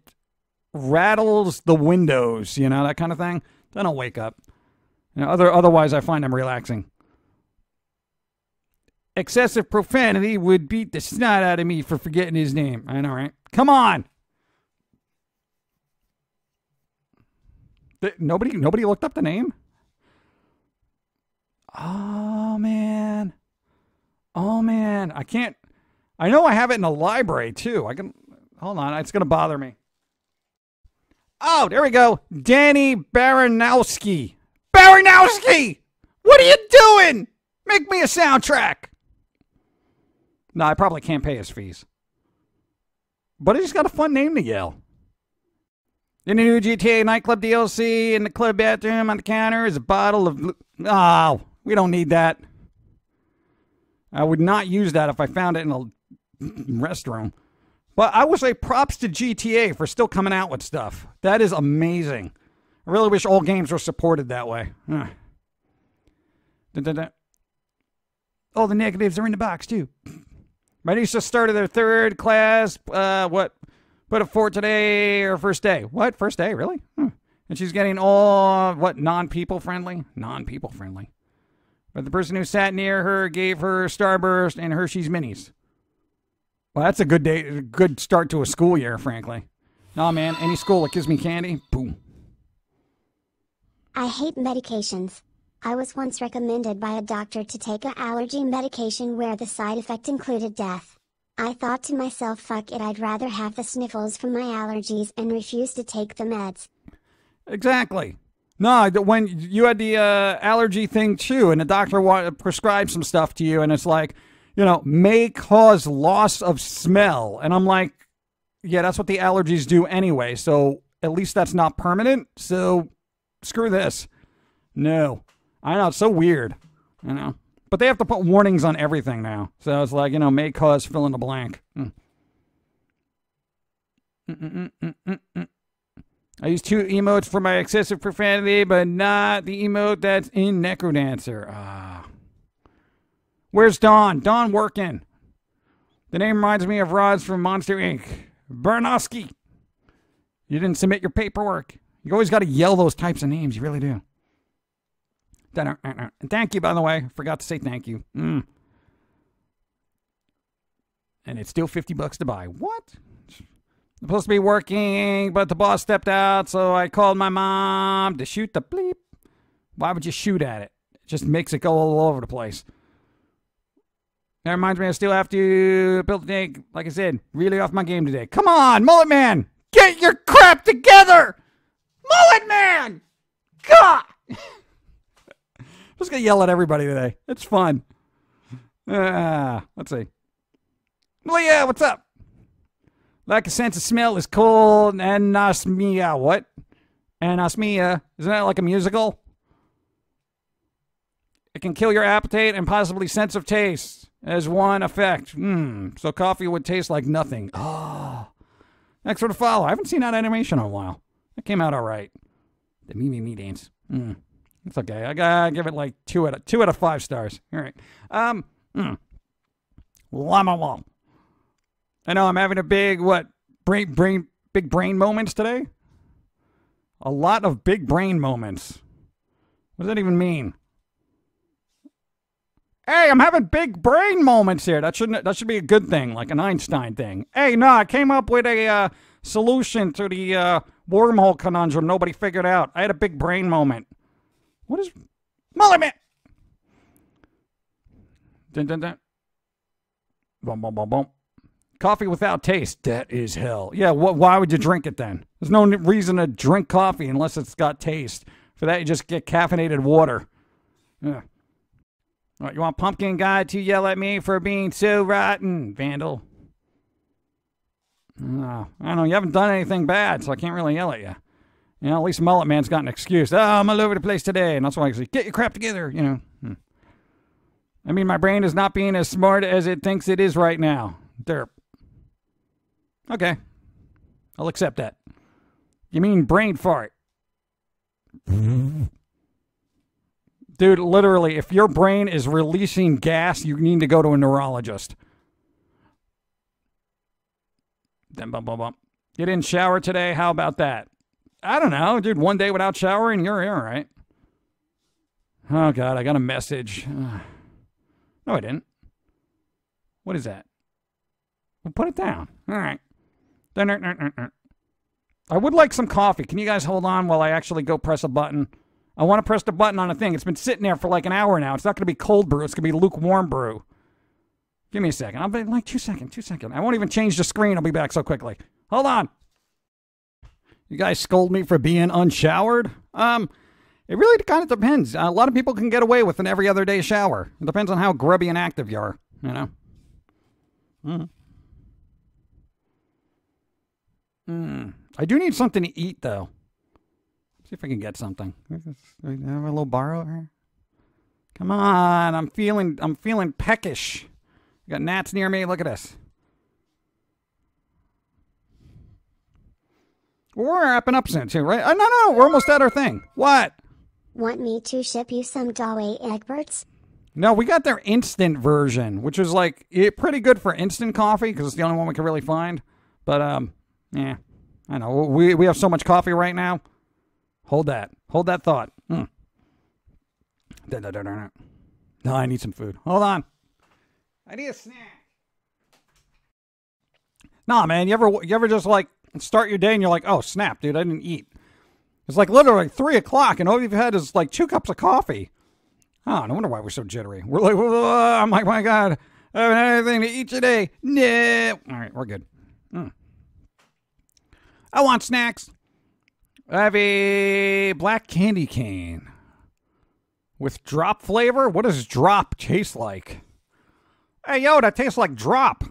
rattles the windows, you know, that kind of thing. Then I'll wake up. You know, other, otherwise, I find them relaxing. Excessive profanity would beat the snot out of me for forgetting his name. I know, right? Come on. nobody nobody looked up the name? Oh man. Oh man, I can't I know I have it in the library too. I can hold on, it's gonna bother me. Oh, there we go. Danny Baranowski. Baranowski! What are you doing? Make me a soundtrack. No, I probably can't pay his fees. But he's got a fun name to yell. In the new GTA nightclub DLC, in the club bathroom on the counter is a bottle of. Oh, we don't need that. I would not use that if I found it in a *clears throat* restroom. But I would say props to GTA for still coming out with stuff. That is amazing. I really wish all games were supported that way. All oh, the negatives are in the box, too. Just started their third class. Uh, what? Put a four today or first day? What? First day? Really? Hmm. And she's getting all what? Non-people friendly? Non-people friendly. But the person who sat near her gave her Starburst and Hershey's Minis. Well, that's a good day, a good start to a school year, frankly. Nah, man, any school that gives me candy, boom. I hate medications. I was once recommended by a doctor to take a allergy medication where the side effect included death. I thought to myself fuck it I'd rather have the sniffles from my allergies and refuse to take the meds. Exactly. No, when you had the uh, allergy thing too, and the doctor prescribed some stuff to you, and it's like, you know, may cause loss of smell. And I'm like, yeah, that's what the allergies do anyway. So at least that's not permanent. So screw this. No. I know, it's so weird. You know. But they have to put warnings on everything now. So it's like, you know, may cause fill in the blank. Mm. I use two emotes for my excessive profanity, but not the emote that's in Necrodancer. Ah. Where's Don? Don working. The name reminds me of Roz from Monster Inc. Bernowski. You didn't submit your paperwork. You always got to yell those types of names. You really do. And thank you, by the way. Forgot to say thank you. Mm. And it's still 50 bucks to buy. What? I'm supposed to be working, but the boss stepped out, so I called my mom to shoot the bleep. Why would you shoot at it? It just makes it go all over the place. That reminds me, I still have to build a day. Like I said, really off my game today. Come on, Mullet Man! Get your crap together! Mullet Man! God! *laughs* just gonna yell at everybody today. It's fun. Ah, let's see. Well, yeah, what's up? Like a sense of smell is cold. And anosmia. What? Anosmia. Isn't that like a musical? It can kill your appetite and possibly sense of taste as one effect. Hmm. So coffee would taste like nothing. Oh. Next one to follow. I haven't seen that animation in a while. It came out all right. The me me me dance. Hmm. It's okay. I gotta give it like two out of two out of five stars. All right. Um. Mm. Llama wall. I know I'm having a big what brain brain big brain moments today. A lot of big brain moments. What does that even mean? Hey, I'm having big brain moments here. That shouldn't that should be a good thing, like an Einstein thing. Hey, no, I came up with a uh, solution to the uh, wormhole conundrum nobody figured out. I had a big brain moment. What is Mullet Man? Dun dun dun. Bum bum bum bum. Coffee without taste, that is hell. Yeah, wh- why would you drink it then? There's no reason to drink coffee unless it's got taste. For that, you just get caffeinated water. Yeah. All right, you want Pumpkin Guy to yell at me for being so rotten, Vandal? No, I don't know. You haven't done anything bad, so I can't really yell at you. You know, at least Mullet Man's got an excuse. Oh, I'm all over the place today. And that's why I say, get your crap together, you know. Hmm. I mean, my brain is not being as smart as it thinks it is right now. Derp. Okay. I'll accept that. You mean brain fart? Dude, literally, if your brain is releasing gas, you need to go to a neurologist. Then bum bum bum. You didn't shower today? How about that? I don't know, dude. One day without showering, you're all right. Oh God, I got a message. No, I didn't. What is that? Well, put it down. All right. I would like some coffee. Can you guys hold on while I actually go press a button? I want to press the button on a thing. It's been sitting there for like an hour now. It's not going to be cold brew. It's going to be lukewarm brew. Give me a second. I'll be like two seconds, two seconds. I won't even change the screen. I'll be back so quickly. Hold on. You guys scold me for being unshowered? Um, it really kind of depends. A lot of people can get away with an every other day shower. It depends on how grubby and active you are, you know? Mm. Mm. I do need something to eat, though. See if I can get something. I have a little bar over here? Come on, I'm feeling I'm feeling peckish. got gnats near me. Look at this. We're wrapping up soon, too, right? Uh, no, no, we're almost at our thing. What? Want me to ship you some Douwe Egberts? No, we got their instant version, which is like it, pretty good for instant coffee because it's the only one we can really find. But um, yeah, I know we we have so much coffee right now. Hold that, hold that thought. Hmm. Da. No, I need some food. Hold on, I need a snack. Nah, man, you ever you ever just like start your day and you're like, oh snap, dude, I didn't eat. It's like literally three o'clock, and all you've had is like two cups of coffee. Oh, no wonder why we're so jittery. We're like, "Whoa," I'm like, my God, I haven't had anything to eat today. No. All right, we're good. Mm. I want snacks. I have a black candy cane with drop flavor. What does drop taste like? Hey, yo, that tastes like drop.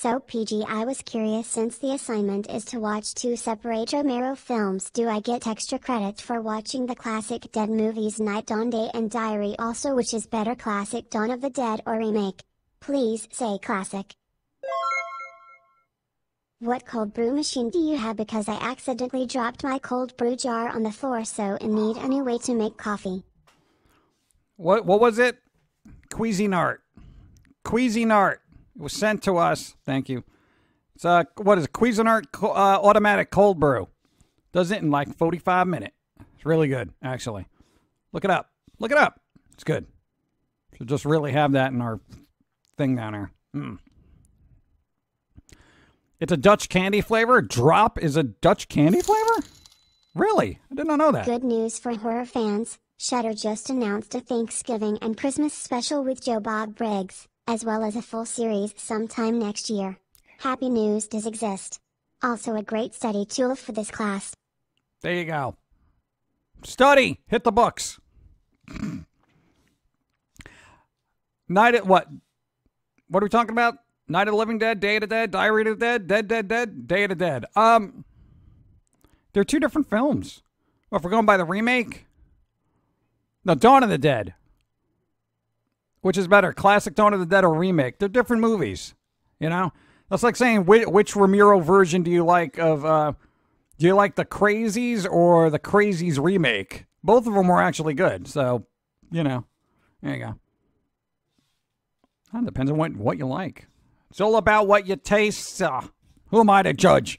So PG I was curious since the assignment is to watch two separate Romero films do I get extra credit for watching the classic Dead movies Night Dawn Day and Diary also which is better classic Dawn of the Dead or remake? Please say classic. What cold brew machine do you have because I accidentally dropped my cold brew jar on the floor so I need a new way to make coffee. What what was it? Cuisinart. Cuisinart. It was sent to us. Thank you. It's uh what is it? Cuisinart uh, automatic cold brew. Does it in like 45 minutes. It's really good, actually. Look it up. Look it up. It's good. Should just really have that in our thing down there. Mm. It's a Dutch candy flavor. Drop is a Dutch candy flavor? Really? I did not know that. Good news for horror fans, Shudder just announced a Thanksgiving and Christmas special with Joe Bob Briggs, as well as a full series sometime next year. Happy news does exist. Also a great study tool for this class. There you go. Study. Hit the books. *clears throat* Night at what? What are we talking about? Night of the Living Dead, Day of the Dead, Diary of the Dead, Dead, Dead, Dead, Day of the Dead. Um, they're two different films. Well, if we're going by the remake, no, Dawn of the Dead. Which is better, classic Dawn of the Dead or remake? They're different movies. You know, that's like saying which, which Romero version do you like of? Uh, do you like the Crazies or the Crazies remake? Both of them were actually good. So, you know, there you go. That depends on what, what you like. It's all about what you taste. Uh, who am I to judge?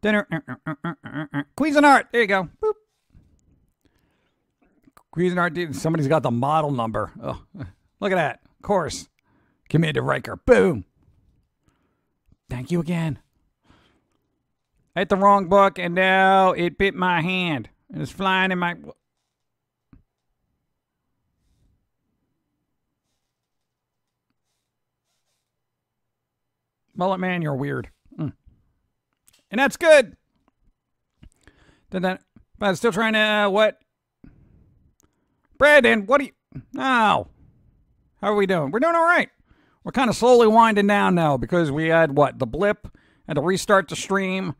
Dinner. *laughs* Cuisinart. There you go. Boop. Cuisinart. Somebody's got the model number. Oh, look at that. Of course. Commander Riker. Boom. Thank you again. I hit the wrong book and now it bit my hand. And it's flying in my. Mullet man, you're weird. Mm. And that's good. Then that, but I'm still trying to, uh, what? Brandon, what are you, no. How are we doing? We're doing all right. We're kind of slowly winding down now because we had, what, the blip, had to restart the stream,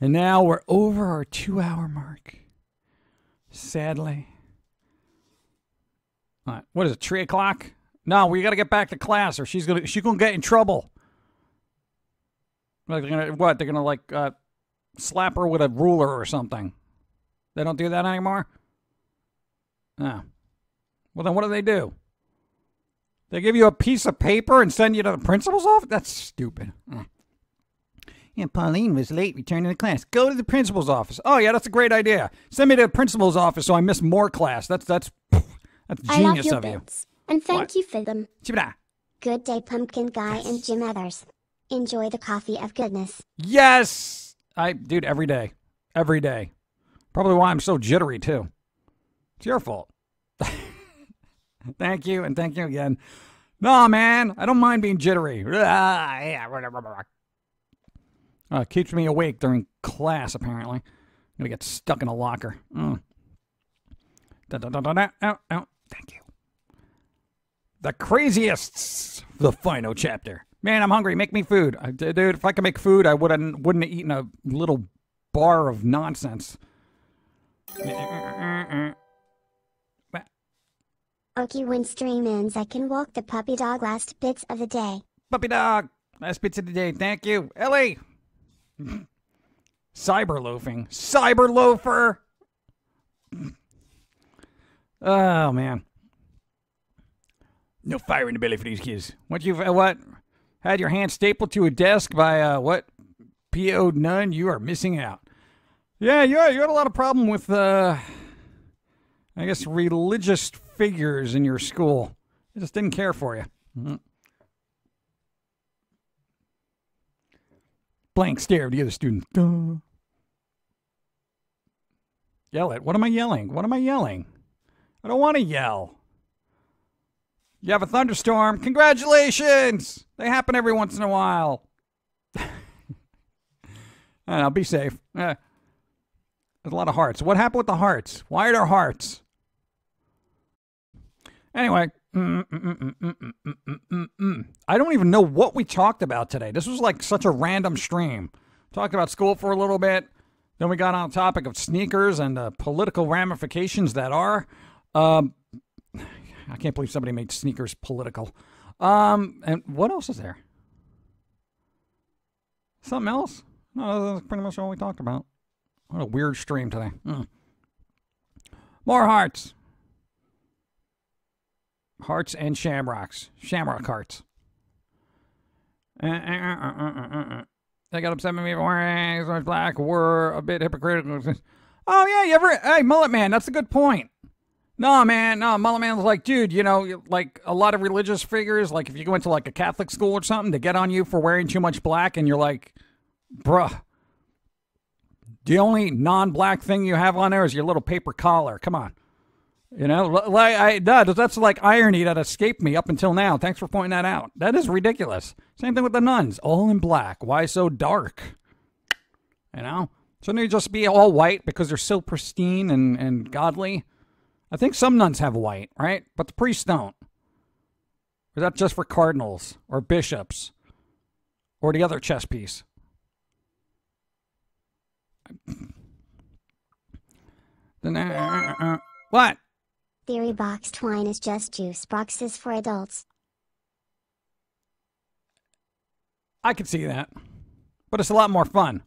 and now we're over our two hour mark. Sadly. What, what is it, 3 o'clock? No, we got to get back to class or she's to, she's to get in trouble. Like they're gonna what? They're gonna like uh, slap her with a ruler or something. They don't do that anymore. Ah. Well, then what do they do? They give you a piece of paper and send you to the principal's office. That's stupid. Ah. Yeah, Pauline was late returning to class. Go to the principal's office. Oh yeah, that's a great idea. Send me to the principal's office so I miss more class. That's that's *laughs* that's I love genius your of you. bits. And thank What? you for them. Good day, Pumpkin Guy and Jimathers. Enjoy the coffee of goodness. Yes, I dude every day, every day. Probably why I'm so jittery too. It's your fault. *laughs* thank you and thank you again. No, man, I don't mind being jittery. Ah. Uh, keeps me awake during class. Apparently, I'm gonna get stuck in a locker. Mm. Da, da, da. Thank you. The craziest, the final chapter. Man, I'm hungry. Make me food, I, dude. If I could make food, I wouldn't wouldn't have eaten a little bar of nonsense. Okay, when stream ends, I can walk the puppy dog last bits of the day. Puppy dog. Last bits of the day. Thank you, Ellie. Cyber loafing. Cyber loafer. Oh man. No fire in the belly for these kids. What you uh, what? Had your hand stapled to a desk by uh what? PO'd none. You are missing out. Yeah, you you had a lot of problem with uh I guess religious figures in your school. They just didn't care for you. Mhm. Blank stare of the other student. Duh. Yell it. What am I yelling? What am I yelling? I don't want to yell. You have a thunderstorm. Congratulations! They happen every once in a while. *laughs* I don't be safe. Eh. There's a lot of hearts. What happened with the hearts? Why are there hearts? Anyway, mm, mm, mm, I don't even know what we talked about today. This was like such a random stream. Talked about school for a little bit. Then we got on the topic of sneakers and the political ramifications that are. Um, I can't believe somebody made sneakers political. Um, and what else is there? Something else? No, that's pretty much all we talked about. What a weird stream today. Mm. More hearts. Hearts and shamrocks. Shamrock hearts. Uh, uh, uh, they got upset with me so black. Were a bit hypocritical. Oh yeah, you ever? Hey, mullet man, that's a good point. No, man, no, mullet man's like, dude, you know, like a lot of religious figures, like if you go into like a Catholic school or something, to get on you for wearing too much black, and you're like, bruh, the only non-black thing you have on there is your little paper collar. Come on. You know, like I, that's like irony that escaped me up until now. Thanks for pointing that out. That is ridiculous. Same thing with the nuns, all in black. Why so dark? You know, shouldn't they just be all white because they're so pristine and and godly? I think some nuns have white, right? But the priests don't. Or is that just for cardinals or bishops or the other chess piece? Uh, uh, uh, what? Theory box twine is just juice boxes for adults. I could see that. But it's a lot more fun.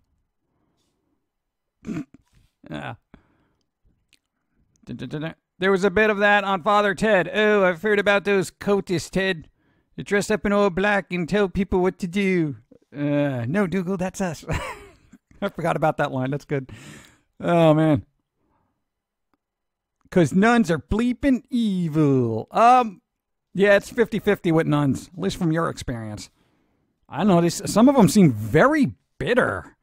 *clears throat* yeah. There was a bit of that on Father Ted. Oh, I've heard about those cultists, Ted. They dress up in all black and tell people what to do. Uh, no, Dougal, that's us. *laughs* I forgot about that line. That's good. Oh, man. Because nuns are bleeping evil. Um, yeah, it's 50 50 with nuns, at least from your experience. I. These, some of them seem very bitter.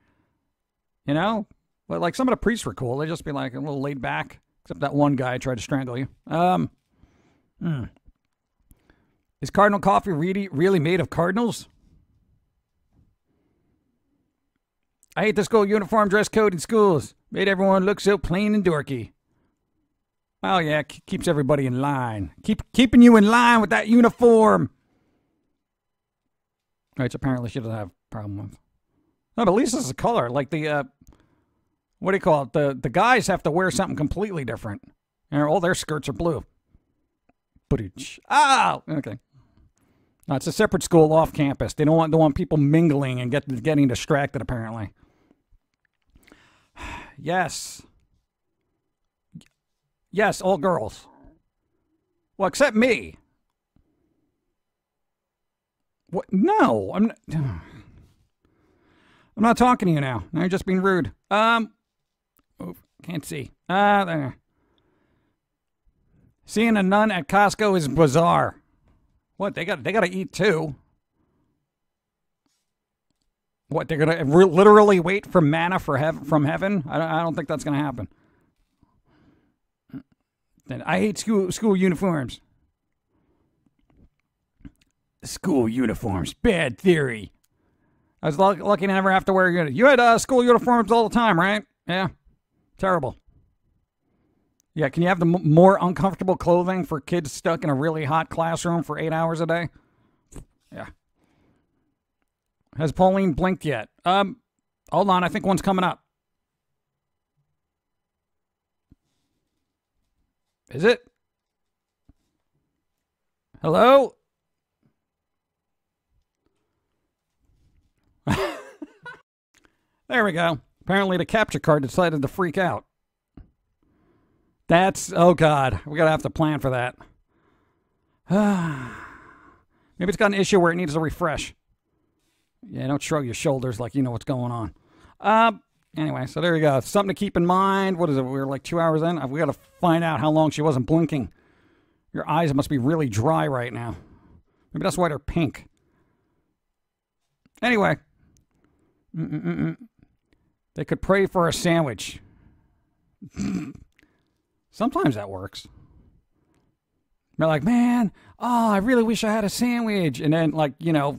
You know? But like some of the priests were cool. They'd just be like a little laid back. Except that one guy tried to strangle you. Um, hmm. Is Cardinal coffee really, really made of cardinals? I hate the school uniform dress code in schools. Made everyone look so plain and dorky. Oh yeah, keeps everybody in line. Keep keeping you in line with that uniform. Which apparently she doesn't have a problem with. No, but at least it's a color. Like the uh, what do you call it? The the guys have to wear something completely different. And all their skirts are blue. But ah, okay. No, it's a separate school off campus. They don't want don't want people mingling and get getting distracted. Apparently. *sighs* yes. Yes, all girls. Well, except me. What? No, I'm. Not, *sighs* I'm not talking to you now. Now you're just being rude. Um, oh, can't see. Ah, there. Seeing a nun at Costco is bizarre. What they got? They got to eat too. What they're gonna literally wait for manna for hev- from heaven? I don't, I don't think that's gonna happen. Then I hate school school uniforms. School uniforms, bad theory. I was lucky to never have to wear a You had uh, school uniforms all the time, right? Yeah. Terrible. Yeah, can you have the m- more uncomfortable clothing for kids stuck in a really hot classroom for eight hours a day? Yeah. Has Pauline blinked yet? Um, hold on. I think one's coming up. Is it? Hello? *laughs* there we go. Apparently, the capture card decided to freak out. That's, oh God, we're going to have to plan for that. *sighs* Maybe it's got an issue where it needs a refresh. Yeah, don't shrug your shoulders like you know what's going on. Uh, anyway, so there you go. Something to keep in mind. What is it? We are like two hours in. We got to find out how long she wasn't blinking. Your eyes must be really dry right now. Maybe that's why they're pink. Anyway, Mm-mm-mm. They could pray for a sandwich. *laughs* Sometimes that works. They're like, man, oh, I really wish I had a sandwich. And then, like, you know,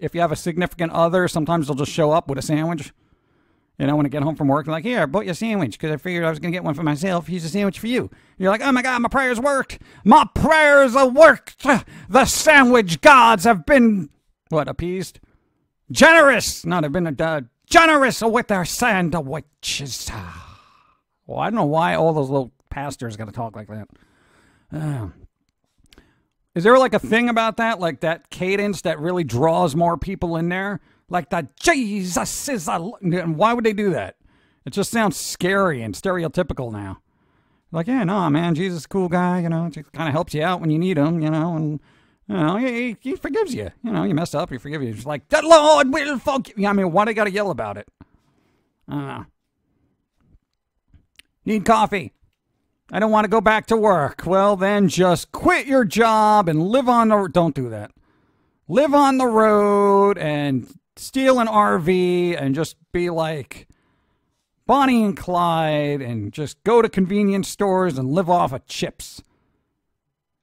if you have a significant other, sometimes they'll just show up with a sandwich. You know, when I get home from work, like, here, I bought you a sandwich because I figured I was going to get one for myself. Here's a sandwich for you. You're like, oh my God, my prayers worked. My prayers have worked. The sandwich gods have been, what, appeased? Generous. No, they've been uh, generous with their sandwiches. Well, I don't know why all those little pastors got to talk like that. Uh, is there like a thing about that, like that cadence that really draws more people in there? Like the Jesus is a. Why would they do that? It just sounds scary and stereotypical now. Like, yeah, no, man, Jesus is a cool guy, you know, just kind of helps you out when you need him, you know, and, you know, he, he forgives you. You know, you mess up, he forgives you. It's like, the Lord will forgive you. I mean, why do you got to yell about it? I don't know. Need coffee. I don't want to go back to work. Well, then just quit your job and live on the. Don't do that. Live on the road and steal an RV and just be like Bonnie and Clyde and just go to convenience stores and live off of chips.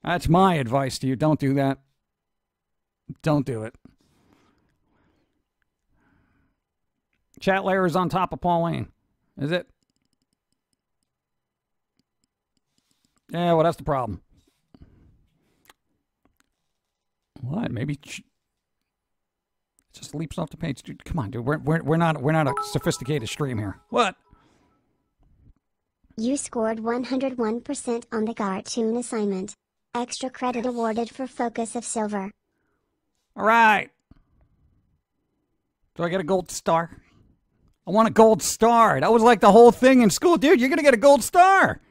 That's my advice to you. Don't do that. Don't do it. Chat layer is on top of Pauline. Is it? Yeah, well, that's the problem. What? Maybe it just leaps off the page, dude. Come on, dude. We're, we're, we're not we're not a sophisticated stream here. What? You scored 101% on the cartoon assignment. Extra credit awarded for focus of silver. All right. Do I get a gold star? I want a gold star. That was like the whole thing in school, dude. You're gonna get a gold star.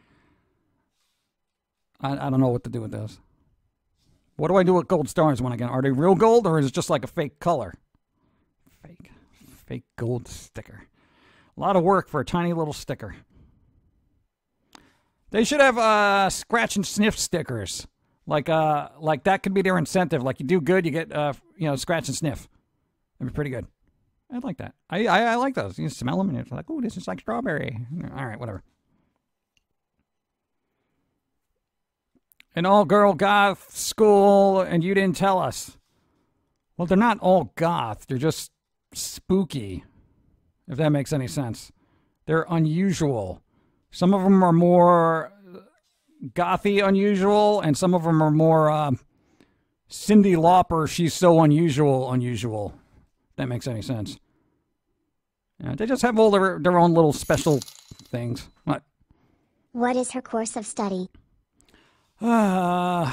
I, I don't know what to do with those. What do I do with gold stars when I get? Are they real gold or is it just like a fake color? Fake, gold sticker. A lot of work for a tiny little sticker. They should have uh, scratch and sniff stickers. Like uh, like that could be their incentive. Like you do good, you get uh, you know, scratch and sniff. That'd be pretty good. I'd like that. I, I, I like those. You smell them and it's like, oh, this is like strawberry. All right, whatever. an all girl goth school and you didn't tell us. Well, they're not all goth, they're just spooky, if that makes any sense. They're unusual. Some of them are more gothy unusual, and some of them are more uh, Cyndi Lauper, she's so unusual, unusual. If that makes any sense. Yeah, they just have all their, their own little special things. What? What is her course of study? Uh,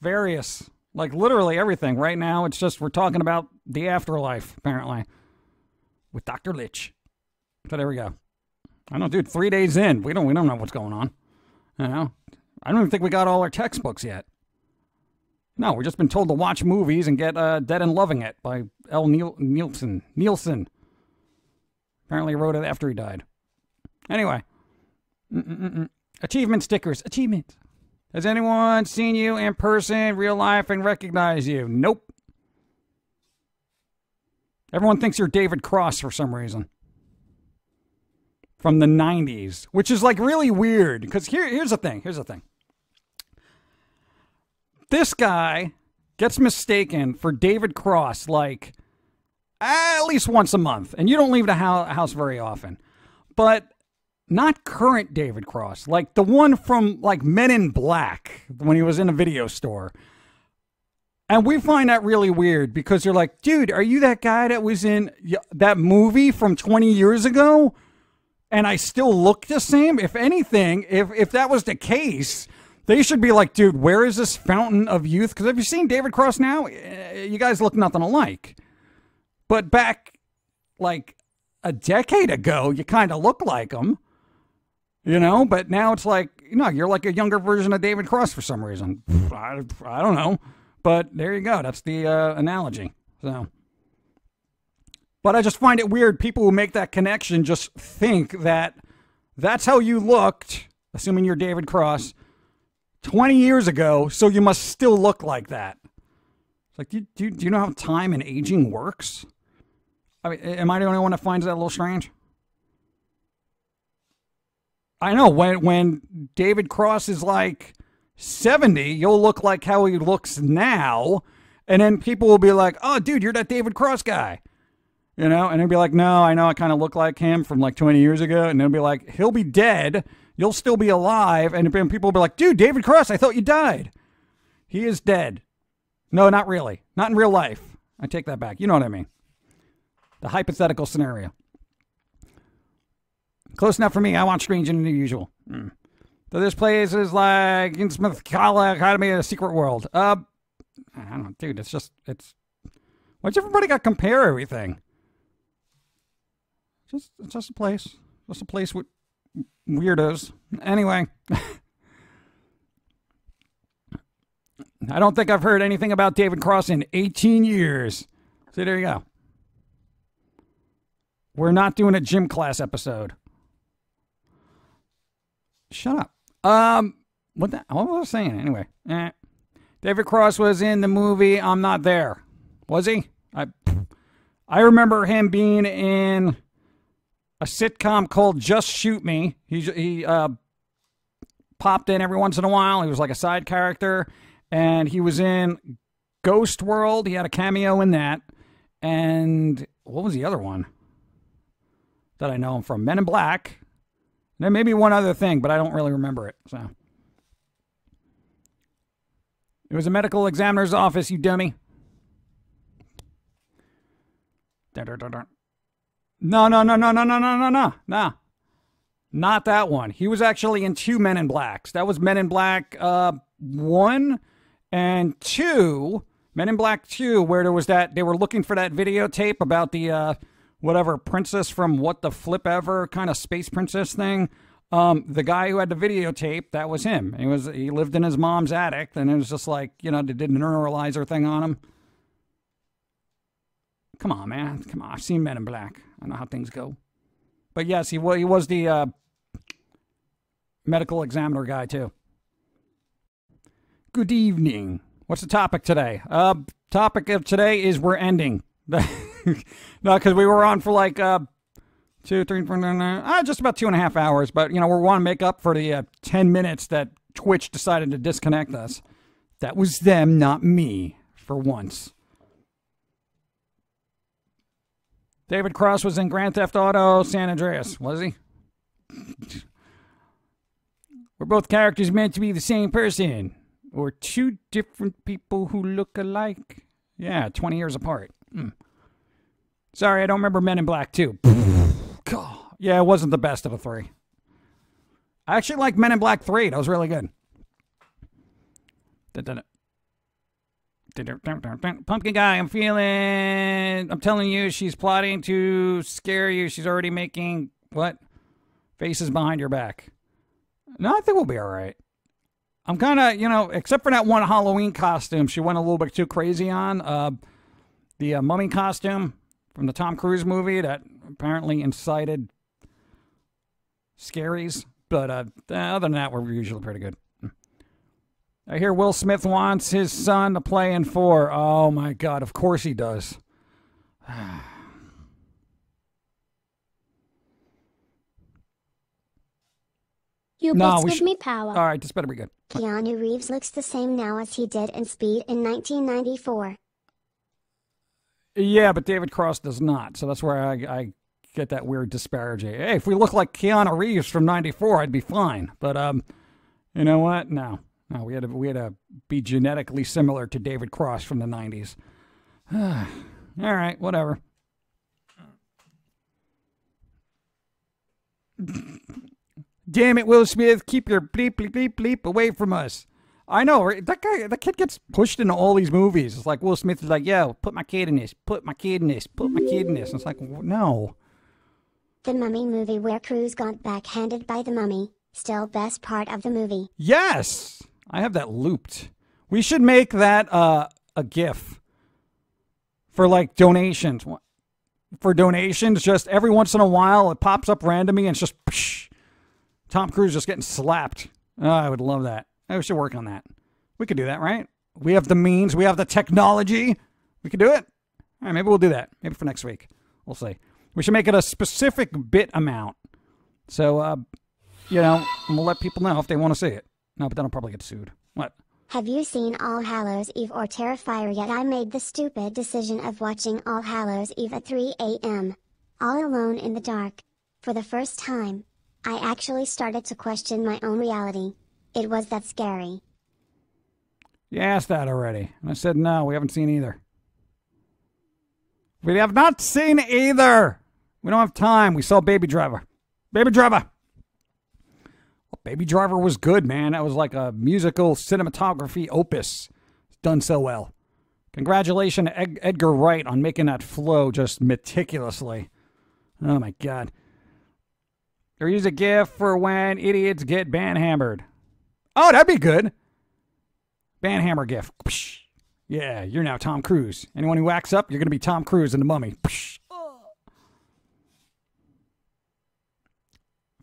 various. Like literally everything. Right now, it's just we're talking about the afterlife, apparently, with Dr. Lich. So there we go. I don't, dude. Three days in, we don't we don't know what's going on. You know, I don't even think we got all our textbooks yet. No, we've just been told to watch movies and get uh, Dead and Loving It by L. Niel- Nielsen. Nielsen. Apparently wrote it after he died. Anyway. Mm-mm-mm. Achievement stickers. Achievements. Has anyone seen you in person, real life, and recognized you? Nope. Everyone thinks you're David Cross for some reason. From the 90s, which is like really weird. Because here, here's the thing. Here's the thing. This guy gets mistaken for David Cross like at least once a month. And you don't leave the house very often. But not current David Cross, like the one from like Men in Black when he was in a video store. And we find that really weird because you're like, dude, are you that guy that was in that movie from 20 years ago? And I still look the same? If anything, if, if that was the case, they should be like, dude, where is this fountain of youth? Because have you seen David Cross now? You guys look nothing alike. But back like a decade ago, you kind of look like him. You know, but now it's like, you know, you're like a younger version of David Cross for some reason. I, I don't know. But there you go. That's the uh, analogy. So, but I just find it weird. People who make that connection just think that that's how you looked, assuming you're David Cross, 20 years ago, so you must still look like that. It's like, do, do, do you know how time and aging works? I mean, am I the only one that finds that a little strange? I know when when David Cross is like 70, you'll look like how he looks now, and then people will be like, "Oh, dude, you're that David Cross guy." You know, and they'll be like, "No, I know I kind of look like him from like 20 years ago." And they'll be like, "He'll be dead. You'll still be alive." And people will be like, "Dude, David Cross, I thought you died." He is dead. No, not really. Not in real life. I take that back. You know what I mean. The hypothetical scenario. Close enough for me. I want strange and unusual. Mm. So this place is like Innsmouth College Academy of the Secret World. Uh, I don't know, dude. It's just it's. Why'd everybody got compare everything? Just it's just a place. Just a place with weirdos. Anyway. *laughs* I don't think I've heard anything about David Cross in 18 years. So there you go. We're not doing a gym class episode. Shut up. Um, what the, what was I saying anyway? Eh. David Cross was in the movie I'm Not There. Was he? I I remember him being in a sitcom called Just Shoot Me. He he uh, popped in every once in a while. He was like a side character, and he was in Ghost World. He had a cameo in that. And what was the other one that I know him from? Men in Black. There may be one other thing, but I don't really remember it. So it was a medical examiner's office, you dummy. No, no, no, no, no, no, no, no, no, no. Not that one. He was actually in two Men in Blacks. That was Men in Black uh, 1 and 2. Men in Black 2, where there was that, they were looking for that videotape about the, uh, whatever, princess from What the Flip Ever kind of space princess thing. Um, the guy who had the videotape, that was him. He was he lived in his mom's attic, and it was just like you know, they did an neuralizer thing on him. Come on, man, come on. I've seen Men in Black. I know how things go. But yes, he was he was the uh, medical examiner guy too. Good evening. What's the topic today? Uh, topic of today is we're ending. *laughs* *laughs* no, because we were on for like uh, two, three, four, nine, nine, uh, just about two and a half hours. But you know, we want to make up for the uh, ten minutes that Twitch decided to disconnect us. That was them, not me, for once. David Cross was in Grand Theft Auto San Andreas, was he? *laughs* Were both characters meant to be the same person? Or two different people who look alike? Yeah, 20 years apart. Mm. Sorry, I don't remember Men in Black 2. *laughs* God. Yeah, it wasn't the best of the three. I actually like Men in Black 3. That was really good. Pumpkin guy, I'm feeling. I'm telling you, she's plotting to scare you. She's already making what? Faces behind your back. No, I think we'll be all right. I'm kind of, you know, except for that one Halloween costume, she went a little bit too crazy on. Uh, the uh, mummy costume from the Tom Cruise movie that apparently incited scaries. But uh, other than that, we're usually pretty good. I hear Will Smith wants his son to play in four. Oh my God, of course he does. *sighs* You No, we should- me power. All right, this better be good. Keanu Reeves looks the same now as he did in Speed in 1994. Yeah, but David Cross does not. So that's where I, I get that weird disparity. Hey, if we look like Keanu Reeves from '94, I'd be fine. But um, you know what? No, no, we had to we had to be genetically similar to David Cross from the '90s. *sighs* All right, whatever. *laughs* Damn it, Will Smith! Keep your bleep bleep bleep bleep away from us. I know right? that guy. That kid gets pushed into all these movies. It's like Will Smith is like, "Yo, put my kid in this. Put my kid in this. Put my kid in this." And it's like, no. The Mummy movie where Cruise got backhanded by the mummy, still best part of the movie. Yes, I have that looped. We should make that uh, a GIF for like donations. For donations, just every once in a while, it pops up randomly and it's just psh, Tom Cruise just getting slapped. Oh, I would love that. I should work on that. We could do that, right? We have the means, we have the technology. We could do it. All right, maybe we'll do that. Maybe for next week. We'll see. We should make it a specific bit amount. So, uh, you know, we'll let people know if they want to see it. No, but then I'll probably get sued. What? Have you seen All Hallows Eve or Terrifier yet? I made the stupid decision of watching All Hallows Eve at 3 a.m. All alone in the dark. For the first time, I actually started to question my own reality. It was that scary. You asked that already. And I said, no, we haven't seen either. We have not seen either. We don't have time. We saw Baby Driver. Baby Driver. Well, Baby Driver was good, man. That was like a musical cinematography opus. It's done so well. Congratulations, Ed- Edgar Wright, on making that flow just meticulously. Oh my God. Or use a GIF for when idiots get banhammered. Oh, that'd be good. Banhammer GIF. Psh. Yeah, you're now Tom Cruise. Anyone who acts up, you're going to be Tom Cruise in the mummy. Psh.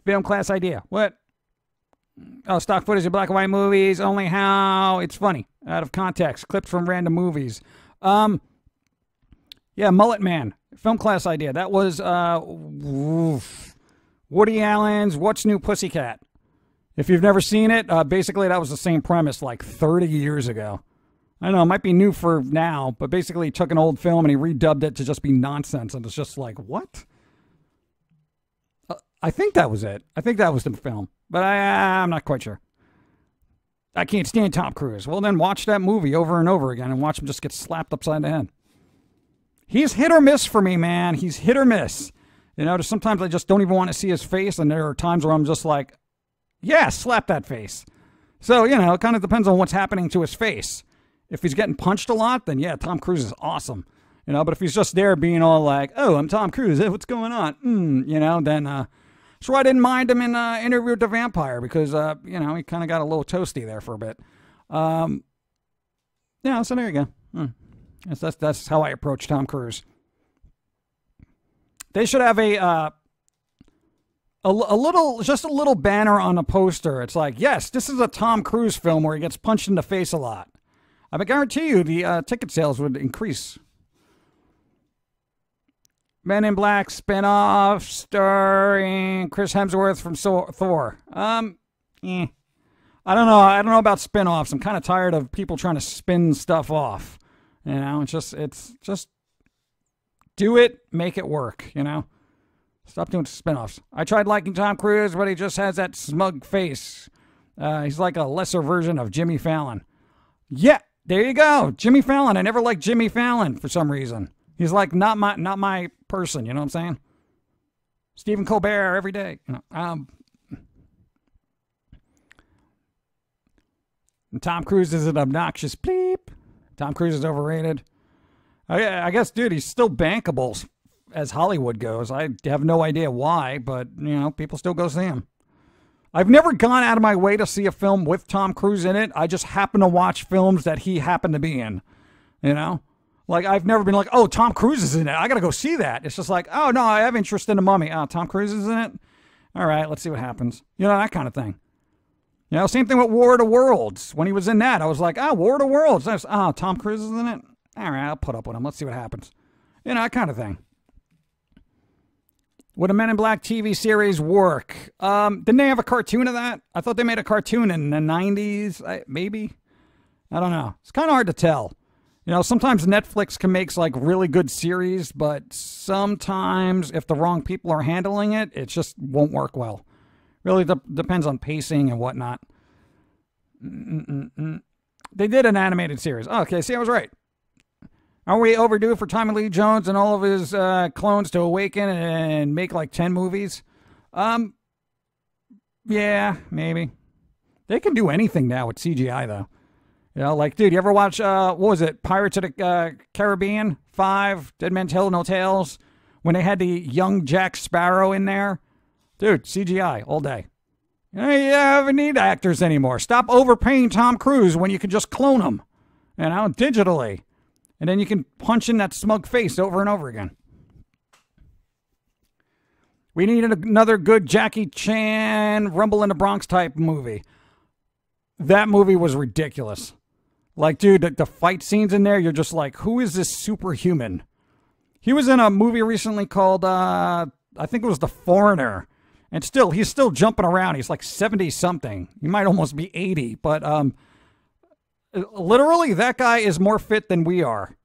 Film class idea. What? Oh, stock footage of black and white movies, only how it's funny. Out of context. Clips from random movies. Um, yeah, Mullet Man. Film class idea. That was uh. Woody Allen's What's New Pussycat. If you've never seen it, uh, basically that was the same premise like 30 years ago. I know, it might be new for now, but basically he took an old film and he redubbed it to just be nonsense. And it's just like, what? Uh, I think that was it. I think that was the film, but I, I'm not quite sure. I can't stand Tom Cruise. Well, then watch that movie over and over again and watch him just get slapped upside the head. He's hit or miss for me, man. He's hit or miss. You know, sometimes I just don't even want to see his face, and there are times where I'm just like, yeah, slap that face. So, you know, it kind of depends on what's happening to his face. If he's getting punched a lot, then yeah, Tom Cruise is awesome. You know, but if he's just there being all like, oh, I'm Tom Cruise, *laughs* what's going on? Mm, you know, then, uh, so I didn't mind him in uh, Interview with the Vampire because, uh, you know, he kind of got a little toasty there for a bit. Um, yeah, so there you go. Mm. That's, that's, that's how I approach Tom Cruise. They should have a, uh, a, a little, just a little banner on a poster. It's like, yes, this is a Tom Cruise film where he gets punched in the face a lot. I guarantee you the uh, ticket sales would increase. Men in Black spinoff starring Chris Hemsworth from Thor. Um, eh. I don't know. I don't know about spinoffs. I'm kind of tired of people trying to spin stuff off. You know, it's just it's just do it, make it work. You know, stop doing spinoffs. I tried liking Tom Cruise, but he just has that smug face. Uh, he's like a lesser version of Jimmy Fallon. Yeah, there you go, Jimmy Fallon. I never liked Jimmy Fallon for some reason. He's like not my not my person. You know what I'm saying? Stephen Colbert every day. Um, Tom Cruise is an obnoxious bleep. Tom Cruise is overrated. I, I guess, dude, he's still bankable as Hollywood goes. I have no idea why, but you know, people still go see him. I've never gone out of my way to see a film with Tom Cruise in it. I just happen to watch films that he happened to be in. You know? Like I've never been like, oh, Tom Cruise is in it. I gotta go see that. It's just like, oh no, I have interest in the mummy. Oh, Tom Cruise is in it? All right, let's see what happens. You know, that kind of thing. You know, same thing with War of the Worlds. When he was in that, I was like, oh, War of the Worlds. Was, oh, Tom Cruise is in it? All right, I'll put up with him. Let's see what happens. You know, that kind of thing. Would a Men in Black TV series work? Um, didn't they have a cartoon of that? I thought they made a cartoon in the 90s, I, maybe. I don't know. It's kind of hard to tell. You know, sometimes Netflix can make like really good series, but sometimes if the wrong people are handling it, it just won't work well. Really de- depends on pacing and whatnot. Mm-mm-mm. They did an animated series. Oh, okay, see, I was right. Are we overdue for Tommy Lee Jones and all of his uh, clones to awaken and make like 10 movies? Um, yeah, maybe. They can do anything now with CGI, though. You know, like, dude, you ever watch, uh, what was it, Pirates of the uh, Caribbean 5, Dead Men Tell No Tales? When they had the young Jack Sparrow in there? Dude, CGI all day. You don't need actors anymore. Stop overpaying Tom Cruise when you can just clone him, you know, digitally. And then you can punch in that smug face over and over again. We need another good Jackie Chan Rumble in the Bronx type movie. That movie was ridiculous. Like, dude, the, the fight scenes in there, you're just like, who is this superhuman? He was in a movie recently called uh, I think it was The Foreigner. And still, he's still jumping around. He's like 70 something. He might almost be 80, but um literally that guy is more fit than we are.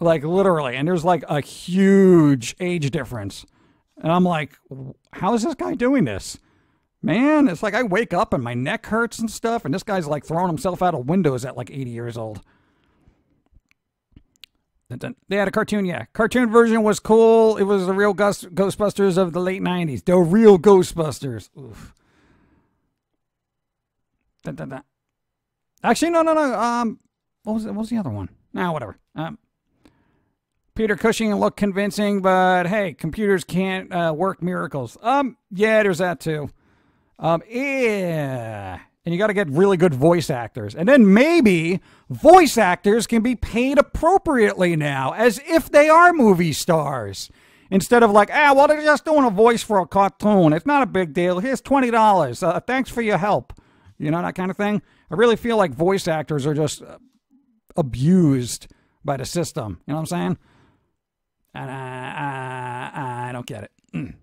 Like literally, and there's like a huge age difference. And I'm like, how is this guy doing this? Man, it's like I wake up and my neck hurts and stuff, and this guy's like throwing himself out of windows at like 80 years old. They had a cartoon, yeah. Cartoon version was cool. It was the real Ghost- Ghostbusters of the late 90s. The real Ghostbusters. Oof. Dun, dun, dun. Actually, no, no, no. Um, what was, it? what was the other one? Nah, whatever. Um, Peter Cushing looked convincing, but hey, computers can't uh, work miracles. Um, yeah, there's that too. Um, yeah. And you got to get really good voice actors. And then maybe voice actors can be paid appropriately now, as if they are movie stars. Instead of like, ah, well, they're just doing a voice for a cartoon. It's not a big deal. Here's $20. Uh, thanks for your help. You know, that kind of thing. I really feel like voice actors are just uh, abused by the system. You know what I'm saying? And I, I, I don't get it. Mm.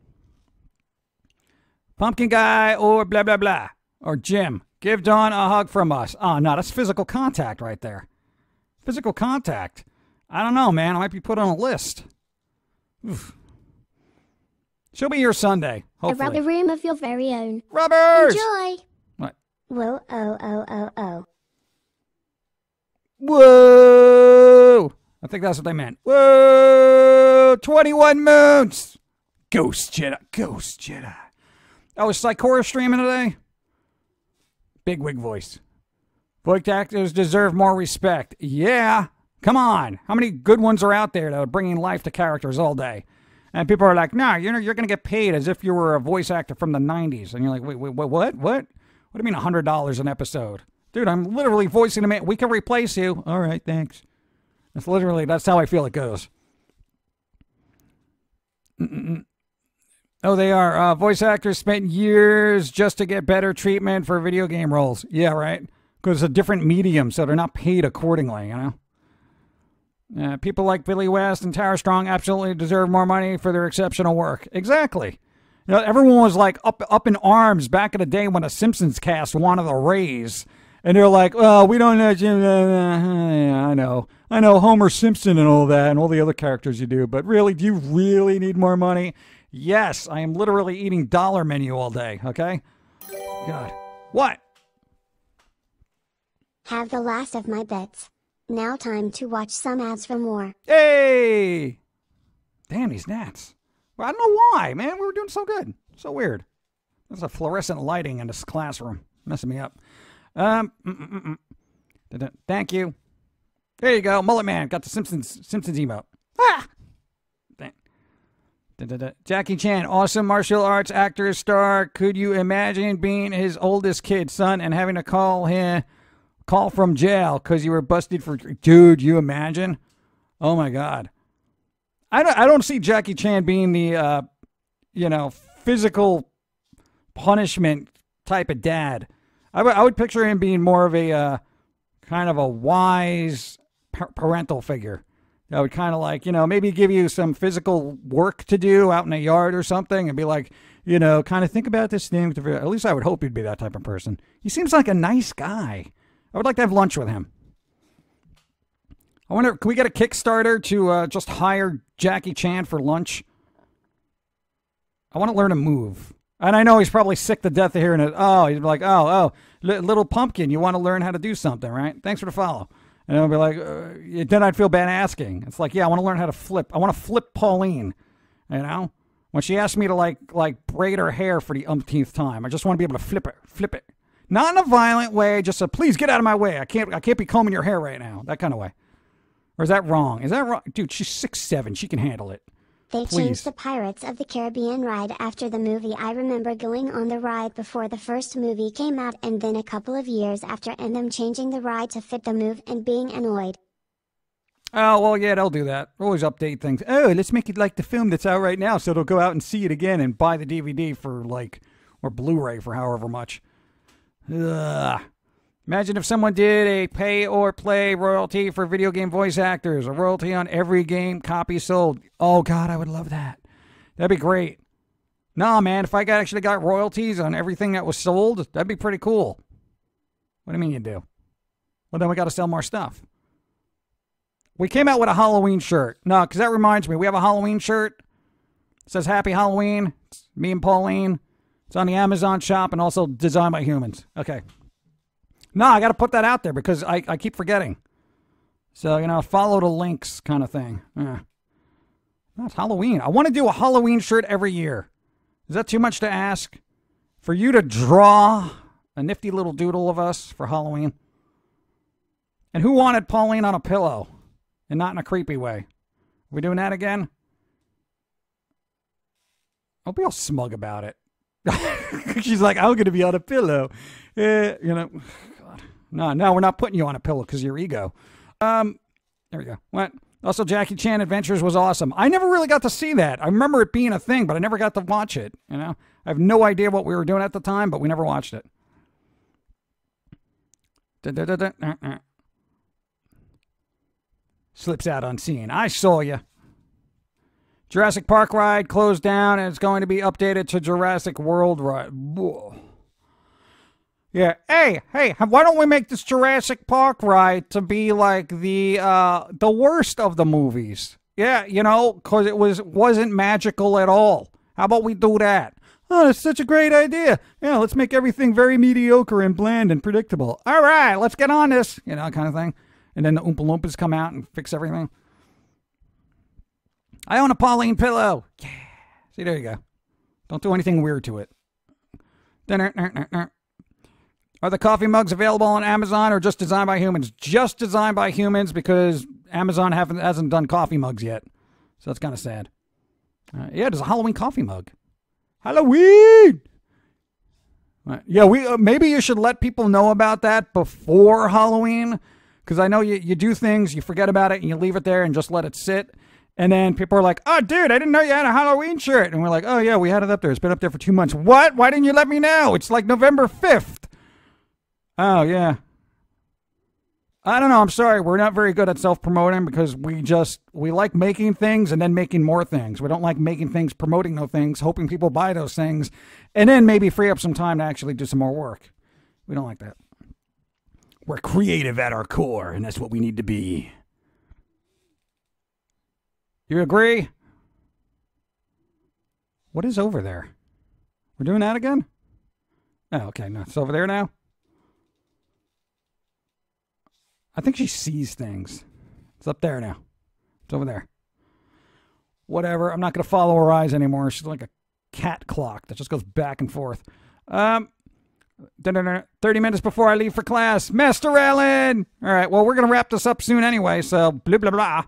Pumpkin guy or blah, blah, blah. Or Jim. Give Dawn a hug from us. Oh, no, that's physical contact right there. Physical contact. I don't know, man. I might be put on a list. Oof. She'll be here Sunday. Hopefully. A rubber room of your very own. Rubbers! Enjoy! Whoa, oh, oh, oh, oh. Whoa! I think that's what they meant. Whoa! 21 moons! Ghost Jedi. Ghost Jedi. Oh, is Psychora streaming today? Big wig voice. Voice actors deserve more respect. Yeah. Come on. How many good ones are out there that are bringing life to characters all day? And people are like, nah, you're, you're going to get paid as if you were a voice actor from the 90s. And you're like, wait, wait what? What? What do you mean $100 an episode? Dude, I'm literally voicing a man. We can replace you. All right, thanks. That's literally, that's how I feel it goes. Mm-mm. Oh, they are. Uh, voice actors spent years just to get better treatment for video game roles. Yeah, right. Because it's a different medium, so they're not paid accordingly. You know. Uh, people like Billy West and Tara Strong absolutely deserve more money for their exceptional work. Exactly. You know, everyone was like up up in arms back in the day when the Simpsons cast wanted a raise, and they're like, "Well, we don't know." Yeah, I know, I know Homer Simpson and all that, and all the other characters you do, but really, do you really need more money? Yes, I am literally eating dollar menu all day. Okay. God, what? Have the last of my bits. Now time to watch some ads for more. Hey! Damn these gnats. Well, I don't know why, man. We were doing so good. So weird. There's a fluorescent lighting in this classroom. Messing me up. Um, mm-mm-mm. Thank you. There you go. Mullet Man got the Simpsons Simpsons emote. Ah! Jackie Chan, awesome martial arts actor star. Could you imagine being his oldest kid, son and having to call him call from jail because you were busted for dude? You imagine? Oh my god. I don't. I don't see Jackie Chan being the, uh, you know, physical punishment type of dad. I would. I would picture him being more of a uh, kind of a wise pa- parental figure. That would kind of like, you know, maybe give you some physical work to do out in the yard or something, and be like, you know, kind of think about this thing. At least I would hope he'd be that type of person. He seems like a nice guy. I would like to have lunch with him. I wonder, can we get a Kickstarter to uh, just hire Jackie Chan for lunch? I want to learn to move. And I know he's probably sick to death of hearing it. Oh, he's like, oh, oh, li- little pumpkin, you want to learn how to do something, right? Thanks for the follow. And I'll be like, uh, then I'd feel bad asking. It's like, yeah, I want to learn how to flip. I want to flip Pauline, you know? When she asked me to like like braid her hair for the umpteenth time, I just want to be able to flip it, flip it. Not in a violent way, just a please get out of my way. I can't I can't be combing your hair right now. That kind of way. Or is that wrong? Is that wrong? Dude, she's six seven. She can handle it. They Please. changed the Pirates of the Caribbean ride after the movie. I remember going on the ride before the first movie came out and then a couple of years after and them changing the ride to fit the move and being annoyed. Oh, well, yeah, they'll do that. Always update things. Oh, let's make it like the film that's out right now so they'll go out and see it again and buy the DVD for like, or Blu ray for however much. Ugh. Imagine if someone did a pay or play royalty for video game voice actors, a royalty on every game copy sold. Oh God, I would love that. That'd be great. Nah, man, if I got actually got royalties on everything that was sold, that'd be pretty cool. What do you mean you do? Well, then we got to sell more stuff. We came out with a Halloween shirt. No, because that reminds me, we have a Halloween shirt. It says Happy Halloween. It's me and Pauline. It's on the Amazon shop and also designed by humans. Okay. No, I got to put that out there because I, I keep forgetting. So, you know, follow the links kind of thing. Yeah. That's Halloween. I want to do a Halloween shirt every year. Is that too much to ask? For you to draw a nifty little doodle of us for Halloween? And who wanted Pauline on a pillow? And not in a creepy way. Are we doing that again? I'll be all smug about it. *laughs* She's like, I'm going to be on a pillow. Eh, you know. No, no, we're not putting you on a pillow because your ego. Um, there we go. What? Also, Jackie Chan Adventures was awesome. I never really got to see that. I remember it being a thing, but I never got to watch it. You know, I have no idea what we were doing at the time, but we never watched it. Slips out unseen. I saw you. Jurassic Park ride closed down and it's going to be updated to Jurassic World ride. Whoa. Yeah. Hey, hey, why don't we make this Jurassic Park ride to be like the uh the worst of the movies? Yeah, you know, cuz it was wasn't magical at all. How about we do that? Oh, that's such a great idea. Yeah, let's make everything very mediocre and bland and predictable. All right, let's get on this, you know, kind of thing. And then the Oompa Loompas come out and fix everything. I own a Pauline pillow. Yeah. See, there you go. Don't do anything weird to it. Are the coffee mugs available on Amazon or just designed by humans? Just designed by humans because Amazon haven't hasn't done coffee mugs yet. So that's kind of sad. Uh, yeah, there's a Halloween coffee mug. Halloween. Uh, yeah, we uh, maybe you should let people know about that before Halloween because I know you, you do things, you forget about it, and you leave it there and just let it sit. And then people are like, oh, dude, I didn't know you had a Halloween shirt. And we're like, oh, yeah, we had it up there. It's been up there for two months. What? Why didn't you let me know? It's like November 5th. Oh, yeah. I don't know. I'm sorry. We're not very good at self promoting because we just, we like making things and then making more things. We don't like making things, promoting those things, hoping people buy those things, and then maybe free up some time to actually do some more work. We don't like that. We're creative at our core, and that's what we need to be. You agree? What is over there? We're doing that again? Oh, okay. No, it's over there now. I think she sees things. It's up there now. It's over there. Whatever. I'm not going to follow her eyes anymore. She's like a cat clock that just goes back and forth. Um, 30 minutes before I leave for class. Master Allen! All right, well, we're going to wrap this up soon anyway, so blah, blah, blah.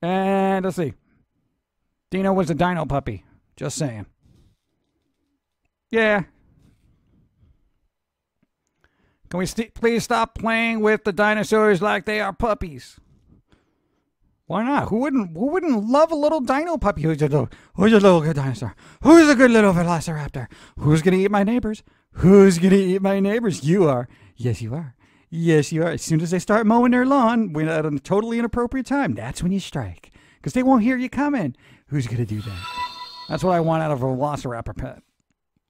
And let's see. Dino was a dino puppy. Just saying. Yeah. Can we st- please stop playing with the dinosaurs like they are puppies? Why not? Who wouldn't? Who wouldn't love a little dino puppy? Who's a little? Who's a little good dinosaur? Who's a good little velociraptor? Who's gonna eat my neighbors? Who's gonna eat my neighbors? You are. Yes, you are. Yes, you are. As soon as they start mowing their lawn when at a totally inappropriate time, that's when you strike. Because they won't hear you coming. Who's to do that? That's what I want out of a velociraptor pet.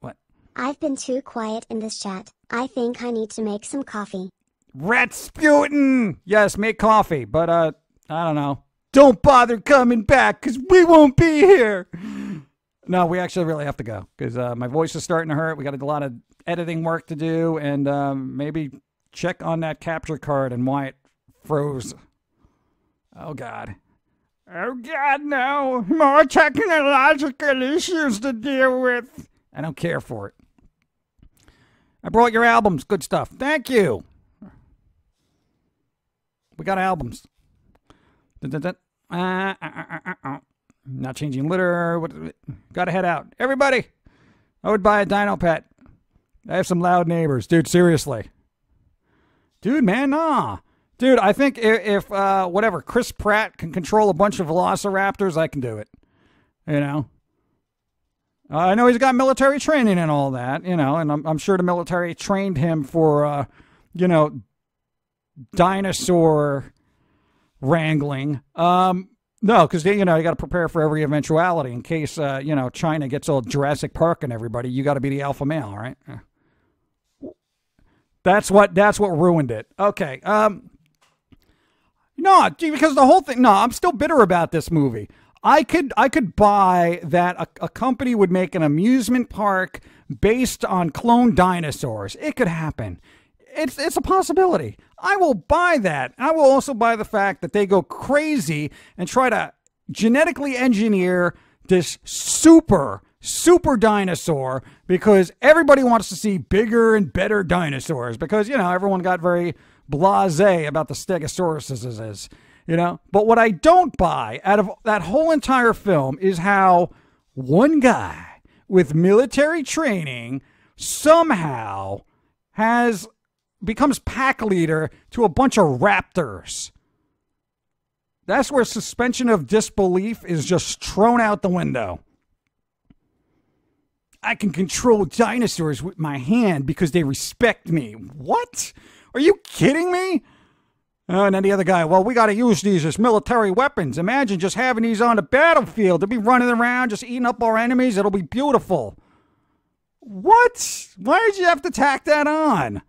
What? I've been too quiet in this chat. I think I need to make some coffee. Ratsputin! Yes, make coffee, but, uh, I don't know. Don't bother coming back, because we won't be here! No, we actually really have to go, because uh, my voice is starting to hurt. We got a lot of editing work to do, and um, maybe check on that capture card and why it froze. Oh, God. Oh, God, no. More technological issues to deal with. I don't care for it. I brought your albums. Good stuff. Thank you. We got albums. Uh, uh, uh, Not changing litter. What, gotta head out. Everybody, I would buy a dino pet. I have some loud neighbors. Dude, seriously. Dude, man, nah. Dude, I think if, if uh, whatever Chris Pratt can control a bunch of velociraptors, I can do it. You know. Uh, I know he's got military training and all that, you know, and I'm, I'm sure the military trained him for uh, you know, dinosaur wrangling. Um, no, because you know you got to prepare for every eventuality in case uh, you know China gets all Jurassic Park and everybody. You got to be the alpha male, right? That's what that's what ruined it. Okay. Um, no, because the whole thing. No, I'm still bitter about this movie. I could I could buy that a, a company would make an amusement park based on clone dinosaurs. It could happen. It's it's a possibility. I will buy that. I will also buy the fact that they go crazy and try to genetically engineer this super super dinosaur because everybody wants to see bigger and better dinosaurs because you know everyone got very blasé about the stegosauruses you know but what i don't buy out of that whole entire film is how one guy with military training somehow has becomes pack leader to a bunch of raptors. That's where suspension of disbelief is just thrown out the window. I can control dinosaurs with my hand because they respect me. What? Are you kidding me? Oh, and then the other guy, well, we got to use these as military weapons. Imagine just having these on the battlefield. They'll be running around, just eating up our enemies. It'll be beautiful. What? Why did you have to tack that on?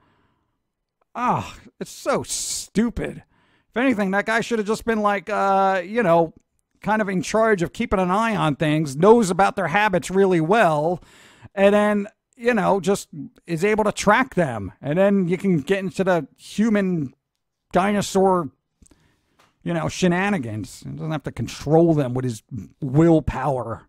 Ah, oh, it's so stupid. If anything, that guy should have just been like, uh, you know, kind of in charge of keeping an eye on things, knows about their habits really well, and then, you know, just is able to track them. And then you can get into the human dinosaur, you know, shenanigans. He doesn't have to control them with his willpower.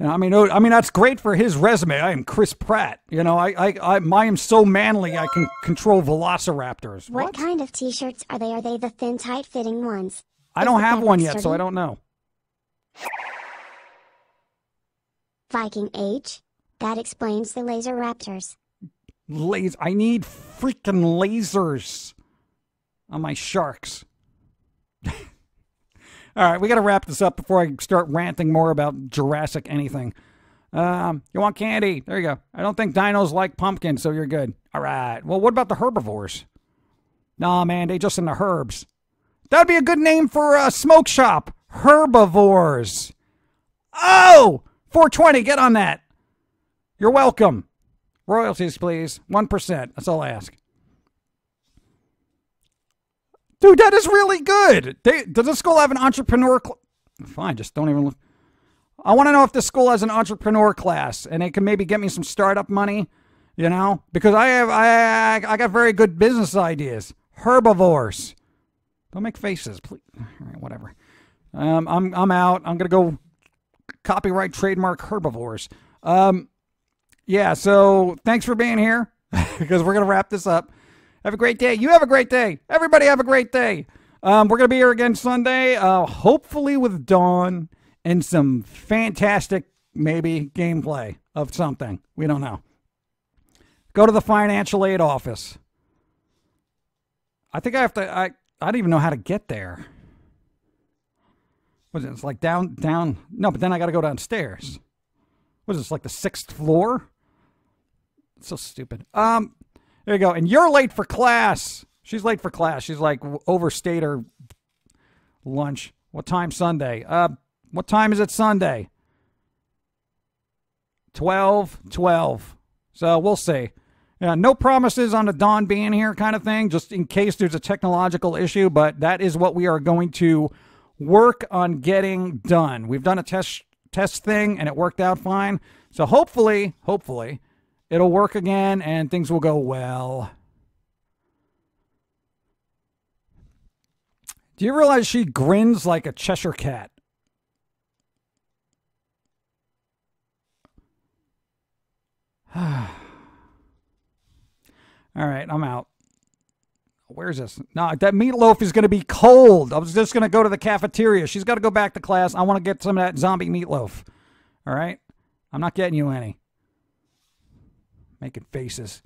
Know, I mean, oh, I mean that's great for his resume. I am Chris Pratt. You know, I, I, I, I am so manly. I can control velociraptors. What, what? kind of T-shirts are they? Are they the thin, tight-fitting ones? I don't have one yet, so I don't know. Viking Age. That explains the laser raptors. Laser. I need freaking lasers on my sharks. *laughs* All right, we got to wrap this up before I start ranting more about Jurassic anything. Um, you want candy? There you go. I don't think dinos like pumpkins, so you're good. All right. Well, what about the herbivores? Nah, man, they just in the herbs. That'd be a good name for a smoke shop. Herbivores. Oh, 420. Get on that. You're welcome. Royalties, please. 1%. That's all I ask. Dude, that is really good. They, does the school have an entrepreneur? Cl- Fine, just don't even look. I want to know if the school has an entrepreneur class and they can maybe get me some startup money, you know, because I have I I got very good business ideas. Herbivores. Don't make faces, please. All right, whatever. Um, I'm I'm out. I'm gonna go copyright trademark herbivores. Um, yeah. So thanks for being here *laughs* because we're gonna wrap this up. Have a great day. You have a great day. Everybody have a great day. Um, we're going to be here again Sunday, uh, hopefully with Dawn and some fantastic, maybe, gameplay of something. We don't know. Go to the financial aid office. I think I have to. I, I don't even know how to get there. Was it? It's like down, down. No, but then I got to go downstairs. Was this like the sixth floor? So stupid. Um, there you go. And you're late for class. She's late for class. She's like overstayed her lunch. What time Sunday? Uh, what time is it Sunday? 12, 12. So we'll see. Yeah, no promises on the Dawn being here kind of thing, just in case there's a technological issue, but that is what we are going to work on getting done. We've done a test test thing and it worked out fine. So hopefully, hopefully, it'll work again and things will go well. Do you realize she grins like a Cheshire cat? *sighs* All right, I'm out. Where's this? No, that meatloaf is going to be cold. I was just going to go to the cafeteria. She's got to go back to class. I want to get some of that zombie meatloaf. All right? I'm not getting you any making faces.